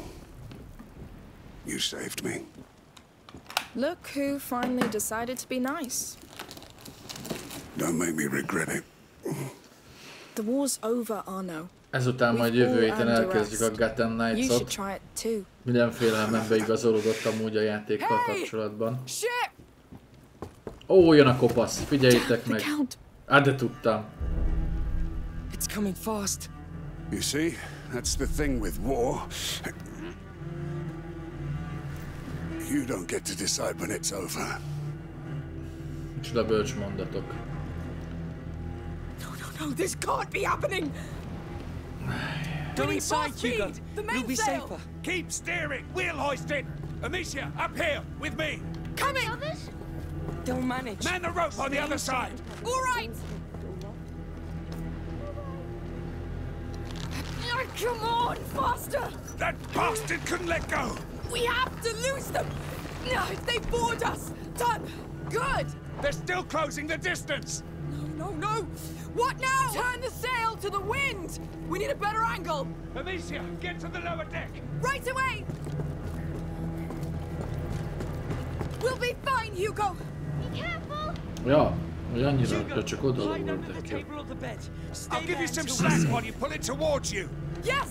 You saved me. Look who finally decided to be nice. Don't make me regret it. The war's over, Arno. Ezután majd jövő héten elkezdjük a. Gotham You should Knights-ot. try it too. Mindenféle beigazolódott amúgy a játékkal Hey! kapcsolatban. Shit! Ó, jön a kopasz, figyeljétek meg. Hát de tudtam. It's coming fast. You see, that's the thing with war. You don't get to decide when it's over. Csoda bölcs mondatok. No, no, no, this can't be happening! Go need inside, more speed. Hugo. The You'll be mainsail. safer. Keep steering. We'll hoist it. Amicia, up here with me. Coming! They'll manage. Man the rope on the other side. All right! Come on, faster! That bastard couldn't let go. We have to lose them! No, they board us! Done! Good! They're still closing the distance. No, No, no! What now? Turn the sail to the wind! We need a better angle! Amicia, get to the lower deck! Right away! We'll be fine, Hugo! Be careful! Ja, hogy annyira, de csak oda lógott ki. I'll give you some slack while you pull it towards you. Yes!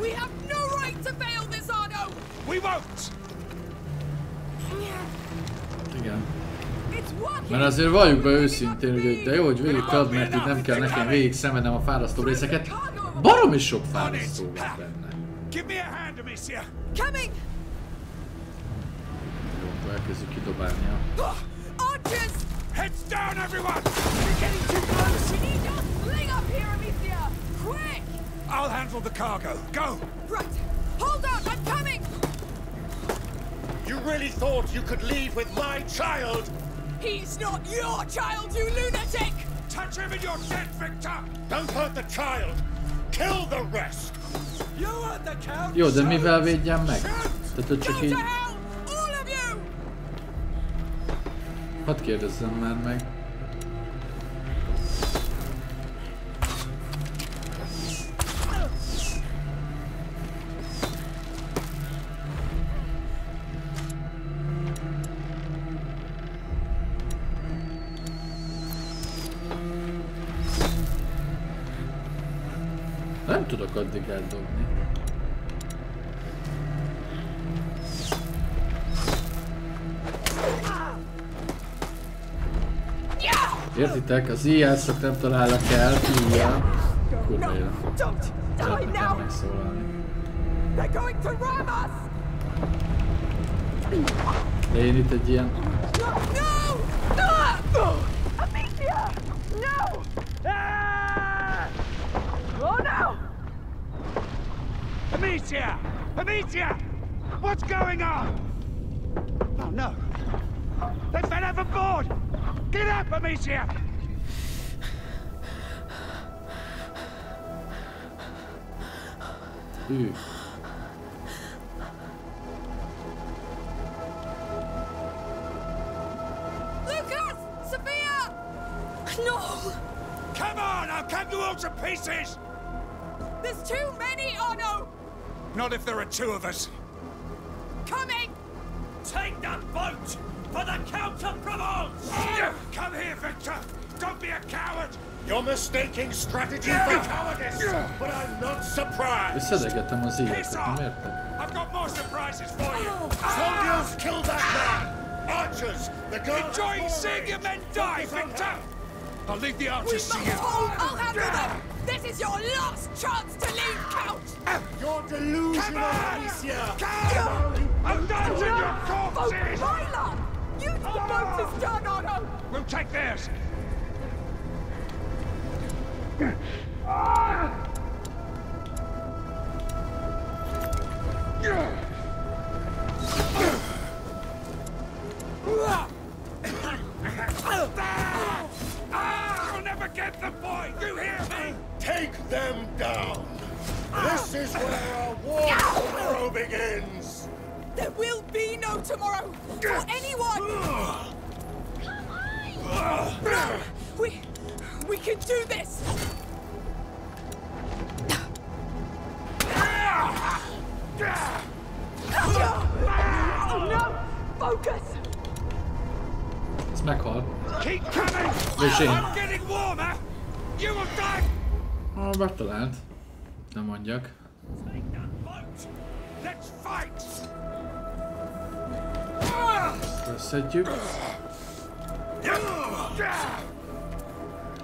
We have no right to fail this, Arno! We won't! Igen. Mert azért valljuk be őszintén, hogy de jó, hogy végig kad, mert így nem kell nekem végig szemedem a fárasztó részeket. Baromi sok fárasztó van benne. Give me a hand, Amicia! Coming! Jó, akkor elkezdjük kidobálni a... Archers! Heads down, everyone! You're getting too close! I'll handle the cargo. Go! Right! Hold on, I'm coming! You really thought you could leave with my child? He's not your child, you lunatic! Touch him and you're dead, Victor! Don't hurt the child! Kill the rest! You heard the count! Jó, de mivel védjem meg? Tehát, hogy csak így... All of you! Hadd kérdezzem már meg. Tudok addig eldobni. Értitek? Az íjászok nem találnak el, íjjel. Kurva élet. Don't die Szeretnék now! megszólalni. They're going to ram us! De én itt egy ilyen... No! No! Amicia! No! Oh Amicia! Amicia! What's going on? Oh no! They fell overboard! Get up, Amicia! Hű. Lucas! Sophia! No! Come on, I'll cut you all to pieces! There's too many, oh, Arnaud! Not if there are two of us. Coming! Take that boat for the Count of Provence! Come here, Victor! Don't be a coward! You're mistaking strategy for cowardice, but I'm not surprised. Összedegetem az Piss életet, off! nem érted? I've got more surprises for you! Oh. Ah! Soldiers, kill that man! Archers, the girl has Enjoying seeing your men die, Focus on Victor! Her. I'll leave the We archers must to you. hold! I'll handle them! This is your last chance to leave, Count! You're delusional, Come on! Alicia! Come! I'll dance in your Oh, corpses! Myla! Use the boat as done, Arnaud! We'll take theirs. Ah, Ah, I'll never get the boy! You hear me? Take them down! Ah. This is where our war tomorrow begins! There will be no tomorrow for anyone! Ah. Come on! We... we can do this! Oh no! Focus! Ez meghal. Keep coming! És én. I'm getting warmer! You will die! Ah, megtalált. Nem mondjak. Let's fight! Összedjük.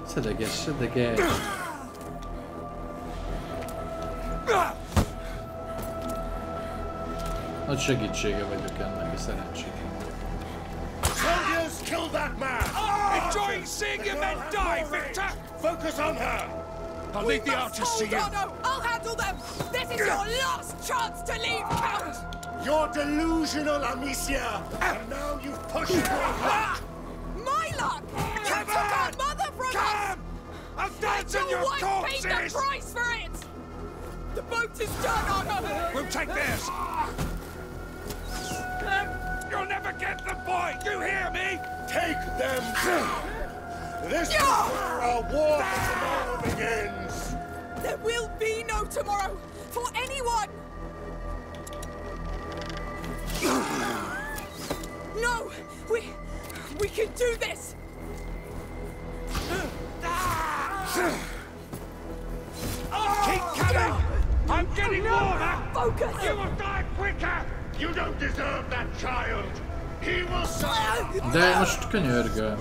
Szedeges, szedeges. Nagy segítsége vagyok ennek a szerencsének. Soldiers, kill that man! Ah! Enjoying seeing your men die, Victor! Focus on her! I'll leave the archers to Hold you. on, no! I'll handle them! This is your last chance to leave, Count! You're delusional, Amicia! Ah! And now you've pushed your luck! Ah! My luck! You Come took our mother from Come! us! I'll dance on Your your wife paid the price for it! The boat is done, Arnaud! We'll take theirs. You'll never get the boy. You hear me? Take them! This is where our war tomorrow begins. There will be no tomorrow for anyone! No! We... we can do this! Keep coming! Ah! I'm getting warmer! Focus! You will die quicker! De most könyörgöm.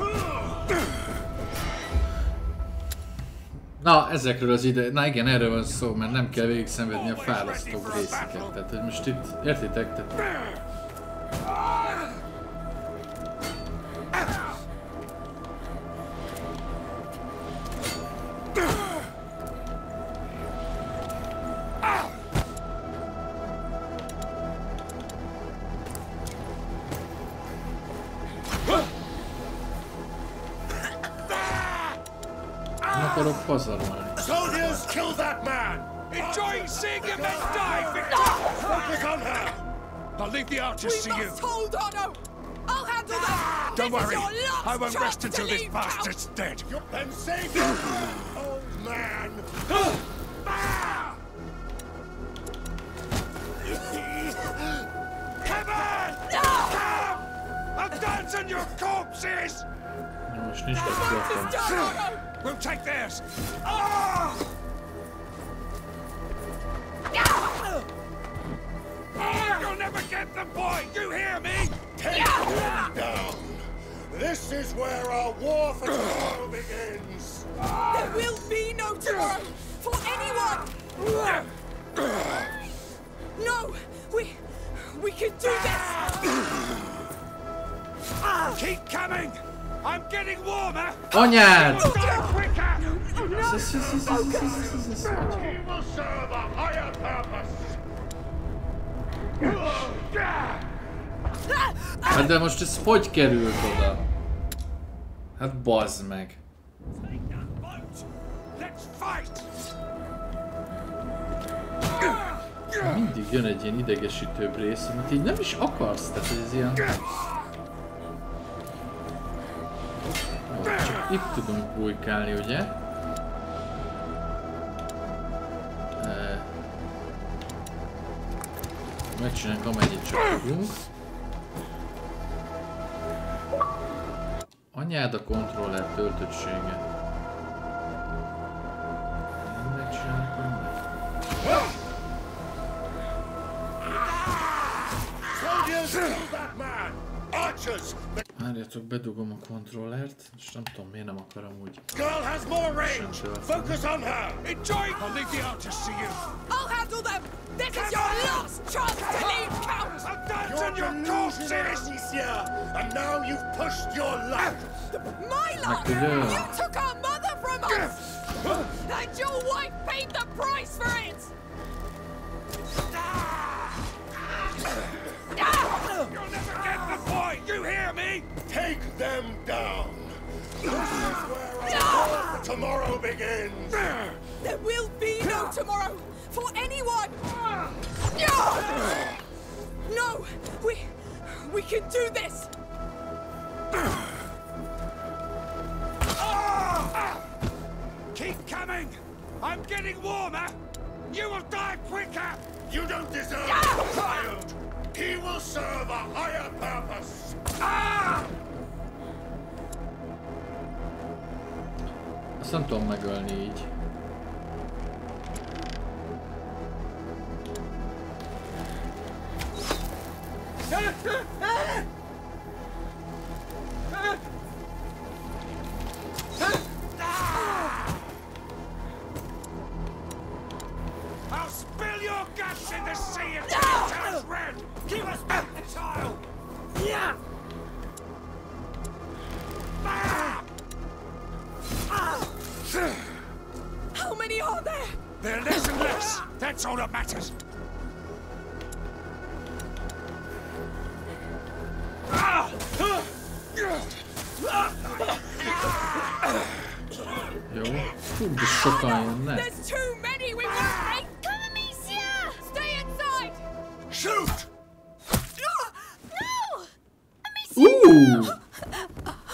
Na, ezekről az ide... Na igen, erről van szó, mert nem kell végig szenvedni a fárasztó részeket. Tehát, hogy most itt, értitek? Tehát... Course I don't want to. Soldiers, kill that man! Enjoying seeing him men die, Victor! Ah! Focus on her! I'll leave the archers to you. hold on, oh! I'll handle that! Ah! Don't this worry, I won't rest until this bastard's dead. You can save him, old man! Heaven! No! Come! A dance on your corpses! No, We'll take theirs. Ah! Oh, you'll never get the boy! You hear me? Take ah! him down! This is where our war for tomorrow begins! There will be no tomorrow for anyone! No! We... we can do this! Ah! Keep coming! Anyád! Hát de most ez hogy került oda? Hát bazd meg. Mindig jön egy ilyen idegesítőbb rész, amit így nem is akarsz, tehát ez ilyen... Csak itt tudunk bujkálni, ugye? Megcsinálunk amennyit csak tudunk. Anyád a kontroller töltöttsége. Megcsináljuk mindent. Soldiers, kill that man! Archers, Várjatok, bedugom a kontrollert, és nem tudom miért nem akarom úgy. girl has more range! Focus on her! Enjoy! I'll leave the archers to you. I'll handle them! This is your last chance to leave, Count! I'll dance your delusional, corpses! Amicia, and now you've pushed your luck! My luck! You took our mother from us! And your wife paid the price for it! Ah. Ah. You'll never get You hear me? Take them down! This is where our tomorrow begins! Ah! There will be no tomorrow for anyone! Ah! No! We... we can do this! Keep coming! I'm getting warmer! You will die quicker! You don't deserve this child! He will serve a higher purpose! Ah! Azt nem tudom megölni így. I'll spill your guts in the sea if it turns red! Give us ah! back the child! Yeah! Ah! Ah! How many are there? They're less and less! That's all that matters! Jó. Jo, kurde szukajmy. There's too many we want to Amicia! Amicia!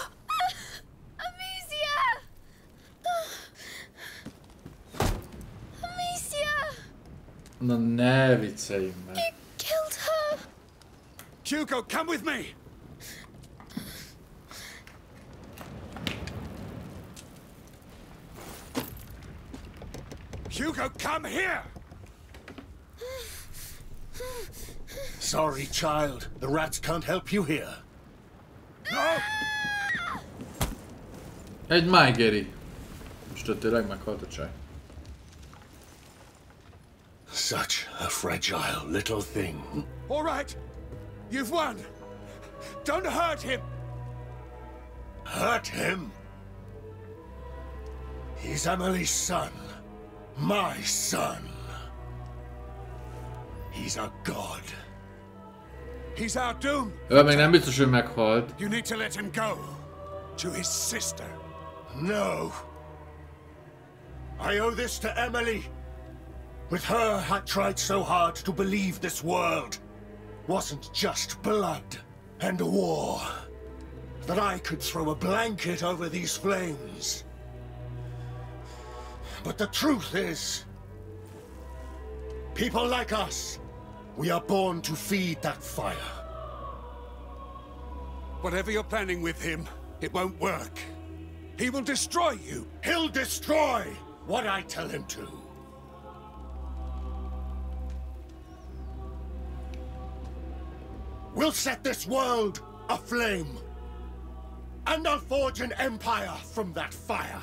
You killed her. Hugo, come with me. Hugo, come here! Sorry, child. The rats can't help you here. No! Egy Májgeri. Most ott tényleg meghalt a csaj. Such a fragile little thing. All right. You've won. Don't hurt him. Hurt him? He's Emilie's son. My son. He's a god. He's our doom. Ő még nem biztos, hogy meghalt. You need to let him go. To his sister. No. I owe this to Emilie. With her, I tried so hard to believe this world wasn't just blood and war. That I could throw a blanket over these flames. But the truth is, people like us, we are born to feed that fire. Whatever you're planning with him, it won't work. He will destroy you. He'll destroy what I tell him to. We'll set this world aflame. And I'll forge an empire from that fire.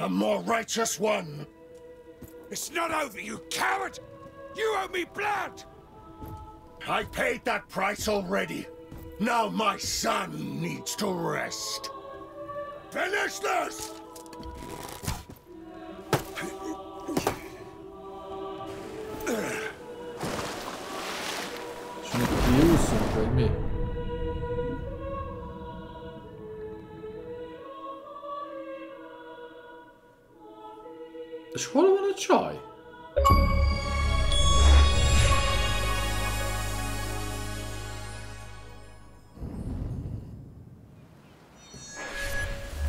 A more righteous one. It's not over, you coward! You owe me blood! I paid that price already. Now my son needs to rest. Finish this! És mi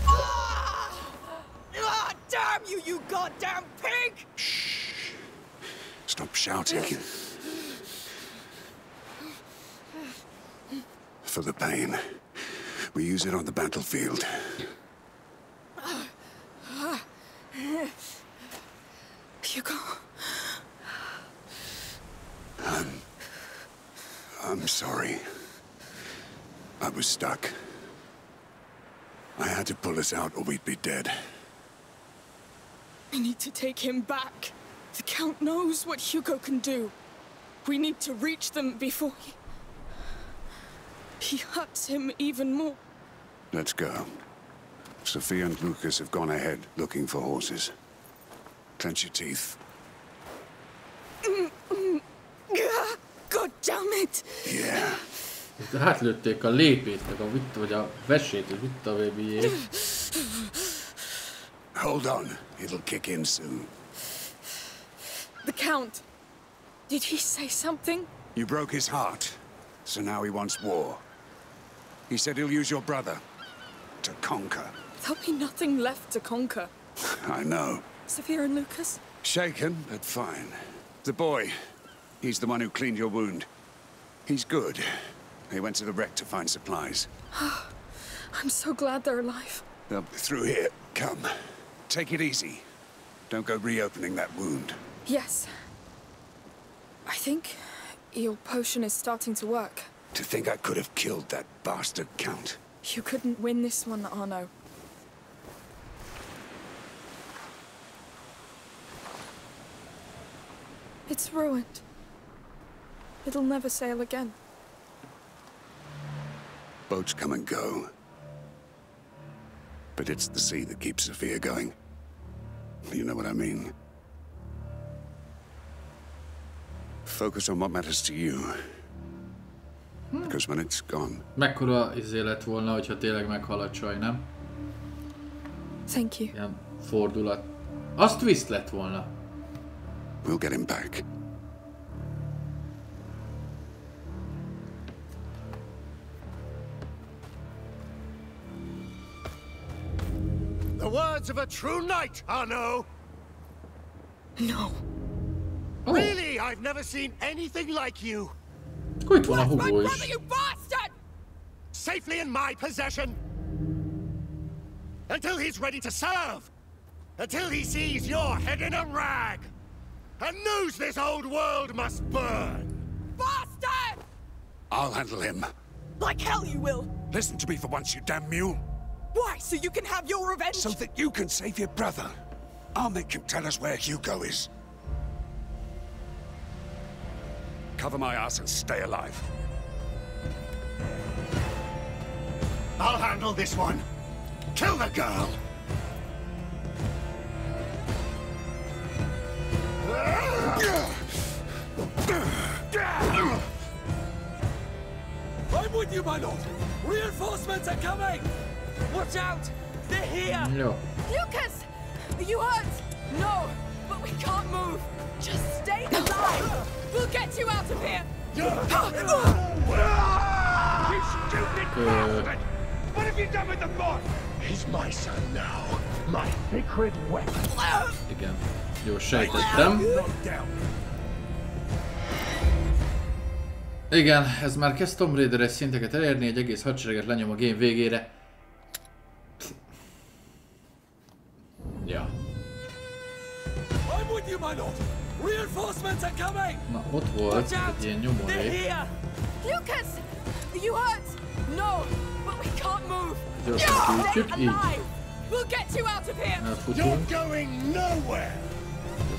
Ah! Ah, you you goddamn pig! Stop shouting. For the pain. We use it on the battlefield. Ah. Hugo, I'm... I'm sorry. I was stuck. I had to pull us out or we'd be dead. we need to take him back. The Count knows what Hugo can do. We need to reach them before he... He hurts him even more. Let's go. Sophia and Lucas have gone ahead, looking for horses. Clench your teeth. God damn it! Yeah. Itt átlőtték a lépét, meg a vitt, vagy a vesét, hogy vitt a vébiét. Hold on. It'll kick in soon. The Count. Did he say something? You broke his heart, so now he wants war. He said he'll use your brother to conquer. There'll be nothing left to conquer. I know. Sophia and Lucas? Shaken, but fine. The boy, he's the one who cleaned your wound. He's good. He went to the wreck to find supplies. I'm so glad they're alive. They'll be through here. Come. Take it easy. Don't go reopening that wound. Yes. I think your potion is starting to work. To think I could have killed that bastard Count. You couldn't win this one, Arnaud. It's ruined. It'll never sail again. Boats come and go. But it's the sea that keeps Sophia going. You know what I mean? Focus on what matters to you. Hmm. Because when it's gone, Mekkora izé lett volna, hogyha tényleg meghal a csaj, nem? Thank you. Ilyen fordulat. Az twist lett volna. We'll get him back. The words of a true knight, Arnaud! No. Really, I've never seen anything like you. Akkor itt van a Hugo is. you bastard! Safely in my possession. Until he's ready to serve. Until he sees your head in a rag. And knows this old world must burn. Bastard! I'll handle him. Like hell you will. Listen to me for once, you damn mule. Why? So you can have your revenge? So that you can save your brother. I'll make him tell us where Hugo is. Cover my ass and stay alive. I'll handle this one. Kill the girl. I'm with you, my lord. Reinforcements are coming. Watch out. They're here. No. Lucas! Are you hurt? No, but we can't move. Just stay alive. We'll get you out of here. You stupid Uh, bastard! What have you done with the boy? He's my son now. My sacred weapon. igen. Jó, sejtettem. Igen, ez már kezd Tomb Raider-es szinteket elérni, egy egész hadsereget lenyom a game végére. Ja. Na, ott volt egy ilyen nyomorék. Lucas! You hurt? No, but we can't move. Gyorsan kiütjük, így. alive.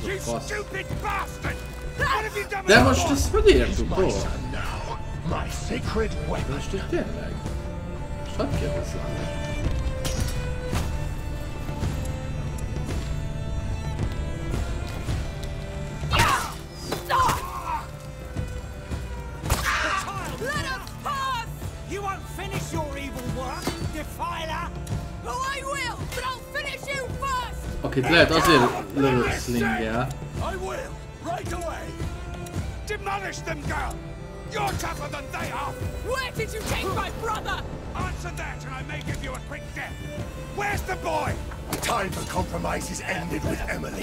We'll get you out of here. Elfutunk. going nowhere. Ez a. Stupid bastard! What have you done with De the most boy? ezt hogy értük. My sacred De weapon. most itt tényleg? Most hadd kérdezzem. Let us pass! You won't finish your evil work, defiler! Oh, I will, but I'll finish you first. Akit lehet azért lövök slinggel. I will, right away! Demolish them, girl! You're tougher than they are! Where did you take my brother? Answer that and I may give you a quick death! Where's the boy? Time for compromises ended with Emilie.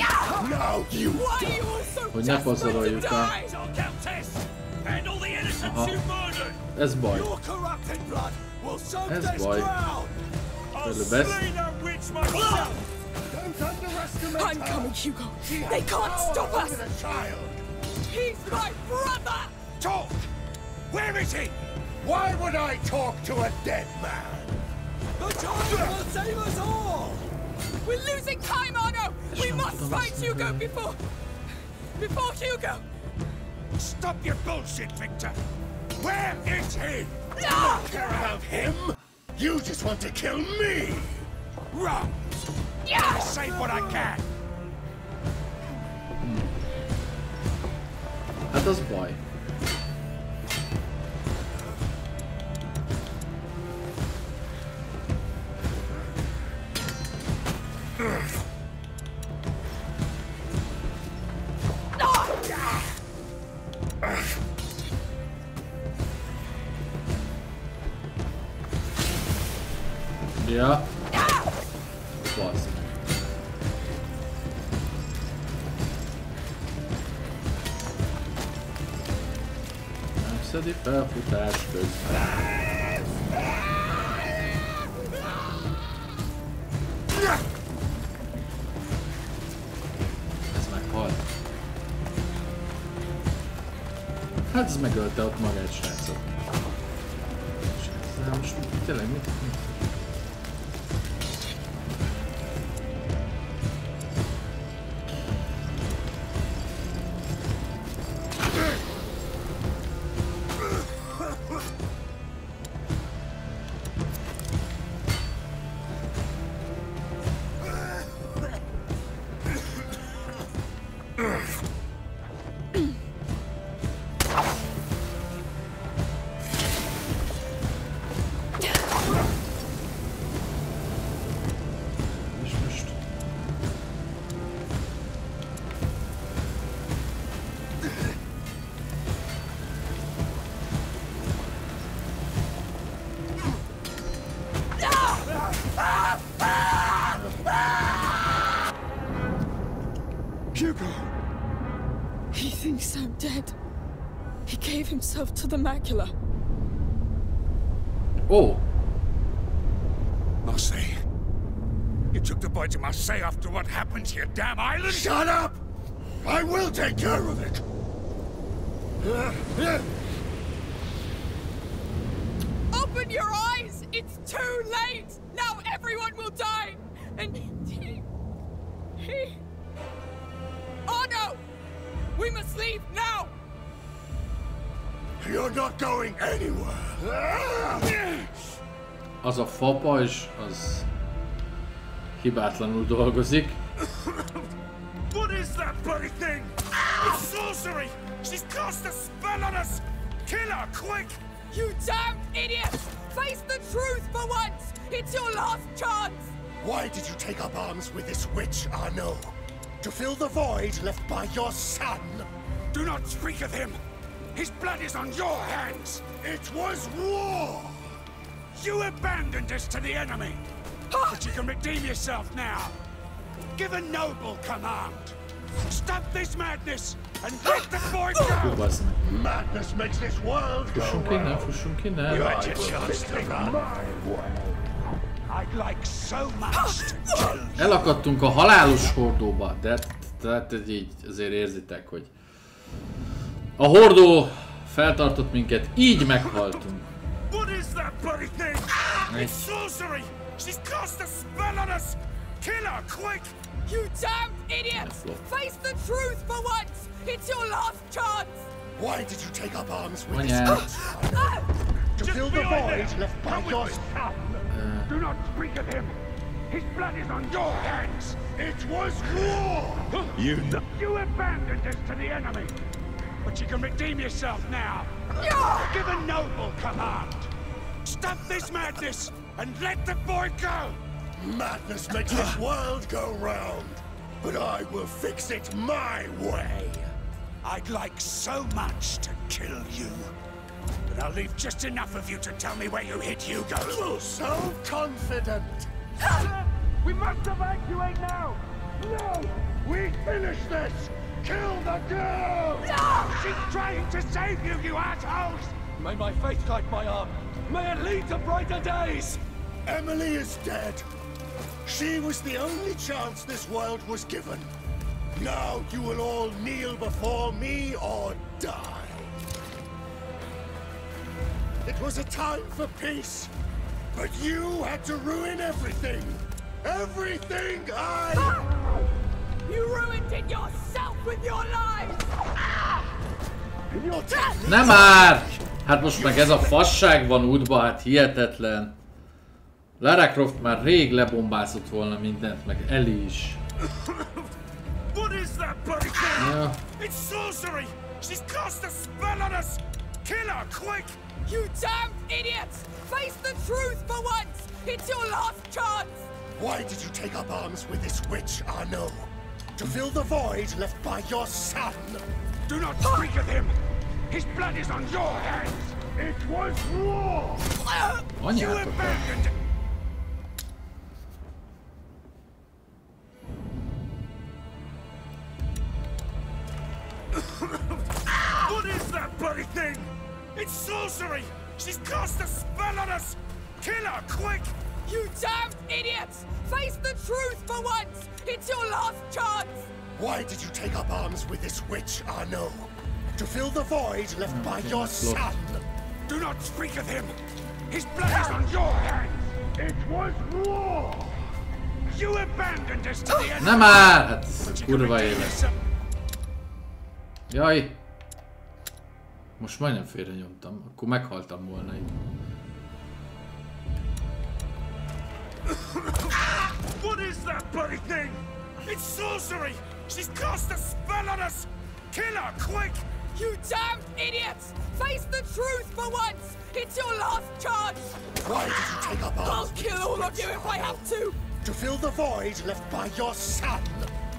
Now you Why are you all so Hogy ne pazaroljuk el. Countess! And all the innocents Aha. you murdered! Ez baj. Your corrupted blood will soak Ez this baj. ground! I'll Előbb slay that witch myself! Don't underestimate I'm coming, Hugo. They can't stop us. He's my brother. Talk! Where is he? Why would I talk to a dead man? The child will save us all! We're losing time, Arnaud. We must fight Hugo before, before Hugo. Stop your bullshit, Victor! Where is he? No! Care about him? You just want to kill me! Wrong! Yeah! I save what I can! That az baj. Ja. Nem szedi felfutás közben. Ez meghalt. Hát ez megölte ott magát, srácok. És ezzel most tényleg mit? mit? He gave himself to the macula. Oh. Marseille. You took the boy to Marseille after what happened to your damn island? Shut up! I will take care of it! Open your eyes! It's too late! Now everyone will die! And he... He... Oh no! We must leave now! You're not going anywhere! Az a fapajzs, az hibátlanul dolgozik. What is that bloody thing? It's sorcery! She's cast a spell on us! Kill her, quick! You damned idiots! Face the truth for once! It's your last chance! Why did you take up arms with this witch, Arnaud? To fill the void left by your son? Do not speak of him! His blood is on your hands! It was war! You abandoned us to the enemy! But you can redeem yourself now! Give a noble command! Stop this madness and let the boy Jó, go! Madness makes this world go round. You had your chance to run. I'd like so much to kill you. Elakadtunk a halálos hordóba, de tehát ez így azért érzitek, hogy a hordó feltartott minket, így meghaltunk. What is that bloody thing? It's sorcery! She's cast a spell on us! Kill her, quick! You damned idiots! Face the truth for once! It's your last chance! Why did you take up arms with this witch, Arno? To fill the void left by your son? Do not speak of him! His blood is on your hands! It was war! You know. You abandoned us to the enemy! But you can redeem yourself now! Yeah! Give a noble command! Stop this madness and let the boy go! Madness makes this world go round. But I will fix it my way. I'd like so much to kill you. But I'll leave just enough of you to tell me where you hid Hugo. You're so confident. We must evacuate now! No! We finish this! Kill the girl! No! She's trying to save you, you assholes! May my faith guide my arm. May it lead to brighter days. Emilie is dead. She was the only chance this world was given. Now you will all kneel before me or die. It was a time for peace, but you had to ruin everything. Everything I... You ruined it yourself with your lies! Nem már! Hát most meg ez a fasság van útba, hát hihetetlen. Lara Croft már rég lebombázott volna mindent, meg Ellie is. What is that bloody thing? It's sorcery! She's cast a spell on us! Kill her, quick! You damned idiots! Face the truth for once! It's your last chance! Why did you take up arms with this witch, Arno? To fill the void left by your son? Do not speak of him! His blood is on your hands! It was war! You abandoned What is that bloody thing? It's sorcery! She's cast a spell on us! Kill her, quick! You damned idiots! Face the truth for once! It's your last chance! Why did you take up arms with this witch, Arnaud? To fill the void left by your son? Do not speak of him! His blood is on your hands! It was war! You abandoned us to the enemy! Nem már! Hát you can kurva redeem élet. yourself. Jaj! Most majdnem félre nyomtam, akkor meghaltam volna itt. What is that bloody thing? It's sorcery! She's cast a spell on us! Kill her, quick! You damned idiots! Face the truth for once! It's your last chance! Why did you take up arms I'll kill all of you if I have to! To fill the void left by your son?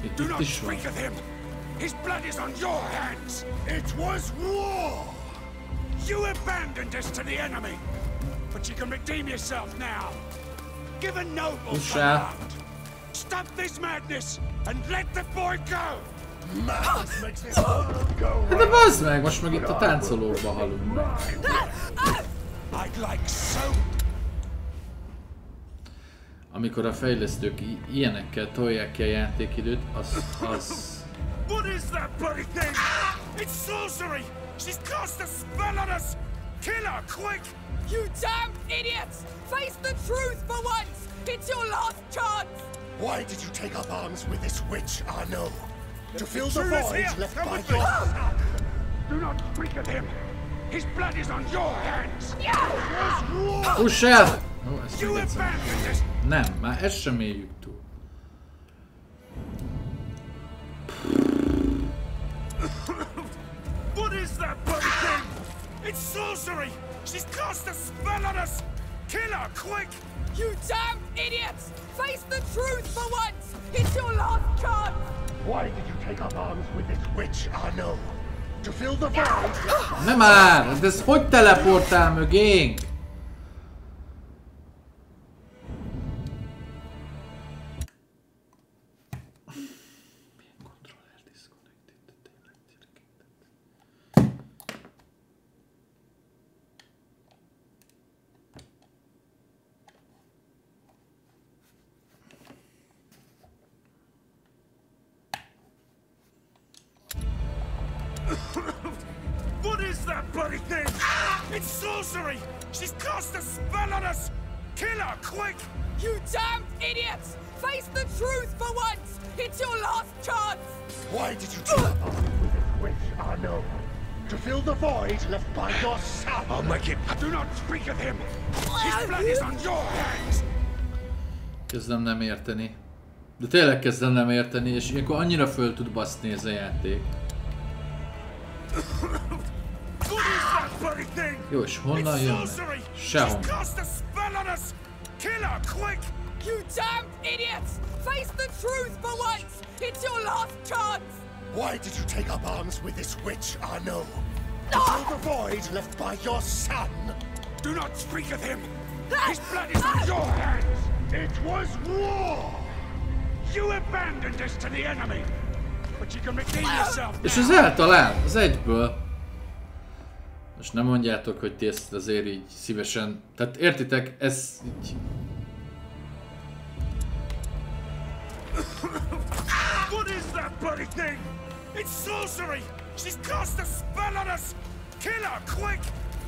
Itt, Do not is van. speak of him! His blood is on your hands! It was war! You abandoned us to the enemy! But you can redeem yourself now! Give a noble command! Stop this madness and let the boy go! Hát de bazd meg, most meg itt a táncolókba halunk meg. Amikor a fejlesztők ilyenekkel tolják ki a játékidőt, az, az... What is that bloody thing? It's sorcery! She's cast a spell on us! Kill her, quick! You damned idiots! Face the truth for once! It's your last chance! Why did you take up arms with this witch, Arnaud? To fill the void left Come by with me! your... Ah! Do not speak of him! His blood is on your hands! Fuss el! Ó, ezt You még egyszer. abandoned us! Nem, már ezt sem éljük túl. What is that bloody thing? It's sorcery! She's cast a spell on us! Kill her, quick! You damned idiots! Face the truth for once! It's your last chance! Why did you take up arms with this witch, Arnaud? To fill the void... Nem már! De ez hogy teleportál mögénk? Sorcery! She's cast a spell on us! Kill her, quick! You damned idiots! Face the truth for once! It's your last chance! Why did you do up arms with this witch, Arnaud? To fill the void left by your son. I'll make it. Do not speak of him! His blood is on your hands! Kezdem nem érteni. De tényleg kezdem nem érteni, és ilyenkor annyira föl tud baszni ez a játék. What is that bloody thing? Jó, és honnan It's jön sorcery! Sehonnan. cast a spell on us! Kill her, quick! You damned idiots! Face the truth for once! It's your last chance! Why did you take up arms with this witch, Arnaud? To fill the ah! void left by your son. Do not speak of him! Ah! His blood is on ah! your hands! It was war! You abandoned us to the enemy! But you can redeem yourself És now! az eltalál, az egyből. Most nem mondjátok, hogy ti ezt azért így szívesen... Tehát értitek, ez így... What is that bloody thing? It's sorcery! She's cast a spell on us! Kill her, quick!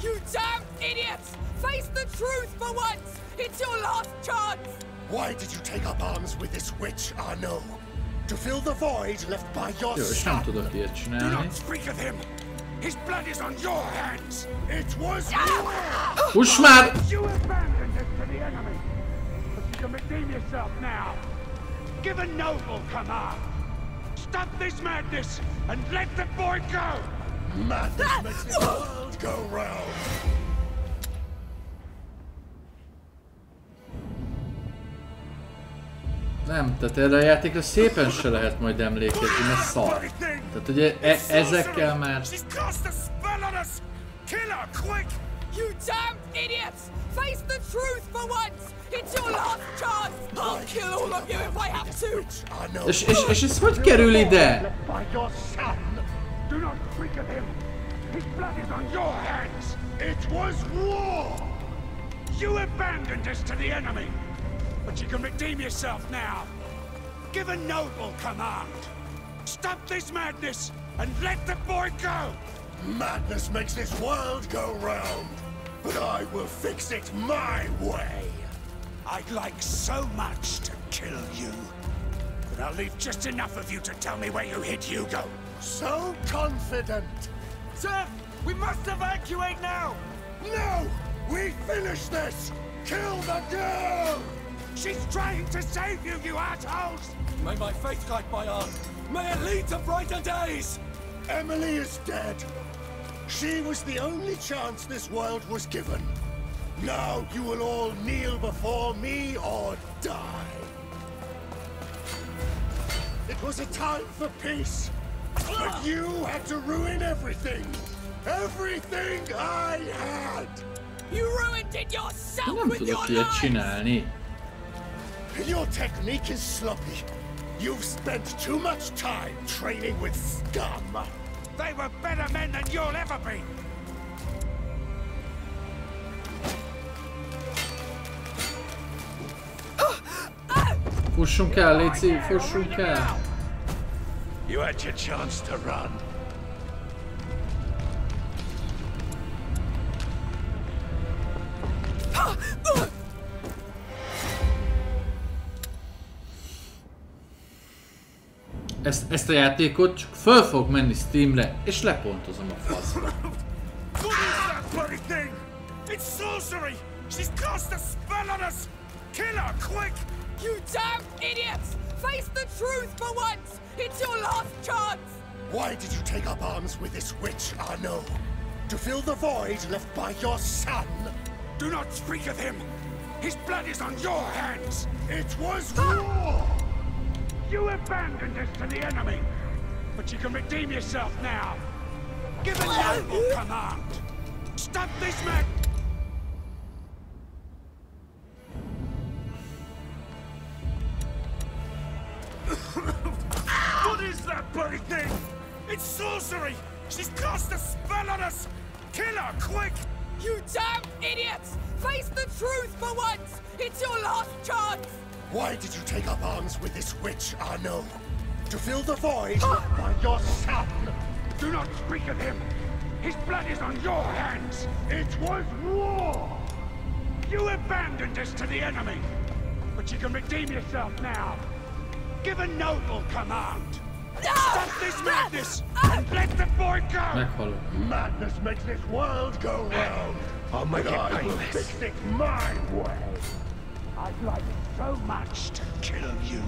You damned idiots! Face the truth for once! It's your last chance! Why did you take up arms with this witch, Arno? To fill the void left by your Jó, son. Do not speak of him! His blood is on your hands! It was war! Fuss már! You abandoned us to the enemy! But you can redeem yourself now! Give a noble command! Stop this madness and let the boy go! Madness makes the world go round. Nem, tehát erre a játékra szépen se lehet majd emlékezni, mert szar. Tehát ugye e- ezekkel már... You damned idiots! Face the truth for once! It's your last chance! I'll kill all of you if I have to! És, és, és ez hogy kerül ide? Left by your son. Do not speak of him! His blood is on your hands! It was war! You abandoned us to the enemy! But you can redeem yourself now! Give a noble command! Stop this madness and let the boy go! Madness makes this world go round. But I will fix it my way. I'd like so much to kill you. But I'll leave just enough of you to tell me where you hid Hugo. So confident. Sir, we must evacuate now! No! We finish this! Kill the girl! She's trying to save you, you assholes! May my faith guide my arm. May it lead to brighter days! Emilie is dead. She was the only chance this world was given. Now you will all kneel before me or die. It was a time for peace, but you had to ruin everything. Everything I had. You ruined it yourself with your tudok ilyet lies! Csinálni. Your technique is sloppy. You've spent too much time training with scum. They were better men than you'll ever be. Fussunk el, Léci, fussunk el! You had your chance to run. Ah, Ezt, ezt a játékot csak föl fog menni Steamre, és lepontozom a faszba. What is that bloody thing? It's sorcery! She's cast a spell on us! Kill her, quick! You damn idiots! Face the truth for once! It's your last chance! Why did you take up arms with this witch, Arnaud? To fill the void left by your son? Do not speak of him! His blood is on your hands! It was war! You abandoned us to the enemy! But you can redeem yourself now! Give a noble command! Stop this man! what is that bloody thing? It's sorcery! She's cast a spell on us! Kill her, quick! You damn idiots! Face the truth for once! It's your last chance! Why did you take up arms with this witch, Arnaud? To fill the void left by your son? Do not speak of him! His blood is on your hands! It was war! You abandoned us to the enemy! But you can redeem yourself now! Give a noble command! Stop this madness! And let the boy go! Meghalok. Madness makes this world go round. I'll make but it I will fix it my way. I'd like so much to kill you.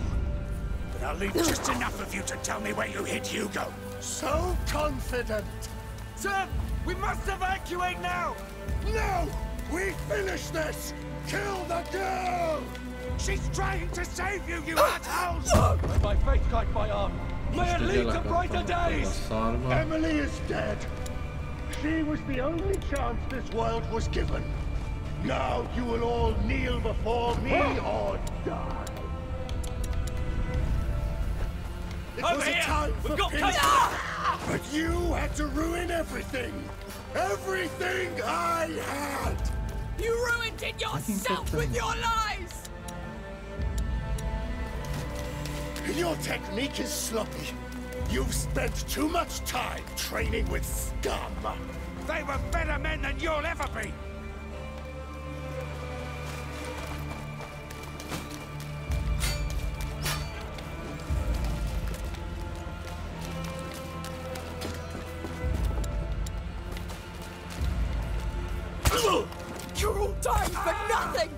But I'll leave just enough of you to tell me where you hid Hugo. So confident. Sir, we must evacuate now! No! We finish this! Kill the girl! She's trying to save you, you ah! assholes! Ah! May my faith guide my arm. May it lead to brighter days! Emilie is dead. She was the only chance this world was given. Now you will all kneel before me or die. It Over was a here! time We've for got peace, but you had to ruin everything. Everything I had. You ruined it yourself with your lies! Your technique is sloppy. You've spent too much time training with scum. They were better men than you'll ever be! Dying for nothing!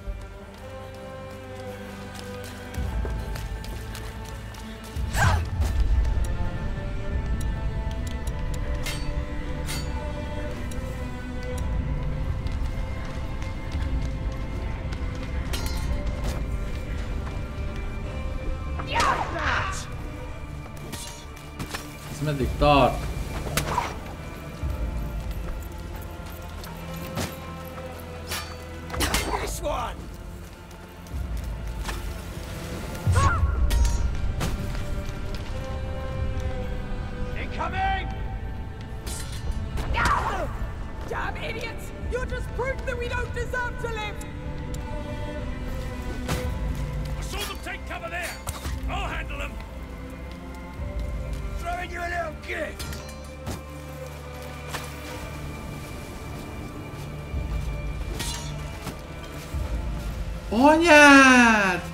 Ez meddig tart? You a little gift! Anyád!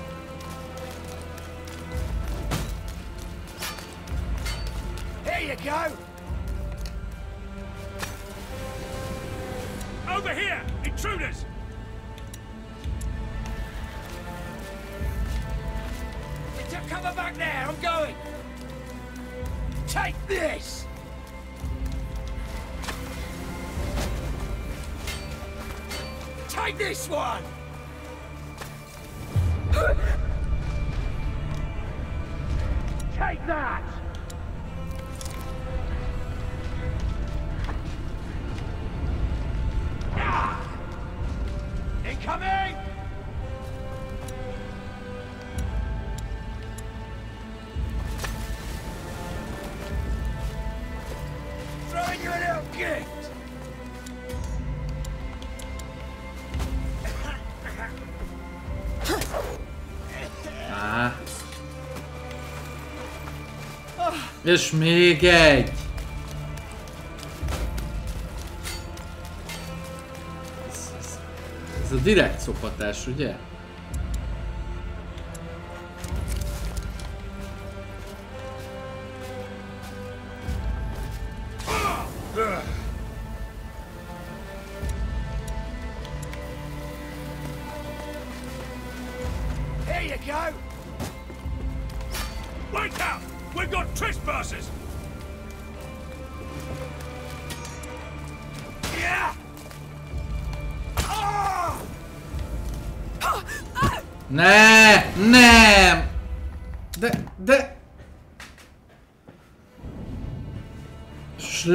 És még egy! Ez, ez, ez a direkt szopatás, ugye?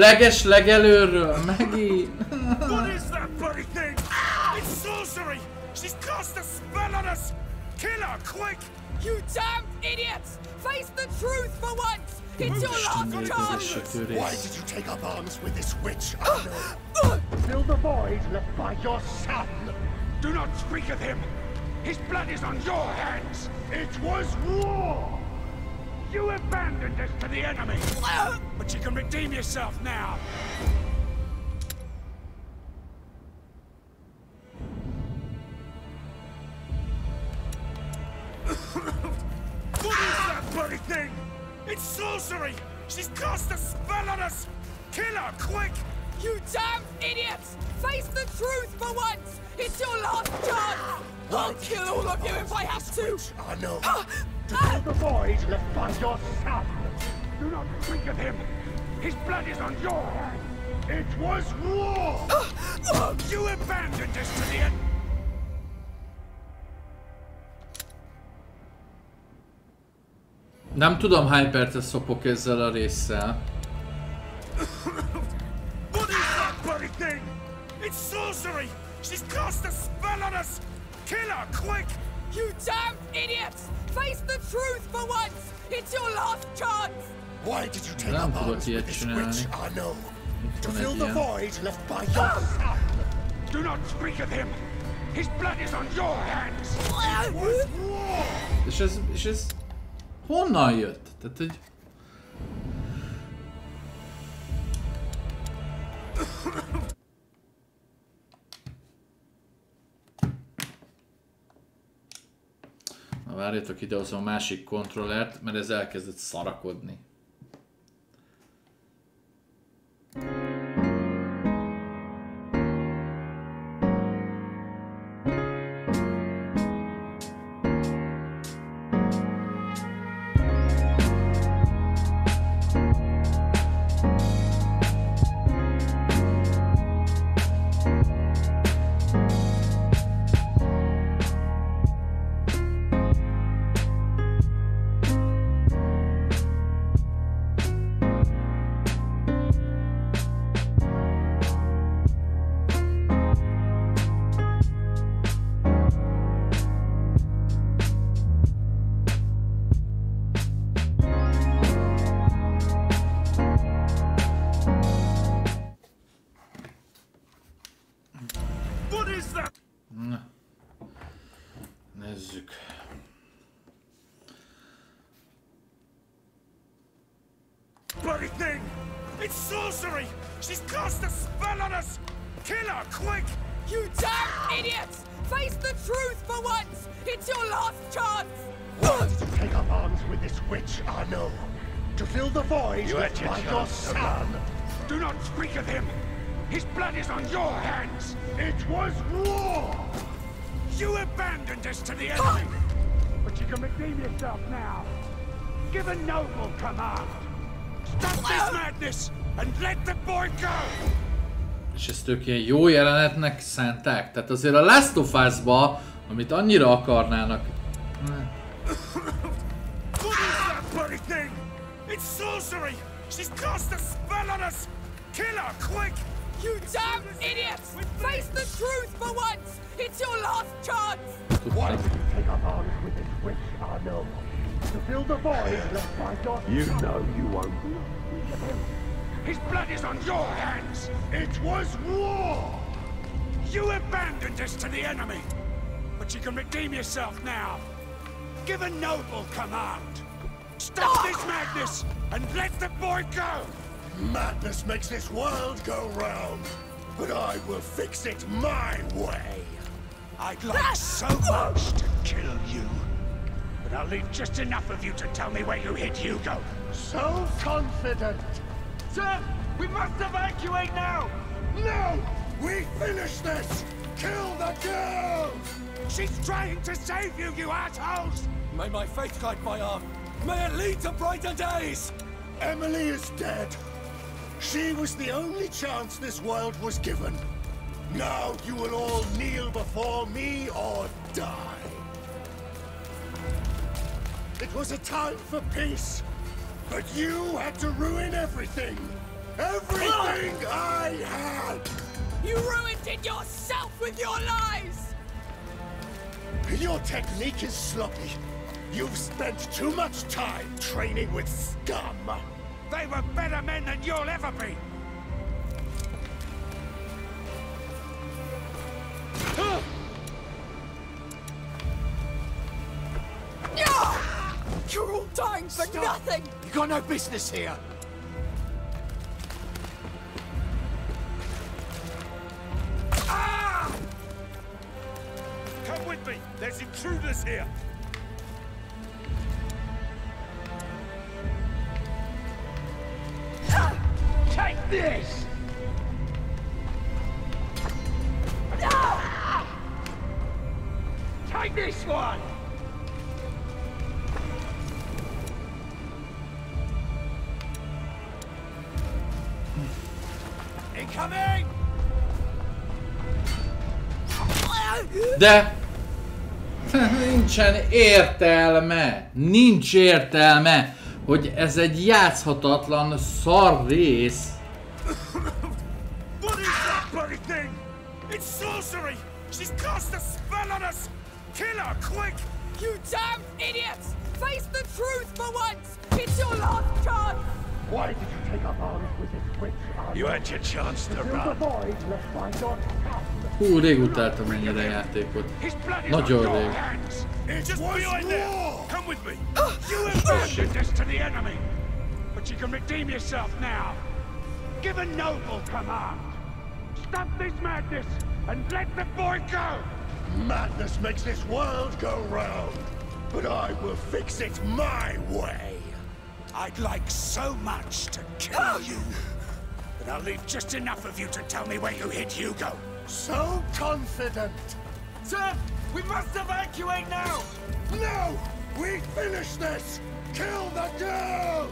Sleges legelőről, megint. What is that bloody thing? It's sorcery! She's cast a spell on us! Kill her, quick! You damned idiots! Face the truth for once! It's your last chance! Why did you take up arms with this witch, Arnaud? Uh, uh. Fill the void left by your son! Do not speak of him! His blood is on your hands! It was war! You abandoned us to the enemy! Uh. But you can redeem yourself now! Tudom hány percet szopok ezzel a résszel. What is that bloody thing? It's sorcery! She's cast a spell on us! Kill her, quick! You damned idiots! Face the truth for once! It's your last chance! Why did you take Nem up arms with this csinálni. witch, Arnaud? To fill the void left by your son! Do not speak of him! His blood is on your hands! It was war! És ez, és ez honnan jött? Tehát, hogy... Na várjatok, idehozom a másik kontrollert, mert ez elkezdett szarakodni. Ezt ők ilyen jó jelenetnek szánták. Tehát azért a Last of Us-ba, amit annyira akarnának... What is that bloody thing? It's sorcery! She's cast a spell on us! Kill her, quick! You damned idiots! Face the truth for once! It's your last chance! Why did you take up arms with this witch, Arno? To fill the void left by your You son! know you won't. His blood is on your hands! It was war! You abandoned us to the enemy! But you can redeem yourself now! Give a noble command! Stop this madness and let the boy go! Madness makes this world go round, but I will fix it my way. I'd like so much to kill you. But I'll leave just enough of you to tell me where you hid Hugo. So confident. Sir, we must evacuate now! No! We finish this! Kill the girl! She's trying to save you, you assholes! May my faith guide my arm. May it lead to brighter days! Emilie is dead. She was the only chance this world was given. Now you will all kneel before me or die. It was a time for peace, but you had to ruin everything. Everything I had! You ruined it yourself with your lies! Your technique is sloppy. You've spent too much time training with scum. They were better men than you'll ever be! All dying for nothing! You got no business here! Ah! Come with me! There's intruders here! De nincsen értelme, nincs értelme, hogy ez egy játszhatatlan szar rész. What is that bloody thing? It's sorcery! She's cast a spell on us! Kill her, quick! You damned idiots! Face the truth for once! It's your last chance! Why did you take up arms with this witch? You had your chance to Fill the run. void left by not Hú, rég utáltam ennyire játékot. Nagyon rég. It's Just was behind there! war! Come with me! Ah! You abandoned us oh, to the enemy! But you can redeem yourself now! Give a noble command! Stop this madness and let the boy go! Madness makes this world go round, but I will fix it my way. I'd like so much to kill ah! you, but I'll leave just enough of you to tell me where you hid Hugo. So confident. Sir, we must evacuate now! No! We finish this! Kill the girl!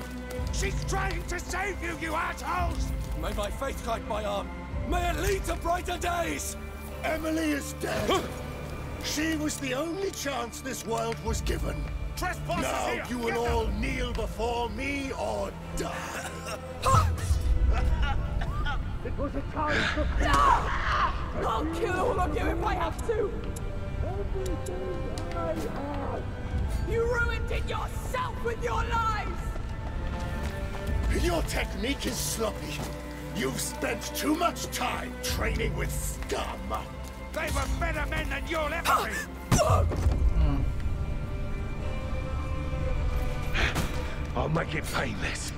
She's trying to save you, you assholes! May my faith guide my arm. May it lead to brighter days! Emilie is dead. she was the only chance this world was given. Trespassers now here! you will Get all them! kneel before me or die. it was a time for I'll kill all of you if I have to! Everything I have! You ruined it yourself with your lies! Your technique is sloppy. You've spent too much time training with scum. They were better men than you'll ever be! I'll make it painless.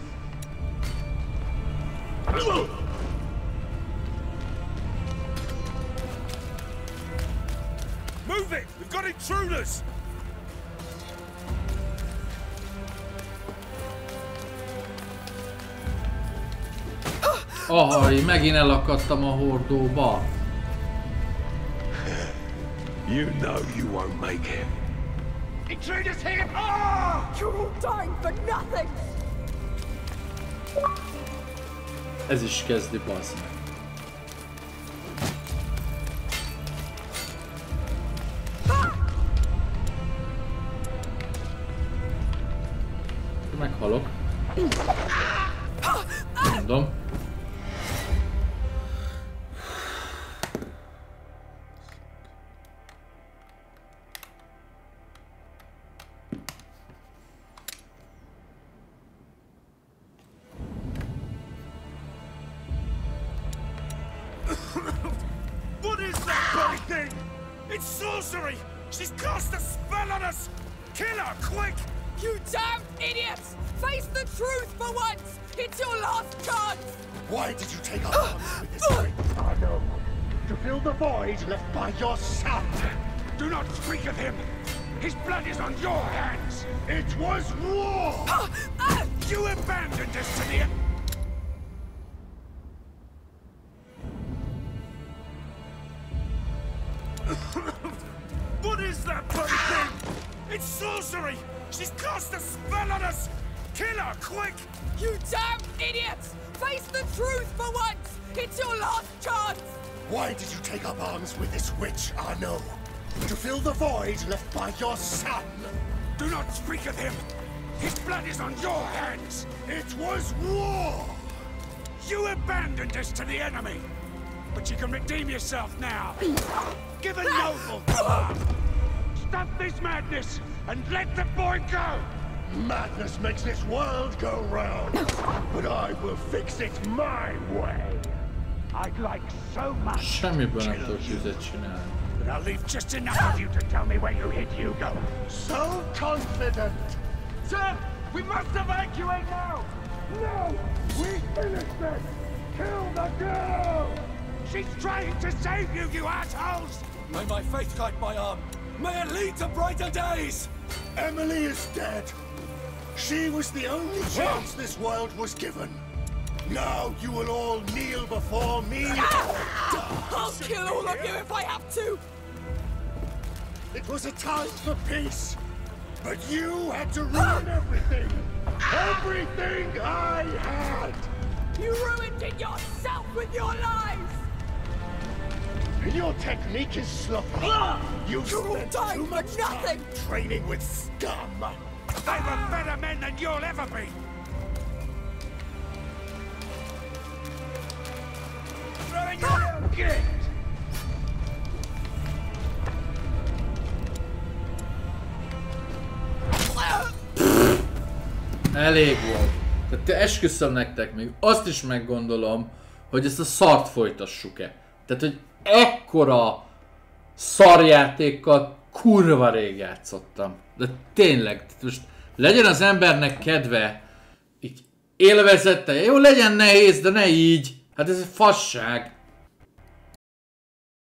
Move it! We've got intruders! Ahaj, megint elakadtam a hordóba. You know you won't make it. Intruders here! Ah! You're all dying for nothing! Ez is kezdi bazd Meghalok. Mondom. Void left by your son. Do not speak of him! His blood is on your hands! It was war! you abandoned us to the what is that bloody thing? It's sorcery! She's cast a spell on us! Kill her, quick! You damn idiots! Face the truth for once! It's your last chance! Why did you take up arms with this witch, Arnaud? To fill the void left by your son. Do not speak of him! His blood is on your hands! It was war! You abandoned us to the enemy! But you can redeem yourself now! Give a noble command! Stop this madness and let the boy go! Madness makes this world go round, but I will fix it my way. I'd like so much Semmiből nem tudok tüzet csinálni. but I'll leave just enough of you to tell me where you hid Hugo. So confident! Sir, we must evacuate now! No! We finish this! Kill the girl! She's trying to save you, you assholes! May my faith guide my arm. May it lead to brighter days! Emilie is dead. She was the only chance this world was given. Now you will all kneel before me. I'll kill all of you if I have to! It was a time for peace, but you had to ruin everything. Everything I had. You ruined it yourself with your lies! And your technique is sloppy. Ah! You've You're spent dying too much nothing. time training with scum. They were better men than you'll ever be! Elég volt. Tehát te esküszöm nektek még azt is meggondolom, hogy ezt a szart folytassuk-e. Tehát, hogy ekkora szarjátékkal kurva rég játszottam. De tényleg, most legyen az embernek kedve, így élvezette, jó legyen nehéz, de ne így. Hát ez egy fasság.